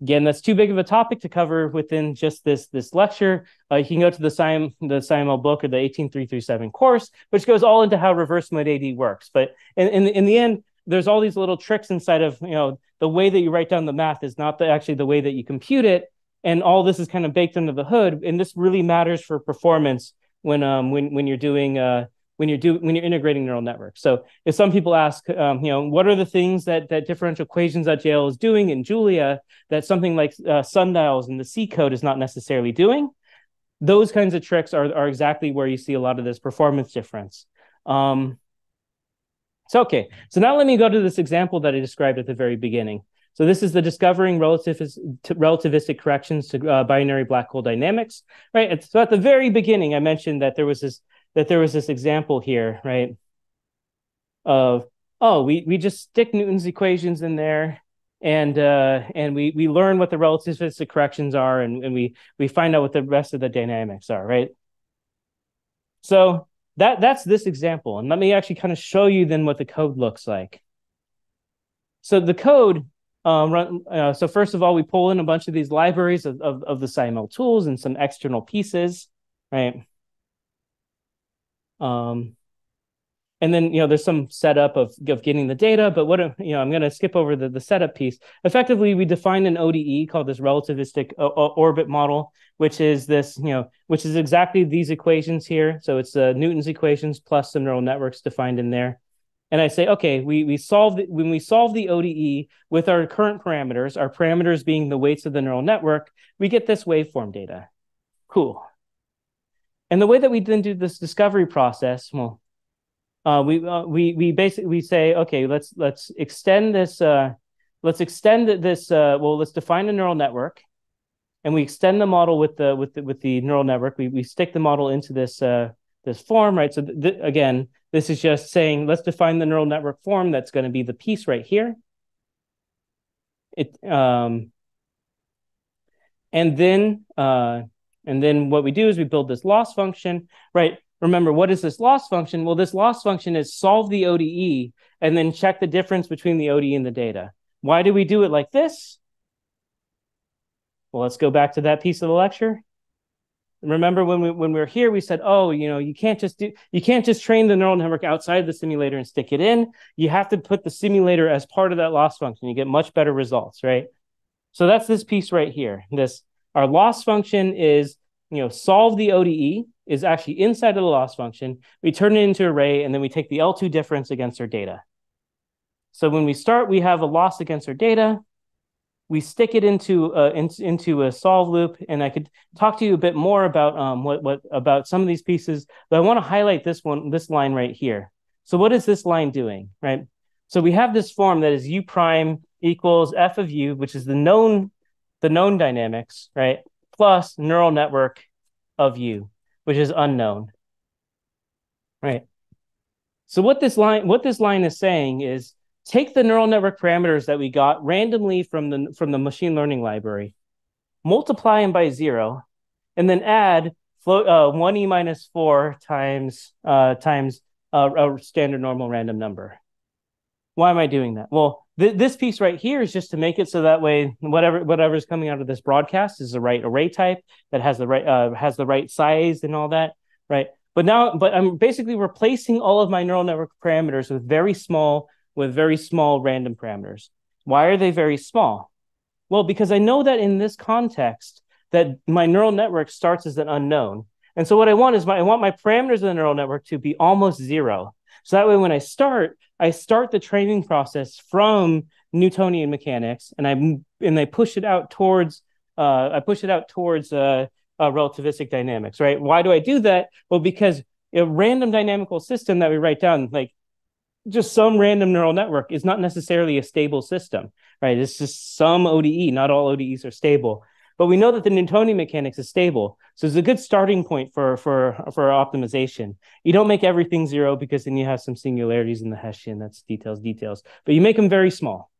Again, that's too big of a topic to cover within just this this lecture. Uh, you can go to the SIM the SciML book or the 18337 course, which goes all into how reverse mode AD works. But in, in, in the end, there's all these little tricks inside of you know the way that you write down the math is not the, actually the way that you compute it, and all this is kind of baked under the hood. And this really matters for performance when um when when you're doing uh when you're doing when you're integrating neural networks. So if some people ask, um, you know, what are the things that that DifferentialEquations.jl is doing in Julia that something like uh, sundials in the C code is not necessarily doing? Those kinds of tricks are are exactly where you see a lot of this performance difference. Um, so okay, so now let me go to this example that I described at the very beginning. So this is the discovering relativistic corrections to uh, binary black hole dynamics, right? So at the very beginning, I mentioned that there was this that there was this example here, right? Of oh, we we just stick Newton's equations in there, and uh, and we we learn what the relativistic corrections are, and, and we we find out what the rest of the dynamics are, right? So that that's this example, and let me actually kind of show you then what the code looks like. So the code um, run, uh, so first of all, we pull in a bunch of these libraries of, of, of the SciML tools and some external pieces, right? Um, and then you know there's some setup of, of getting the data but what you know i'm going to skip over the, the setup piece effectively we defined an ode called this relativistic o- orbit model which is this you know which is exactly these equations here so it's uh, newton's equations plus some neural networks defined in there and I say, okay, we we solve the, when we solve the ODE with our current parameters, our parameters being the weights of the neural network, we get this waveform data. Cool. And the way that we then do this discovery process, well, uh, we uh, we we basically we say, okay, let's let's extend this. Uh, let's extend this. Uh, well, let's define a neural network, and we extend the model with the with the with the neural network. We we stick the model into this uh, this form, right? So th- th- again, this is just saying, let's define the neural network form that's going to be the piece right here. It um, and then uh, and then what we do is we build this loss function, right? Remember, what is this loss function? Well, this loss function is solve the ODE and then check the difference between the ODE and the data. Why do we do it like this? Well, let's go back to that piece of the lecture. Remember when we when we were here, we said, oh, you know, you can't just do you can't just train the neural network outside the simulator and stick it in. You have to put the simulator as part of that loss function. You get much better results, right? So that's this piece right here. This our loss function is, you know, solve the ODE is actually inside of the loss function. We turn it into array, and then we take the L2 difference against our data. So when we start, we have a loss against our data we stick it into uh, in, into a solve loop, and I could talk to you a bit more about um, what what about some of these pieces. But I want to highlight this one, this line right here. So what is this line doing, right? So we have this form that is u prime equals f of u, which is the known the known dynamics, right? Plus neural network of you, which is unknown, right? So what this line what this line is saying is take the neural network parameters that we got randomly from the from the machine learning library, multiply them by zero, and then add float uh, one e minus four times uh, times uh, a standard normal random number. Why am I doing that? Well, th- this piece right here is just to make it so that way whatever whatever is coming out of this broadcast is the right array type that has the right uh, has the right size and all that, right? But now, but I'm basically replacing all of my neural network parameters with very small with very small random parameters. Why are they very small? Well, because I know that in this context, that my neural network starts as an unknown. And so what I want is my I want my parameters of the neural network to be almost zero. So that way when I start, I start the training process from Newtonian mechanics and I and I push it out towards uh, I push it out towards uh, uh, relativistic dynamics, right? Why do I do that? Well, because a random dynamical system that we write down, like just some random neural network is not necessarily a stable system, right? It's just some ODE. Not all ODEs are stable, but we know that the Newtonian mechanics is stable. So it's a good starting point for for for optimization. You don't make everything zero because then you have some singularities in the Hessian. That's details, details. But you make them very small.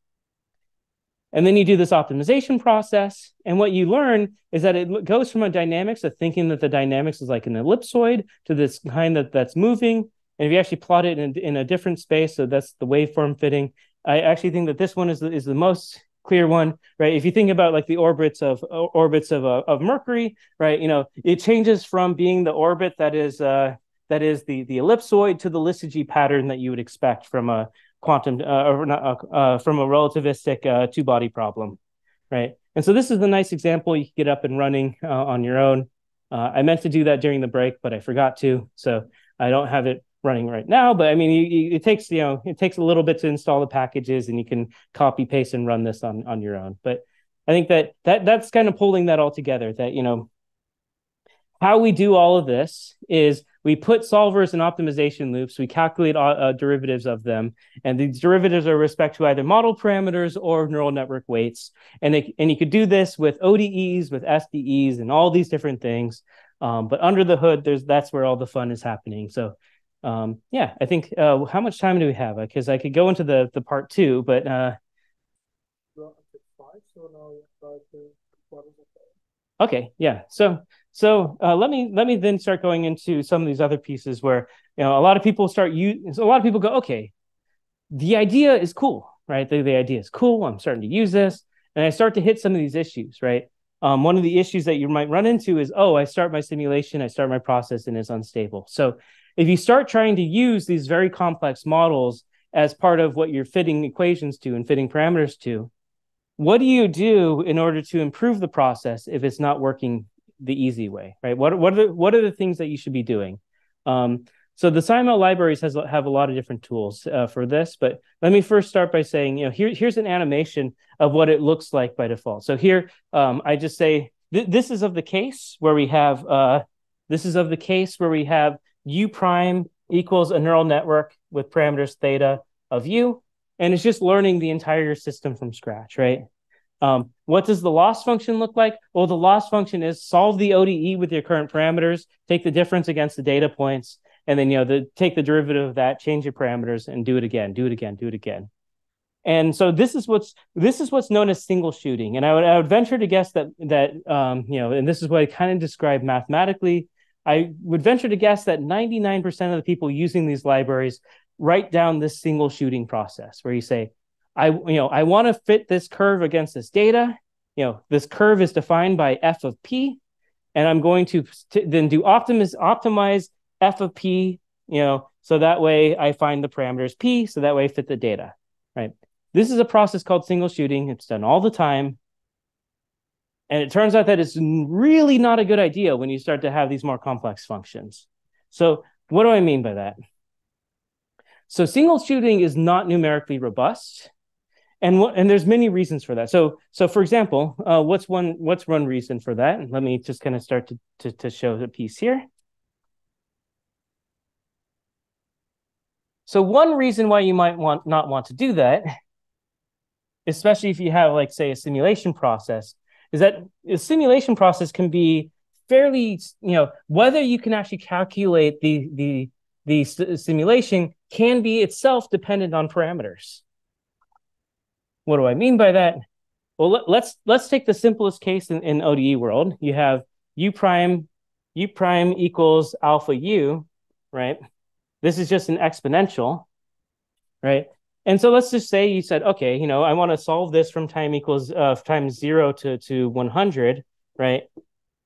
And then you do this optimization process. And what you learn is that it goes from a dynamics of thinking that the dynamics is like an ellipsoid to this kind that that's moving and if you actually plot it in, in a different space, so that's the waveform fitting, I actually think that this one is is the most clear one, right? If you think about like the orbits of uh, orbits of uh, of Mercury, right? You know, it changes from being the orbit that is uh, that is the the ellipsoid to the Lissajous pattern that you would expect from a quantum uh, or not uh, uh from a relativistic uh, two body problem, right? And so this is a nice example you can get up and running on your own. I meant to do that during the break, but I forgot to, so I don't have it running right now. But I mean, you, you, it takes you know it takes a little bit to install the packages, and you can copy paste and run this on on your own. But I think that that that's kind of pulling that all together. That you know how we do all of this is we put solvers in optimization loops. We calculate uh, uh, derivatives of them, and these derivatives are respect to either model parameters or neural network weights. And they, and you could do this with ODEs, with SDEs, and all these different things. Um, but under the hood, there's that's where all the fun is happening. So um, yeah, I think uh, how much time do we have? Because I could go into the the part two, but uh, okay, yeah. So so uh, let me let me then start going into some of these other pieces where you know a lot of people start use a lot of people go okay, the idea is cool, right? The the idea is cool. I'm starting to use this, and I start to hit some of these issues, right? Um, one of the issues that you might run into is oh, I start my simulation, I start my process, and it's unstable. So if you start trying to use these very complex models as part of what you're fitting equations to and fitting parameters to, what do you do in order to improve the process if it's not working the easy way, right? What, what, are, the, what are the things that you should be doing? Um, so the SciML libraries has have a lot of different tools uh, for this, but let me first start by saying, you know, here, here's an animation of what it looks like by default. So here, um, I just say, th this is of the case where we have, uh, this is of the case where we have u prime equals a neural network with parameters theta of u, and it's just learning the entire system from scratch, right? Um, what does the loss function look like? Well, the loss function is solve the ODE with your current parameters, take the difference against the data points, and then you know the take the derivative of that, change your parameters, and do it again, do it again, do it again. And so this is what's this is what's known as single shooting. And I would, I would venture to guess that that um, you know, and this is what I kind of described mathematically. I would venture to guess that 99% of the people using these libraries write down this single shooting process where you say, I, you know, I want to fit this curve against this data. You know, this curve is defined by f of p, and I'm going to t- then do optimize optimize f of p. You know, so that way I find the parameters p, so that way I fit the data. Right. This is a process called single shooting. It's done all the time. And it turns out that it's really not a good idea when you start to have these more complex functions. So, what do I mean by that? So, single shooting is not numerically robust and what and there's many reasons for that so so for example uh, what's one what's one reason for that let me just kind of start to, to to show the piece here so one reason why you might want not want to do that especially if you have like say a simulation process is that the simulation process can be fairly you know whether you can actually calculate the the the simulation can be itself dependent on parameters what do I mean by that? Well, let, us let's, let's take the simplest case in, in ODE world. You have u prime u prime equals alpha u, right? This is just an exponential, right? And so let's just say you said, okay, you know, I want to solve this from time equals uh, times zero to to one hundred, right?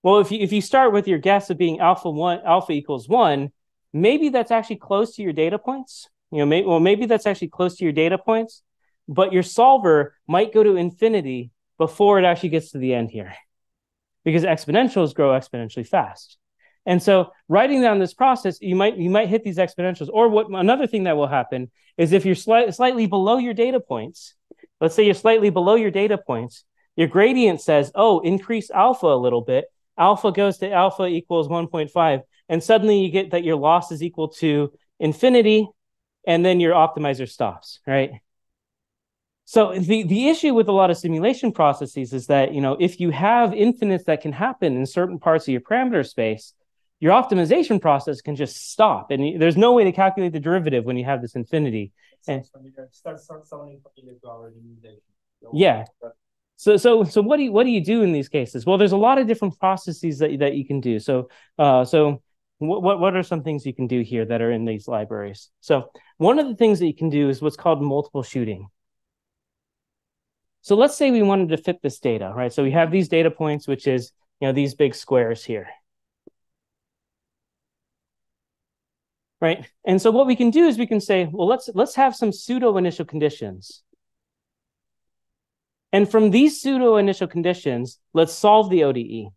Well, if you if you start with your guess of being alpha one alpha equals one, maybe that's actually close to your data points. You know, maybe well maybe that's actually close to your data points, but your solver might go to infinity before it actually gets to the end here because exponentials grow exponentially fast. And so writing down this process, you might you might hit these exponentials. Or what another thing that will happen is if you're sli- slightly below your data points, let's say you're slightly below your data points, your gradient says, oh, increase alpha a little bit. Alpha goes to alpha equals 1.5. And suddenly you get that your loss is equal to infinity, and then your optimizer stops, right? So the, the issue with a lot of simulation processes is that, you know, if you have infinites that can happen in certain parts of your parameter space, your optimization process can just stop. And there's no way to calculate the derivative when you have this infinity. And, yeah. So so so what do you what do you do in these cases? Well, there's a lot of different processes that that you can do. So uh so what what are some things you can do here that are in these libraries? So one of the things that you can do is what's called multiple shooting. So let's say we wanted to fit this data, right? So we have these data points, which is, you know, these big squares here. Right. And so what we can do is we can say, well, let's let's have some pseudo initial conditions. And from these pseudo initial conditions, let's solve the ODE.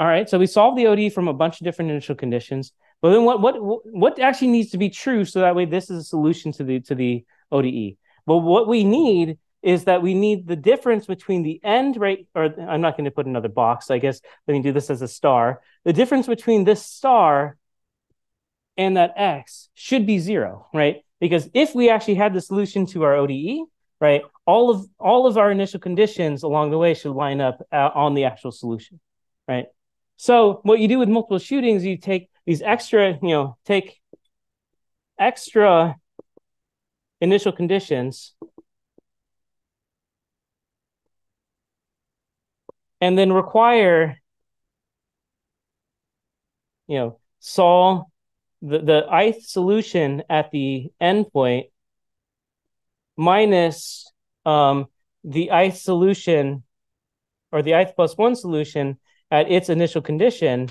All right, so we solve the ODE from a bunch of different initial conditions. But then what what what actually needs to be true so that way this is a solution to the to the ODE? Well, what we need is that we need the difference between the end rate, or I'm not going to put another box. I guess let me do this as a star. The difference between this star and that x should be zero, right? Because if we actually had the solution to our ODE, right, all of all of our initial conditions along the way should line up uh, on the actual solution, right? So what you do with multiple shootings, you take these extra, you know, take extra initial conditions and then require, you know, solve the, the ith solution at the endpoint minus um, the ith solution or the ith plus one solution at its initial condition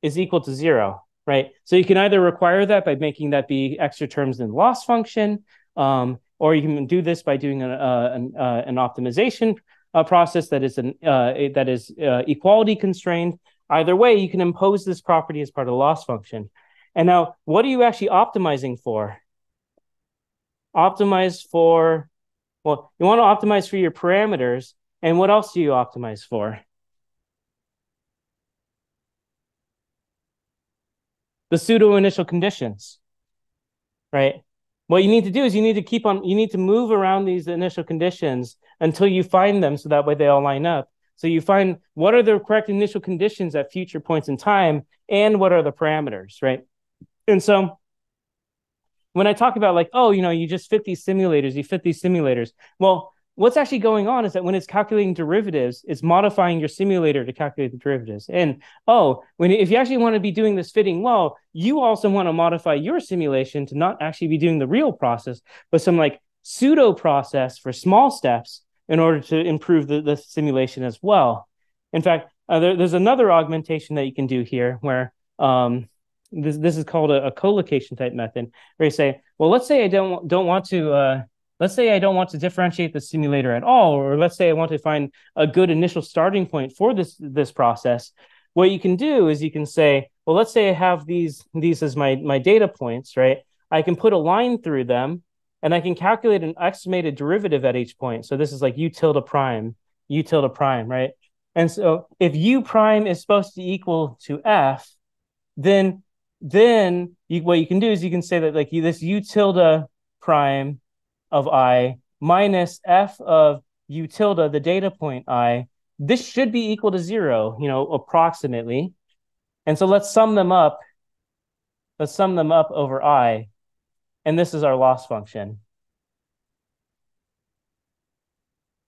is equal to zero, right? So you can either require that by making that be extra terms in loss function, um, or you can do this by doing an, uh, an, uh, an optimization a process that is an uh, that is uh, equality constrained. Either way, you can impose this property as part of the loss function. And now, what are you actually optimizing for? Optimize for, well, you want to optimize for your parameters. And what else do you optimize for? The pseudo initial conditions, right? What you need to do is you need to keep on, you need to move around these initial conditions until you find them so that way they all line up. So you find what are the correct initial conditions at future points in time and what are the parameters, right? And so when I talk about like, oh, you know, you just fit these simulators, you fit these simulators. Well, what's actually going on is that when it's calculating derivatives, it's modifying your simulator to calculate the derivatives. And oh, when if you actually want to be doing this fitting well, you also want to modify your simulation to not actually be doing the real process, but some like pseudo process for small steps in order to improve the, the simulation as well. In fact, uh, there, there's another augmentation that you can do here where um, this this is called a, a collocation type method where you say, well, let's say I don't don't want to uh, let's say I don't want to differentiate the simulator at all, or let's say I want to find a good initial starting point for this this process. What you can do is you can say, well, let's say I have these these as my my data points, right? I can put a line through them, and I can calculate an estimated derivative at each point. So this is like u tilde prime, u tilde prime, right? And so if u prime is supposed to equal to f, then then you, what you can do is you can say that like you, this u tilde prime of i minus f of u tilde, the data point i, this should be equal to zero, you know, approximately. And so let's sum them up. Let's sum them up over i. And this is our loss function.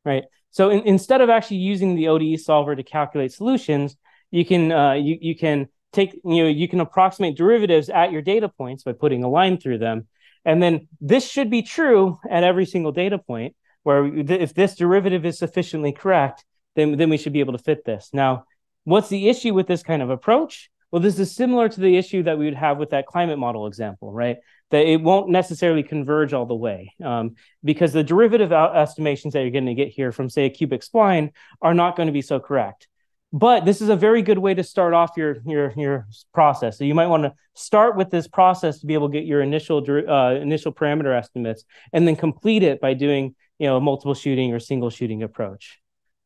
Right. So in, instead of actually using the ODE solver to calculate solutions, you can uh, you, you can take you know you can approximate derivatives at your data points by putting a line through them and then this should be true at every single data point where if this derivative is sufficiently correct then then we should be able to fit this. Now what's the issue with this kind of approach? Well this is similar to the issue that we would have with that climate model example right? That it won't necessarily converge all the way um, because the derivative estimations that you're going to get here from say a cubic spline are not going to be so correct but this is a very good way to start off your your your process. So you might want to start with this process to be able to get your initial uh, initial parameter estimates, and then complete it by doing you know a multiple shooting or single shooting approach,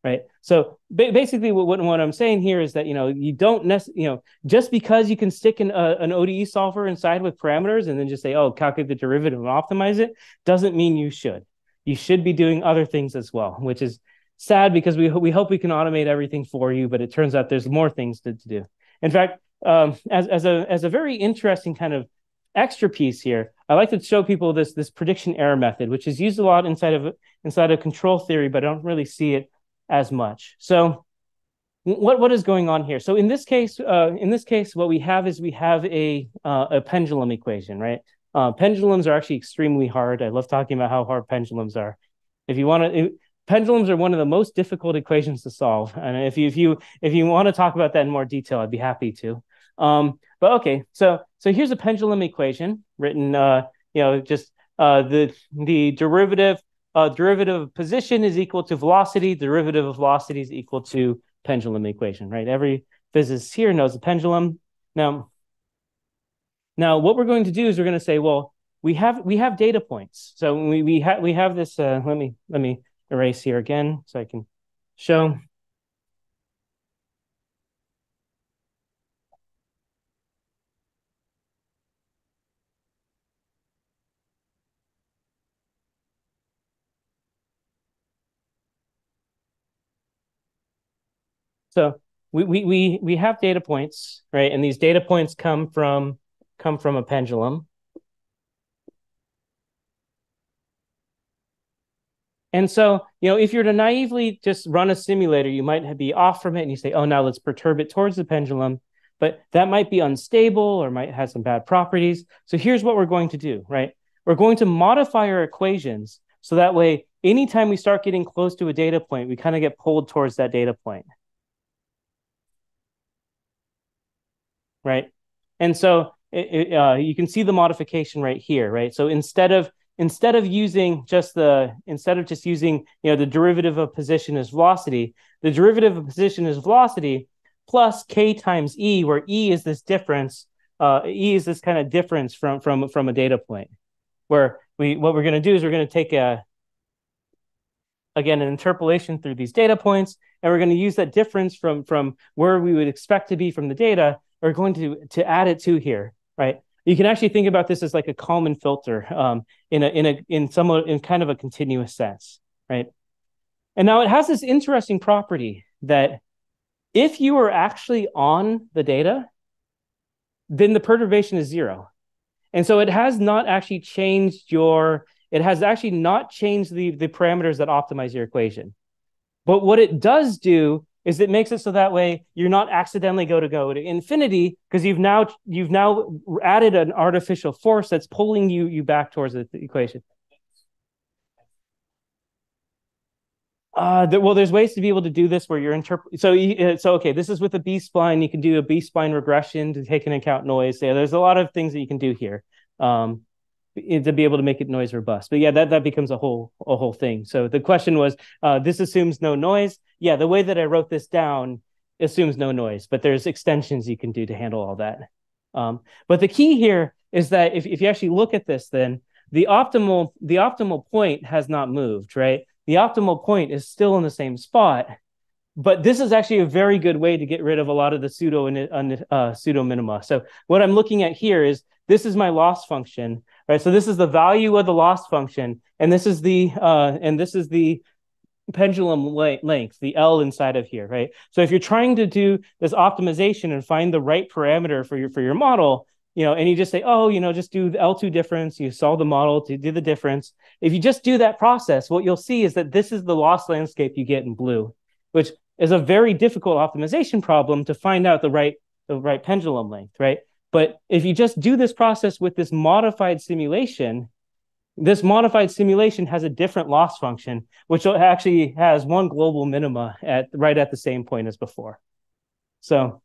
right? So ba- basically, what, what I'm saying here is that you know you don't you know just because you can stick an, uh, an ODE solver inside with parameters and then just say oh calculate the derivative and optimize it doesn't mean you should. You should be doing other things as well, which is sad because we we hope we can automate everything for you, but it turns out there's more things to, to do. In fact, um, as as a as a very interesting kind of extra piece here, I like to show people this this prediction error method, which is used a lot inside of inside of control theory, but I don't really see it as much. So what what is going on here? So in this case, uh, in this case, what we have is we have a uh, a pendulum equation, right? Uh, pendulums are actually extremely hard. I love talking about how hard pendulums are. If you want to, pendulums are one of the most difficult equations to solve. And if you if you if you want to talk about that in more detail, I'd be happy to. Um, but okay, so so here's a pendulum equation written. Uh, you know, just uh, the the derivative uh, derivative of position is equal to velocity. Derivative of velocity is equal to pendulum equation. Right. Every physicist here knows the pendulum. Now, now what we're going to do is we're going to say, well, we have we have data points. So we we have we have this. Uh, let me let me erase here again so I can show. So we, we, we, we have data points, right? And these data points come from come from a pendulum. And so, you know, if you're to naively just run a simulator, you might be off from it and you say, oh, now let's perturb it towards the pendulum. But that might be unstable or might have some bad properties. So here's what we're going to do, right? We're going to modify our equations so that way, anytime we start getting close to a data point, we kind of get pulled towards that data point. Right. And so it, it, uh, you can see the modification right here, right? So instead of instead of using just the instead of just using you know the derivative of position as velocity, the derivative of position is velocity plus k times e, where e is this difference. Uh, e is this kind of difference from from from a data point. Where we what we're going to do is we're going to take a again an interpolation through these data points, and we're going to use that difference from from where we would expect to be from the data. We're going to to add it to here, right? You can actually think about this as like a Kalman filter um, in a in a in somewhat in kind of a continuous sense, right? And now it has this interesting property that if you are actually on the data, then the perturbation is zero. And so it has not actually changed your, it has actually not changed the, the parameters that optimize your equation. But what it does do is it makes it so that way you're not accidentally go to go to infinity because you've now you've now added an artificial force that's pulling you you back towards the, the equation. Uh, well, there's ways to be able to do this where you're interpret. So, uh, so okay, this is with a B spline. You can do a B spline regression to take into account noise. Yeah, there's a lot of things that you can do here um, to be able to make it noise robust. But yeah, that that becomes a whole a whole thing. So the question was, uh, this assumes no noise. Yeah, the way that I wrote this down assumes no noise, but there's extensions you can do to handle all that. Um, but the key here is that if, if you actually look at this, then the optimal the optimal point has not moved, right? the optimal point is still in the same spot. But this is actually a very good way to get rid of a lot of the pseudo uh, pseudo minima. So what I'm looking at here is this is my loss function, right? So this is the value of the loss function, and this is the uh, and this is the pendulum length, the L inside of here, right? So if you're trying to do this optimization and find the right parameter for your for your model, you know, and you just say, oh, you know, just do the L2 difference, you solve the model to do the difference. If you just do that process, what you'll see is that this is the loss landscape you get in blue, which is a very difficult optimization problem to find out the right the right pendulum length, right? But if you just do this process with this modified simulation, this modified simulation has a different loss function, which actually has one global minima at right at the same point as before. So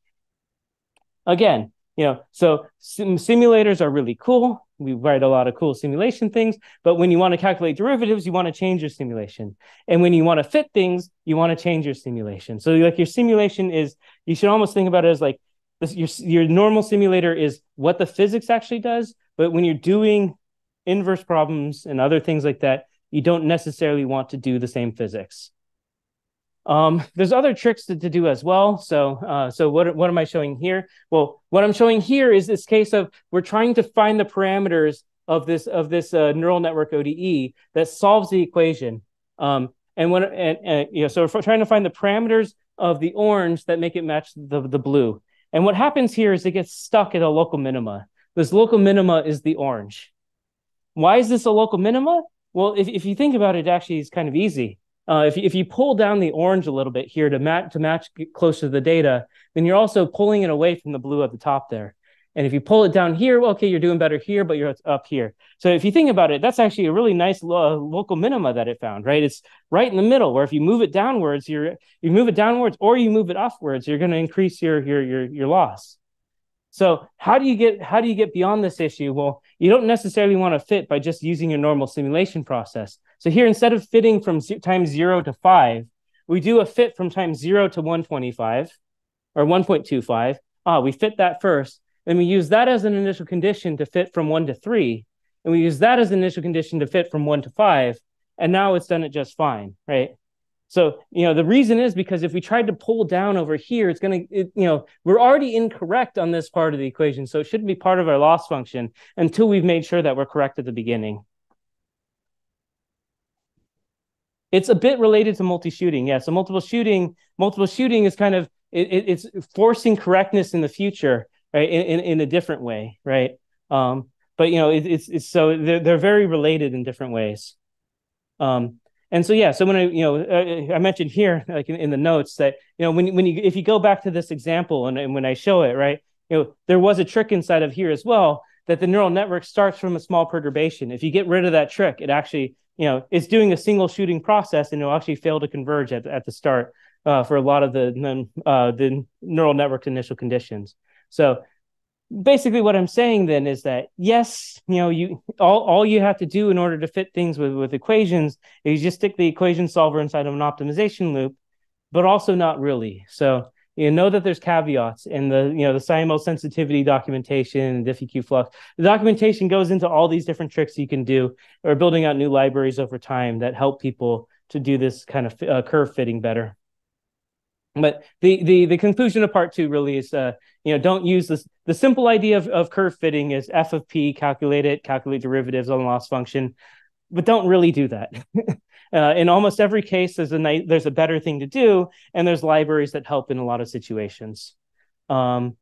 again, you know so sim- simulators are really cool. We write a lot of cool simulation things but when you want to calculate derivatives you want to change your simulation. And when you want to fit things you want to change your simulation. So like your simulation is you should almost think about it as like this, your, your normal simulator is what the physics actually does but when you're doing inverse problems and other things like that you don't necessarily want to do the same physics um, there's other tricks to, to do as well. So, uh, so what, what am I showing here? Well, what I'm showing here is this case of we're trying to find the parameters of this of this uh, neural network ODE that solves the equation. Um, and when and, and you know, so we're trying to find the parameters of the orange that make it match the the blue. And what happens here is it gets stuck at a local minima. This local minima is the orange. Why is this a local minima? Well, if, if you think about it, actually is kind of easy. Uh, if, you, if you pull down the orange a little bit here to match to match closer to the data, then you're also pulling it away from the blue at the top there. And if you pull it down here, well, okay, you're doing better here, but you're up here. So if you think about it, that's actually a really nice lo- local minima that it found, right? It's right in the middle. Where if you move it downwards, you're you move it downwards, or you move it upwards, you're going to increase your your your your loss. So how do you get how do you get beyond this issue? Well, you don't necessarily want to fit by just using your normal simulation process. So here, instead of fitting from time zero to five, we do a fit from time zero to 125 or 1.25. Ah, we fit that first. And we use that as an initial condition to fit from one to three. And we use that as an initial condition to fit from one to five. And now it's done it just fine, right? So, you know, the reason is because if we tried to pull down over here, it's going to, you know, we're already incorrect on this part of the equation. So it shouldn't be part of our loss function until we've made sure that we're correct at the beginning. It's a bit related to multi-shooting. Yeah. So multiple shooting, multiple shooting is kind of it, it's forcing correctness in the future, right? In, in, in a different way, right? Um, but you know, it, it's it's so they're they're very related in different ways. Um, and so yeah, so when I you know uh, I mentioned here like in, in, the notes that you know when when you if you go back to this example and, and when I show it right, you know there was a trick inside of here as well that the neural network starts from a small perturbation. If you get rid of that trick, it actually you know, it's doing a single shooting process and it'll actually fail to converge at, at the start uh, for a lot of the uh, the neural network initial conditions. So basically what I'm saying then is that yes, you know, you all all you have to do in order to fit things with with equations is just stick the equation solver inside of an optimization loop, but also not really. So you know that there's caveats in the you know the SciML sensitivity documentation and DiffEqFlux. The documentation goes into all these different tricks you can do or building out new libraries over time that help people to do this kind of uh, curve fitting better. But the the the conclusion of part two really is uh, you know don't use this the simple idea of, of curve fitting is f of p calculate it calculate derivatives on loss function but don't really do that. Uh, in almost every case there's a nice, there's a better thing to do and there's libraries that help in a lot of situations. Um,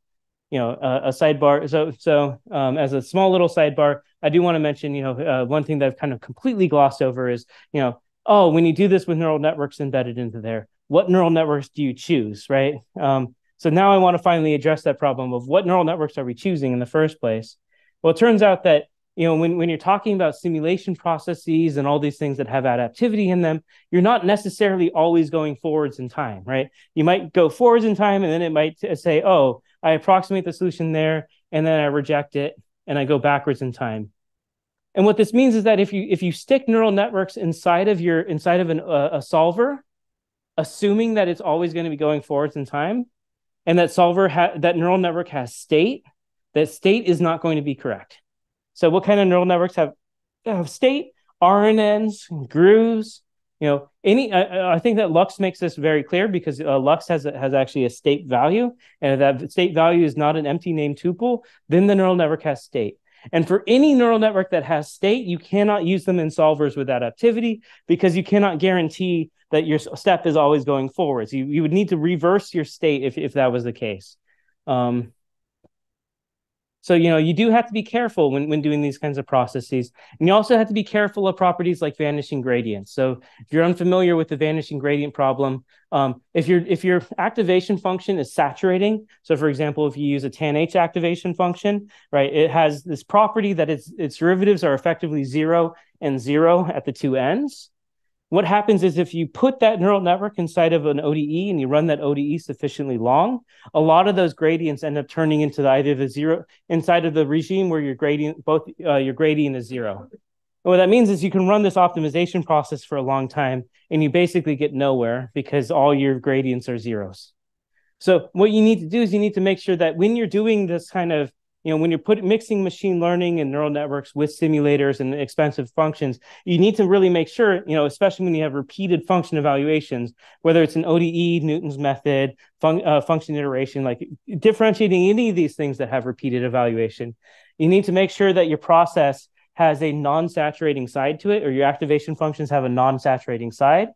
you know uh, a sidebar so so um, as a small little sidebar i do want to mention you know uh, one thing that i've kind of completely glossed over is you know oh when you do this with neural networks embedded into there what neural networks do you choose right um, so now I want to finally address that problem of what neural networks are we choosing in the first place? Well, it turns out that you know when, when you're talking about simulation processes and all these things that have adaptivity in them, you're not necessarily always going forwards in time, right? You might go forwards in time and then it might say, oh, I approximate the solution there and then I reject it and I go backwards in time. And what this means is that if you if you stick neural networks inside of your inside of an, a solver, assuming that it's always going to be going forwards in time, and that solver ha- that neural network has state, that state is not going to be correct. So what kind of neural networks have, have state? RNNs, GRUs, you know, any. I, I, think that Lux makes this very clear because uh, Lux has has actually a state value, and if that state value is not an empty name tuple, then the neural network has state. And for any neural network that has state, you cannot use them in solvers with adaptivity because you cannot guarantee that your step is always going forwards. You, you would need to reverse your state if, if that was the case. Um, so, you know, you do have to be careful when, when doing these kinds of processes. And you also have to be careful of properties like vanishing gradients. So if you're unfamiliar with the vanishing gradient problem, um, if, your if your activation function is saturating, so for example, if you use a tanh activation function, right, it has this property that its, its derivatives are effectively zero and zero at the two ends. What happens is if you put that neural network inside of an ODE and you run that ODE sufficiently long, a lot of those gradients end up turning into the, either the zero inside of the regime where your gradient, both uh, your gradient is zero. And what that means is you can run this optimization process for a long time and you basically get nowhere because all your gradients are zeros. So what you need to do is you need to make sure that when you're doing this kind of you know when you're putting mixing machine learning and neural networks with simulators and expensive functions you need to really make sure you know especially when you have repeated function evaluations whether it's an ode newton's method fun, uh, function iteration like differentiating any of these things that have repeated evaluation. You need to make sure that your process has a non-saturating side to it or your activation functions have a non-saturating side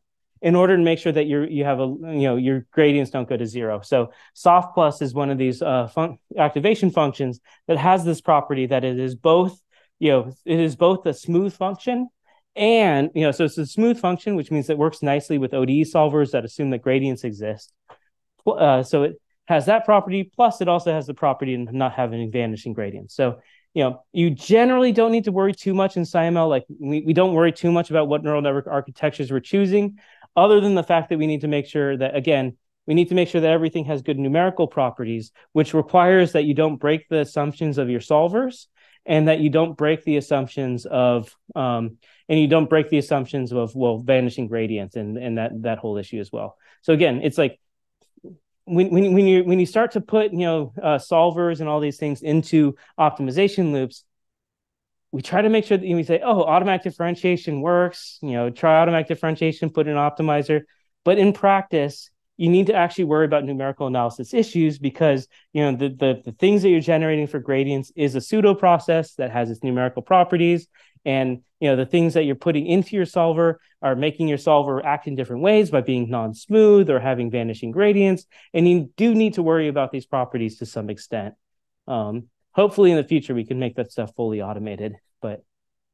in order to make sure that you you have a you know your gradients don't go to zero. So soft plus is one of these uh, fun- activation functions that has this property that it is both you know it is both a smooth function and you know so it's a smooth function which means it works nicely with ODE solvers that assume that gradients exist. Uh, so it has that property plus it also has the property of not having vanishing gradients. So you know, you generally don't need to worry too much in SciML. Like we, we don't worry too much about what neural network architectures we're choosing other than the fact that we need to make sure that, again, we need to make sure that everything has good numerical properties, which requires that you don't break the assumptions of your solvers and that you don't break the assumptions of um, and you don't break the assumptions of well vanishing gradients and and that that whole issue as well. So again, it's like when when when you when you start to put you know uh, solvers and all these things into optimization loops, we try to make sure that we say, oh, automatic differentiation works, you know, try automatic differentiation, put in an optimizer. But in practice, you need to actually worry about numerical analysis issues because you know the, the, the things that you're generating for gradients is a pseudo process that has its numerical properties. And you know the things that you're putting into your solver are making your solver act in different ways by being non-smooth or having vanishing gradients. And you do need to worry about these properties to some extent. Um, hopefully in the future we can make that stuff fully automated but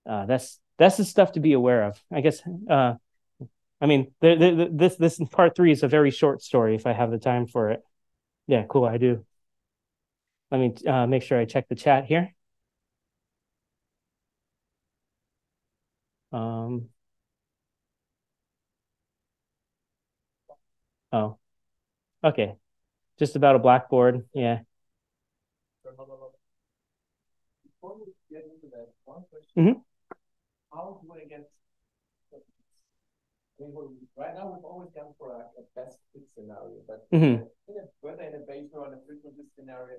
uh, that's that's the stuff to be aware of. I guess uh, i mean the, the, this this part three is a very short story if i have the time for it. Yeah cool i do. Let me uh, make sure i check the chat here. Um oh okay. Just about a blackboard yeah Before we get into that, one question. Mhm. How do I get? I mean, well, right now we've always gone for a, a best fit scenario, but Mhm. in a, whether in a or a frequency scenario,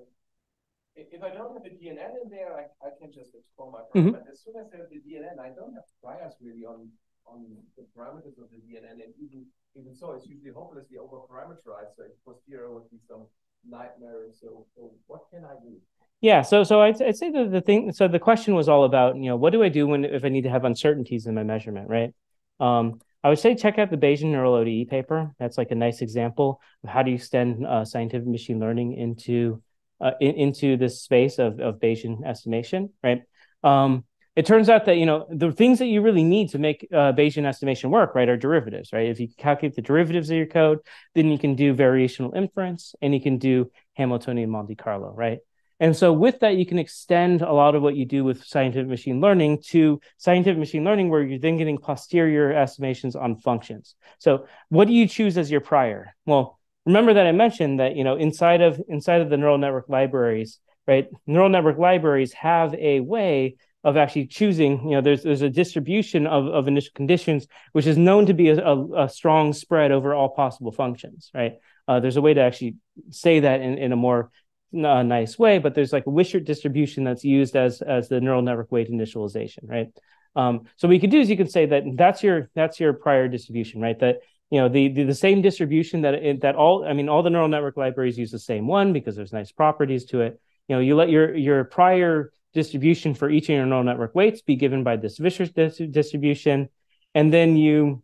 if, I don't have a DNN in there, I, I can just explore my Mhm. parameter. As soon as I have the DNN, I don't have priors really on on the parameters of the DNN, and even even so, it's usually hopelessly over parameterized. So posterior would be some nightmare. So, so what can I do? Yeah, so so I'd, I'd say that the thing. So the question was all about, you know, what do I do when if I need to have uncertainties in my measurement, right? Um, I would say check out the Bayesian neural ODE paper. That's like a nice example of how do you extend uh, scientific machine learning into uh, in, into this space of of Bayesian estimation, right? Um, it turns out that you know the things that you really need to make uh, Bayesian estimation work, right, are derivatives, right? If you calculate the derivatives of your code, then you can do variational inference and you can do Hamiltonian Monte Carlo, right? And so with that, you can extend a lot of what you do with scientific machine learning to scientific machine learning, where you're then getting posterior estimations on functions. So what do you choose as your prior? Well, remember that I mentioned that you know inside of inside of the neural network libraries, right? Neural network libraries have a way of actually choosing. You know, there's there's a distribution of, of initial conditions, which is known to be a, a, a strong spread over all possible functions, right? Uh, there's a way to actually say that in, in a more a nice way, but there's like a Wishart distribution that's used as as the neural network weight initialization, right? Um, so what you could do is you could say that that's your that's your prior distribution, right? That you know the the, the same distribution that it, that all I mean all the neural network libraries use the same one because there's nice properties to it. You know, you let your your prior distribution for each of your neural network weights be given by this Wishart distribution, and then you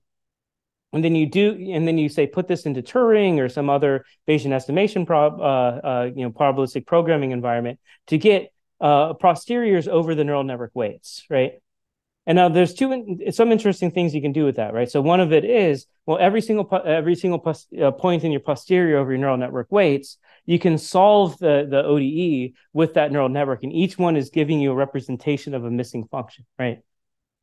and then you do and then you say put this into Turing or some other bayesian estimation prob, uh, uh, you know probabilistic programming environment to get uh, posteriors over the neural network weights right? And now there's two in, some interesting things you can do with that right? So one of it is well every single every single pos, uh, point in your posterior over your neural network weights you can solve the the ode with that neural network and each one is giving you a representation of a missing function right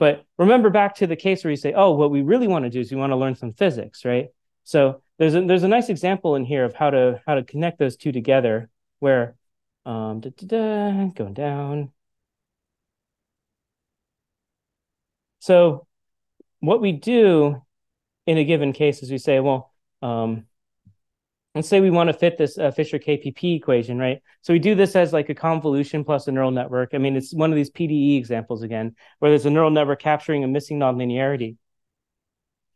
but remember back to the case where you say, oh, what we really want to do is we want to learn some physics, right? So there's a, there's a nice example in here of how to how to connect those two together where um, da, da, da, going down. So what we do in a given case is we say, well, um, let's say we want to fit this uh, Fisher KPP equation, right? So we do this as like a convolution plus a neural network. I mean, it's one of these PDE examples again, where there's a neural network capturing a missing nonlinearity.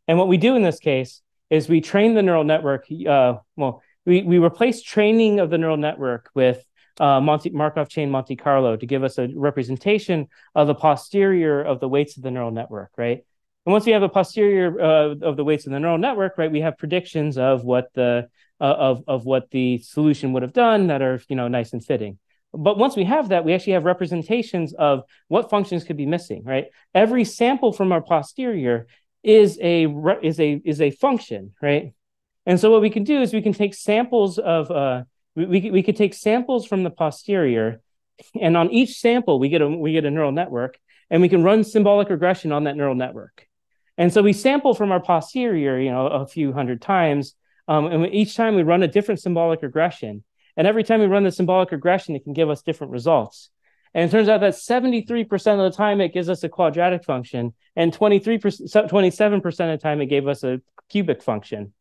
And what we do in this case is we train the neural network. Uh, well, we, we replace training of the neural network with uh, Monte, Markov chain Monte Carlo to give us a representation of the posterior of the weights of the neural network, right? And once we have a posterior uh, of the weights of the neural network, right, we have predictions of what the of of what the solution would have done that are you know nice and fitting. But once we have that, we actually have representations of what functions could be missing. Right, every sample from our posterior is a is a is a function. Right, and so what we can do is we can take samples of uh, we we, we could take samples from the posterior, and on each sample we get a we get a neural network, and we can run symbolic regression on that neural network. And so we sample from our posterior, you know, a few hundred times, um, and each time we run a different symbolic regression. And every time we run the symbolic regression, it can give us different results. And it turns out that 73% of the time it gives us a quadratic function, and 23%, 27% of the time it gave us a cubic function.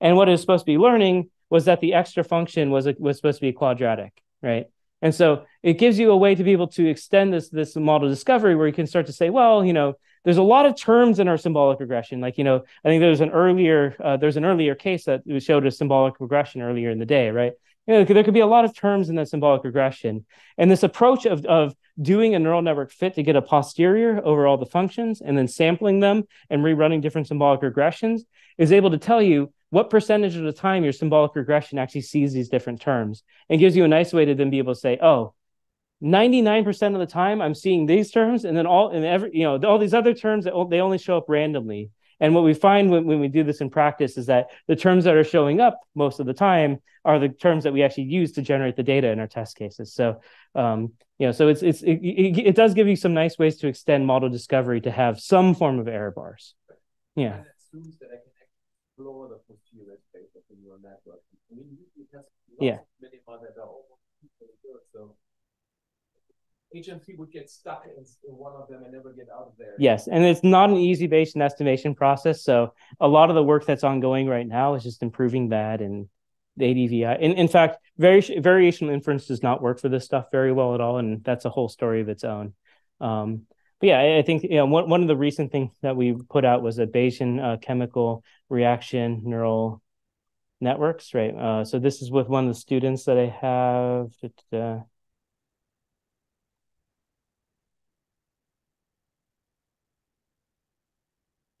And what it was supposed to be learning was that the extra function was, a, was supposed to be quadratic, right? And so it gives you a way to be able to extend this this model discovery where you can start to say, well, you know, there's a lot of terms in our symbolic regression. Like, you know, I think there's an earlier uh, there's an earlier case that showed a symbolic regression earlier in the day, right? You know, there could be a lot of terms in the symbolic regression. And this approach of, of doing a neural network fit to get a posterior over all the functions and then sampling them and rerunning different symbolic regressions is able to tell you what percentage of the time your symbolic regression actually sees these different terms and gives you a nice way to then be able to say, oh, 99% of the time I'm seeing these terms and then all and every you know all these other terms that they only show up randomly. And what we find when, when we do this in practice is that the terms that are showing up most of the time are the terms that we actually use to generate the data in our test cases. So, um, you know, so it's it's it, it, it, does give you some nice ways to extend model discovery to have some form of error bars. Yeah. Explore the posterior space of the neural network. I mean, you test yeah. minima that are almost So HMC would get stuck in, in, one of them and never get out of there. Yes, and it's not an easy Bayesian estimation process. So a lot of the work that's ongoing right now is just improving that and the ADVI. In, in fact, vari- variational inference does not work for this stuff very well at all, and that's a whole story of its own. Um, but yeah, I, I, think you know one, one of the recent things that we put out was a Bayesian uh, chemical reaction neural networks, right? Uh, so this is with one of the students that I have. Uh,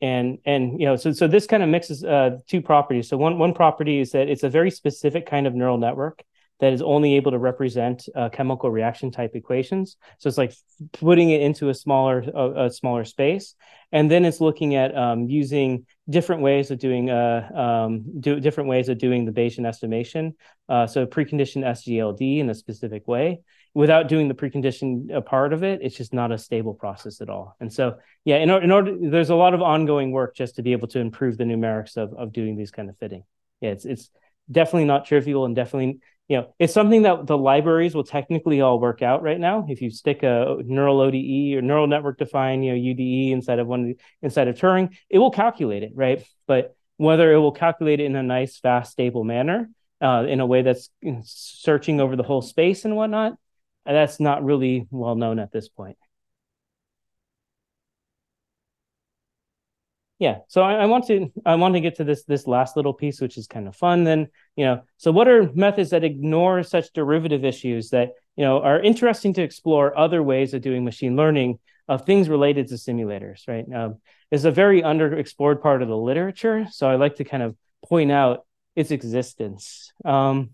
and and you know so so this kind of mixes uh, two properties so one one property is that it's a very specific kind of neural network that is only able to represent uh, chemical reaction type equations so it's like putting it into a smaller a, a smaller space and then it's looking at um, using different ways of doing uh, um, do different ways of doing the Bayesian estimation uh, so preconditioned SGLD in a specific way without doing the precondition uh, part of it, it's just not a stable process at all. And so, yeah, in, in order, there's a lot of ongoing work just to be able to improve the numerics of, of doing these kind of fitting. Yeah, it's, it's definitely not trivial and definitely, you know, it's something that the libraries will technically all work out right now. If you stick a neural ODE or neural network defined, you know, UDE inside of one, inside of Turing, it will calculate it, right? But whether it will calculate it in a nice, fast, stable manner, uh, in a way that's searching over the whole space and whatnot, that's not really well known at this point. Yeah, so I, I, want to I want to get to this this last little piece, which is kind of fun. Then you know, so what are methods that ignore such derivative issues that you know are interesting to explore other ways of doing machine learning of things related to simulators, right? Um, is a very underexplored part of the literature, so I like to kind of point out its existence. Um,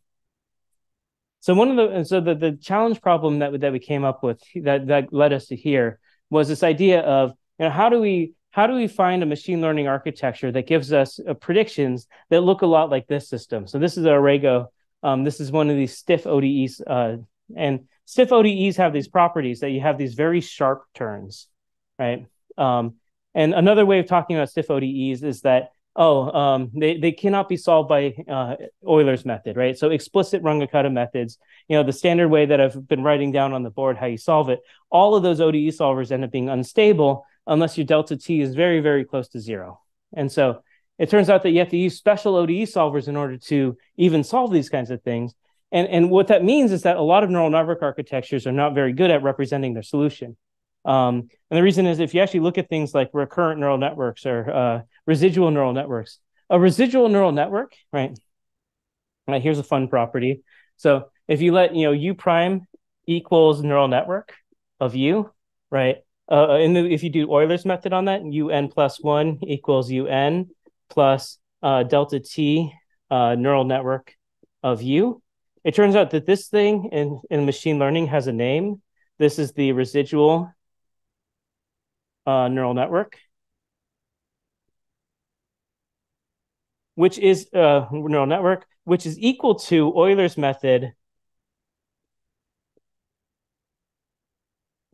so one of the so the, the challenge problem that that we came up with that that led us to here was this idea of you know how do we how do we find a machine learning architecture that gives us uh, predictions that look a lot like this system? So this is Orego. Um, this is one of these stiff ODEs, uh, and stiff ODEs have these properties that you have these very sharp turns, right? Um, and another way of talking about stiff ODEs is that oh, um, they, they cannot be solved by uh, Euler's method, right? So explicit Runge-Kutta methods, you know, the standard way that I've been writing down on the board how you solve it, all of those ODE solvers end up being unstable unless your delta t is very, very close to zero. And so it turns out that you have to use special ODE solvers in order to even solve these kinds of things. And, and what that means is that a lot of neural network architectures are not very good at representing their solution. Um, and the reason is if you actually look at things like recurrent neural networks or uh, residual neural networks, a residual neural network, right? Right, here's a fun property. So if you let, you know, u prime equals neural network of u, right? Uh, in the, if you do Euler's method on that, un plus one equals un plus uh, delta t uh, neural network of u. It turns out that this thing in, in machine learning has a name. This is the residual uh, neural network, which is a uh, neural network, which is equal to Euler's method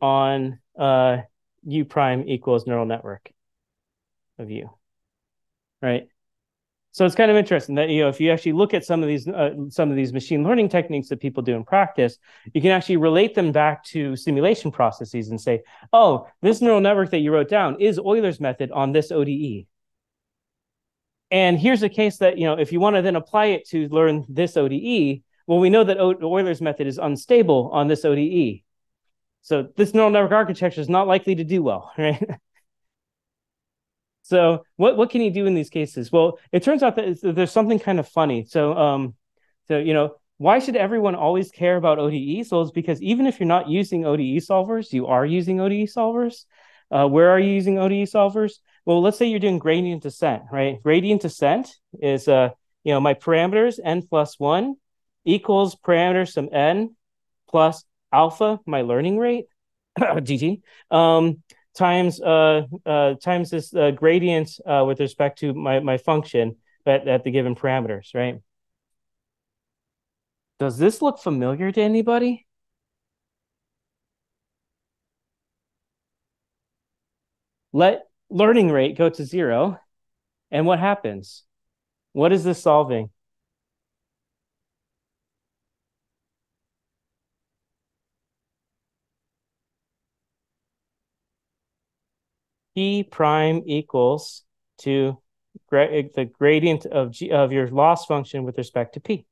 on uh, u prime equals neural network of u, right? So it's kind of interesting that you know if you actually look at some of these uh, some of these machine learning techniques that people do in practice, you can actually relate them back to simulation processes and say, oh, this neural network that you wrote down is Euler's method on this ODE. And here's a case that you know if you want to then apply it to learn this ODE, well, we know that Euler's method is unstable on this ODE. So this neural network architecture is not likely to do well, right? So what what can you do in these cases? Well, it turns out that there's something kind of funny. So um, so you know, why should everyone always care about ODE? So it's because even if you're not using ODE solvers, you are using ODE solvers. Uh, where are you using ODE solvers? Well, let's say you're doing gradient descent, right? Gradient descent is uh, you know, my parameters n plus one equals parameter some n plus alpha, my learning rate, GG. Um, times uh, uh, times this uh, gradient uh, with respect to my, my function at, at the given parameters, right? Does this look familiar to anybody? Let learning rate go to zero. And what happens? What is this solving? P prime equals to gra the gradient of G of your loss function with respect to P.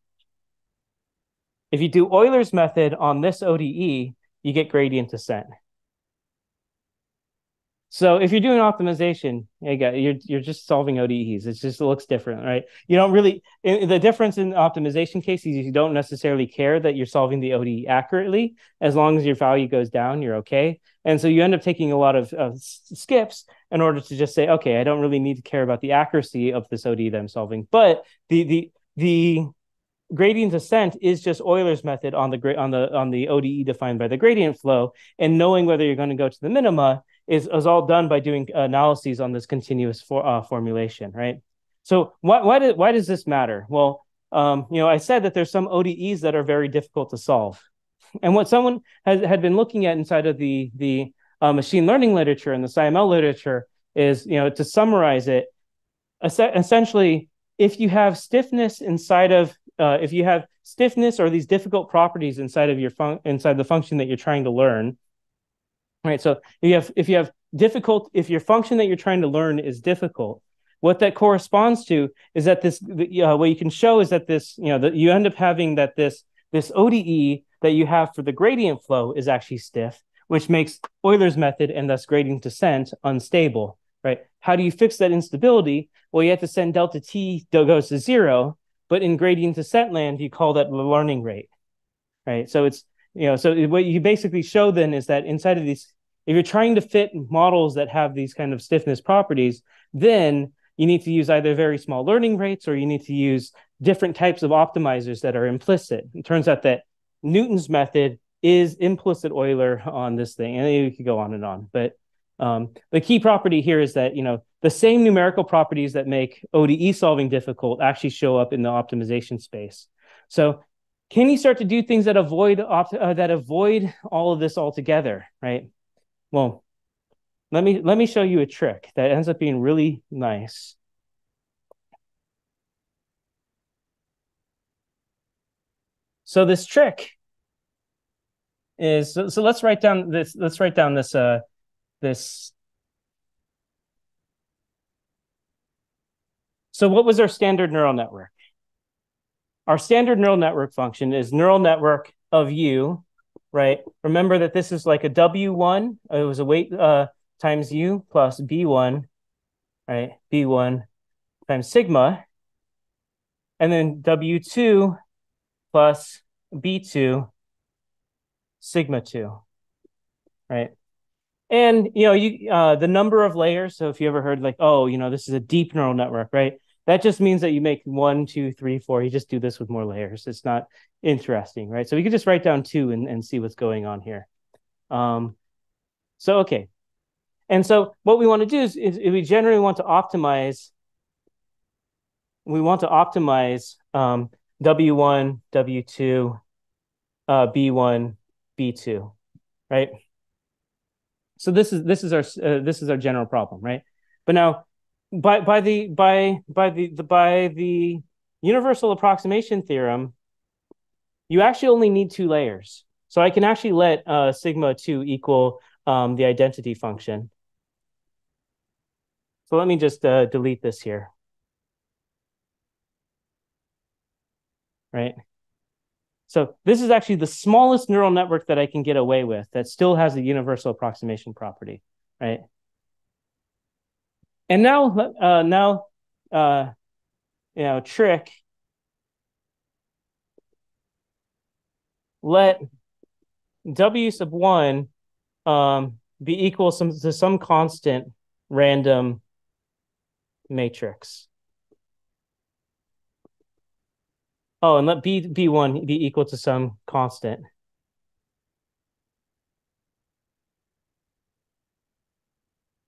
If you do Euler's method on this ODE, you get gradient descent. So if you're doing optimization, you're you're just solving ODEs. It just looks different, right? You don't really the difference in optimization cases is you don't necessarily care that you're solving the ODE accurately. As long as your value goes down, you're okay. And so you end up taking a lot of, of skips in order to just say, okay, I don't really need to care about the accuracy of this ODE that I'm solving. But the the the gradient descent is just Euler's method on the on the on the ODE defined by the gradient flow, and knowing whether you're going to go to the minima is, is all done by doing analyses on this continuous for, uh, formulation, right? So why why, why does this matter? Well, um, you know, I said that there's some ODEs that are very difficult to solve, and what someone has had been looking at inside of the the uh, machine learning literature and the SciML literature is, you know, to summarize it, essentially, if you have stiffness inside of uh, if you have stiffness or these difficult properties inside of your fun- inside the function that you're trying to learn, right? So if you have if you have difficult if your function that you're trying to learn is difficult, what that corresponds to is that this uh, what you can show is that this you know that you end up having that this this ODE that you have for the gradient flow is actually stiff, which makes Euler's method and thus gradient descent unstable, right? How do you fix that instability? Well, you have to send delta t goes to zero, but in gradient descent land, you call that the learning rate, right? So it's you know, so what you basically show then is that inside of these, if you're trying to fit models that have these kind of stiffness properties, then you need to use either very small learning rates or you need to use different types of optimizers that are implicit. It turns out that Newton's method is implicit Euler on this thing, and you could go on and on. But um, the key property here is that you know the same numerical properties that make ODE solving difficult actually show up in the optimization space. So can you start to do things that avoid uh, that avoid all of this altogether right? Well let me let me show you a trick that ends up being really nice. So this trick is so, so let's write down this let's write down this uh this. So what was our standard neural network our standard neural network function is neural network of u, right? Remember that this is like a W1, it was a weight uh, times u plus B1, right? B1 times sigma. And then W2 plus B2 sigma 2, right? And you know, you uh, the number of layers. So if you ever heard like, oh, you know, this is a deep neural network, right? That just means that you make one, two, three, four. You just do this with more layers. It's not interesting, right? So we could just write down two and, and see what's going on here. Um, so, okay. And so what we want to do is, is we generally want to optimize, we want to optimize um, W1, W2, uh, B1, B2, right? So this is this is our uh, this is our general problem, right? But now by by the by by the, the by the universal approximation theorem, you actually only need two layers. So I can actually let uh, sigma two equal um, the identity function. So let me just uh, delete this here. Right. So this is actually the smallest neural network that I can get away with that still has a universal approximation property, right? And now, uh, now, uh, you know, trick. Let w sub one um, be equal some, to some constant random matrix. Oh, and let b b1 be equal to some constant.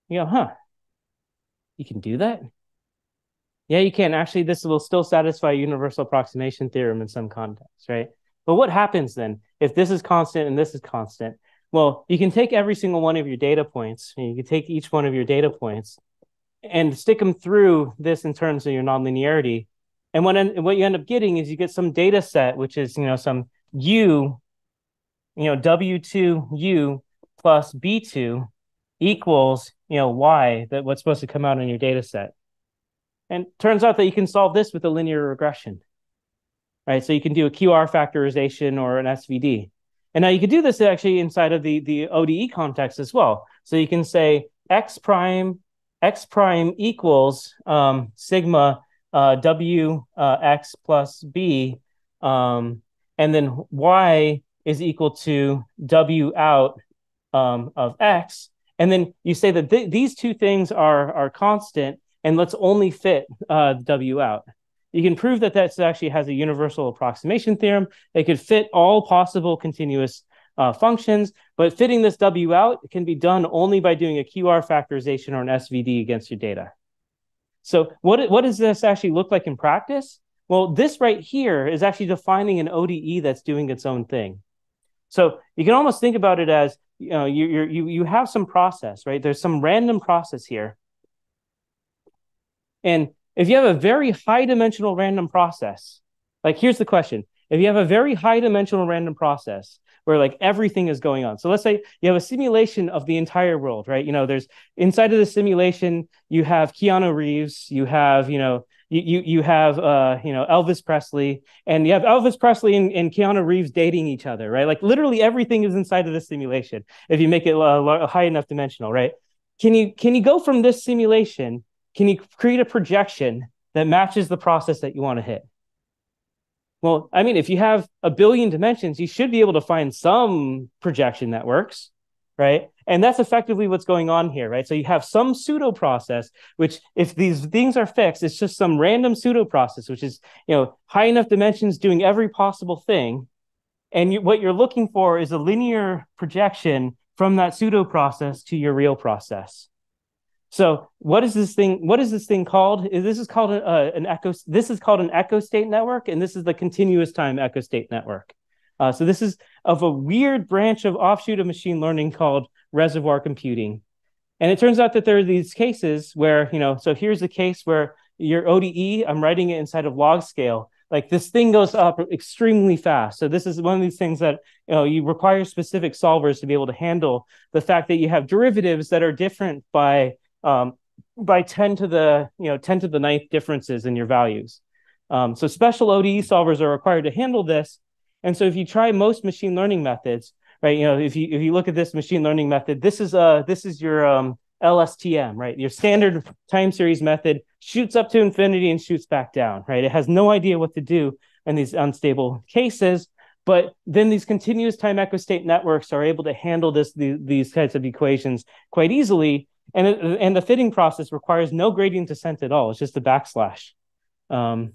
You go, huh? You can do that? Yeah, you can. Actually, this will still satisfy universal approximation theorem in some context, right? But what happens then if this is constant and this is constant? Well, you can take every single one of your data points, and you can take each one of your data points and stick them through this in terms of your nonlinearity. And what, what you end up getting is you get some data set, which is, you know, some u, you know, W2u plus B2 equals you know, y, that what's supposed to come out in your data set. And turns out that you can solve this with a linear regression, right? So you can do a QR factorization or an SVD. And now you could do this actually inside of the, the ODE context as well. So you can say x prime, x prime equals um, sigma uh, w uh, x plus b, um, and then y is equal to w out um, of x. And then you say that th- these two things are, are constant, and let's only fit uh, w out. You can prove that that actually has a universal approximation theorem. It could fit all possible continuous uh, functions, but fitting this W out can be done only by doing a QR factorization or an SVD against your data. So what, what does this actually look like in practice? Well, this right here is actually defining an ODE that's doing its own thing. So you can almost think about it as you know you you you have some process, right? There's some random process here, and if you have a very high dimensional random process, like here's the question: If you have a very high dimensional random process, where like everything is going on. So let's say you have a simulation of the entire world, right? You know, there's inside of the simulation, you have Keanu Reeves, you have, you know, you you, you have uh, you know, Elvis Presley, and you have Elvis Presley and, and Keanu Reeves dating each other, right? Like literally everything is inside of the simulation if you make it a high enough dimensional, right? Can you can you go from this simulation? Can you create a projection that matches the process that you want to hit? Well, I mean, if you have a billion dimensions, you should be able to find some projection that works, right? And that's effectively what's going on here, right? So you have some pseudo process, which if these things are fixed, it's just some random pseudo process, which is, you know, high enough dimensions doing every possible thing. And you, what you're looking for is a linear projection from that pseudo process to your real process. So what is this thing? What is this thing called? This is called a, an echo. This is called an echo state network, and this is the continuous time echo state network. Uh, so this is of a weird branch of offshoot of machine learning called reservoir computing. And it turns out that there are these cases where you know. So here's the case where your ODE. I'm writing it inside of log scale. Like this thing goes up extremely fast. So this is one of these things that you know you require specific solvers to be able to handle the fact that you have derivatives that are different by um, by 10 to the you know 10 to the ninth differences in your values. Um, so special ODE solvers are required to handle this. And so if you try most machine learning methods, right, you know, if you if you look at this machine learning method, this is uh this is your um, LSTM, right? Your standard time series method shoots up to infinity and shoots back down, right? It has no idea what to do in these unstable cases. But then these continuous time echo state networks are able to handle this the, these types of equations quite easily and it, and the fitting process requires no gradient descent at all. It's just a backslash. Um,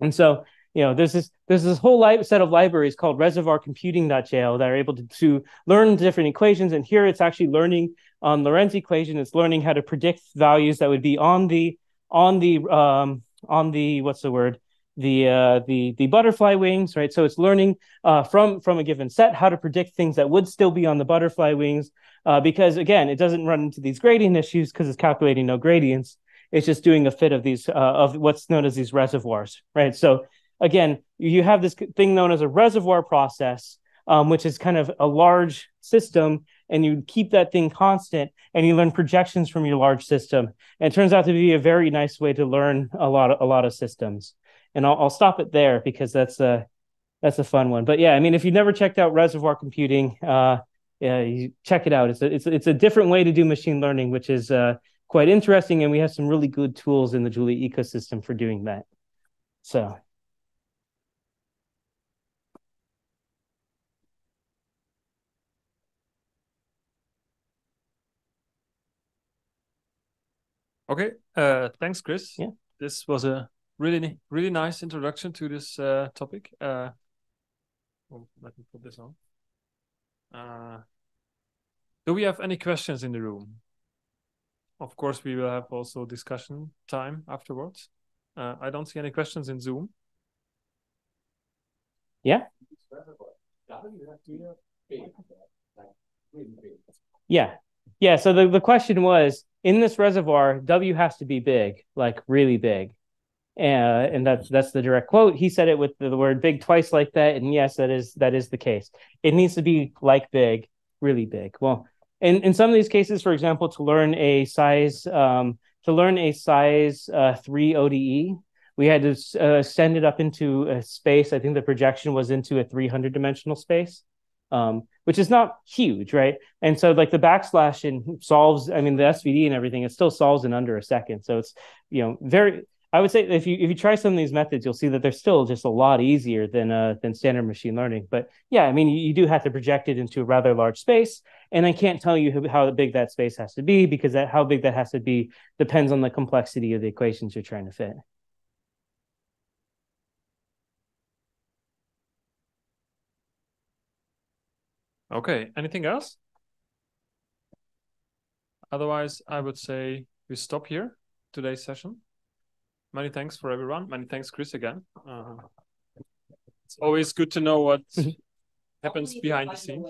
and so you know there's this there's this whole li- set of libraries called ReservoirComputing.jl that are able to, to learn different equations and here it's actually learning on Lorenz equation it's learning how to predict values that would be on the on the um, on the what's the word the uh, the the butterfly wings, right? So it's learning uh, from from a given set how to predict things that would still be on the butterfly wings, uh, because again, it doesn't run into these gradient issues because it's calculating no gradients. It's just doing a fit of these uh, of what's known as these reservoirs, right? So again, you have this thing known as a reservoir process, um, which is kind of a large system, and you keep that thing constant, and you learn projections from your large system. And it turns out to be a very nice way to learn a lot of a lot of systems and I'll, I'll stop it there because that's a that's a fun one. But yeah, I mean, if you've never checked out reservoir computing, uh, yeah, you check it out. It's a it's it's a different way to do machine learning, which is uh, quite interesting, and we have some really good tools in the Julia ecosystem for doing that. So. Okay, uh, thanks, Chris. Yeah. This was a really really nice introduction to this uh, topic. Uh, oh, let me put this on. Uh, do we have any questions in the room? Of course, we will have also discussion time afterwards. Uh, I don't see any questions in Zoom. Yeah. Yeah. Yeah. So the, the question was in this reservoir, W has to be big, like really big and, and that's that's the direct quote. He said it with the, the word big twice like that, and yes, that is that is the case. It needs to be like big, really big. Well, in in some of these cases, for example, to learn a size um, to learn a size uh, three ODE, we had to uh, send it up into a space. I think the projection was into a 300 dimensional space, um, which is not huge, right? And so like the backslash and solves, I mean, the SVD and everything, it still solves in under a second. So it's, you know, very, I would say if you if you try some of these methods, you'll see that they're still just a lot easier than uh, than standard machine learning. But yeah, I mean, you, you, do have to project it into a rather large space, and I can't tell you how big that space has to be because that how big that has to be depends on the complexity of the equations you're trying to fit. Okay, anything else? Otherwise, I would say we stop here today's session. Many thanks for everyone. Many thanks, Chris, again. Uh, it's always good to know what happens behind the scenes.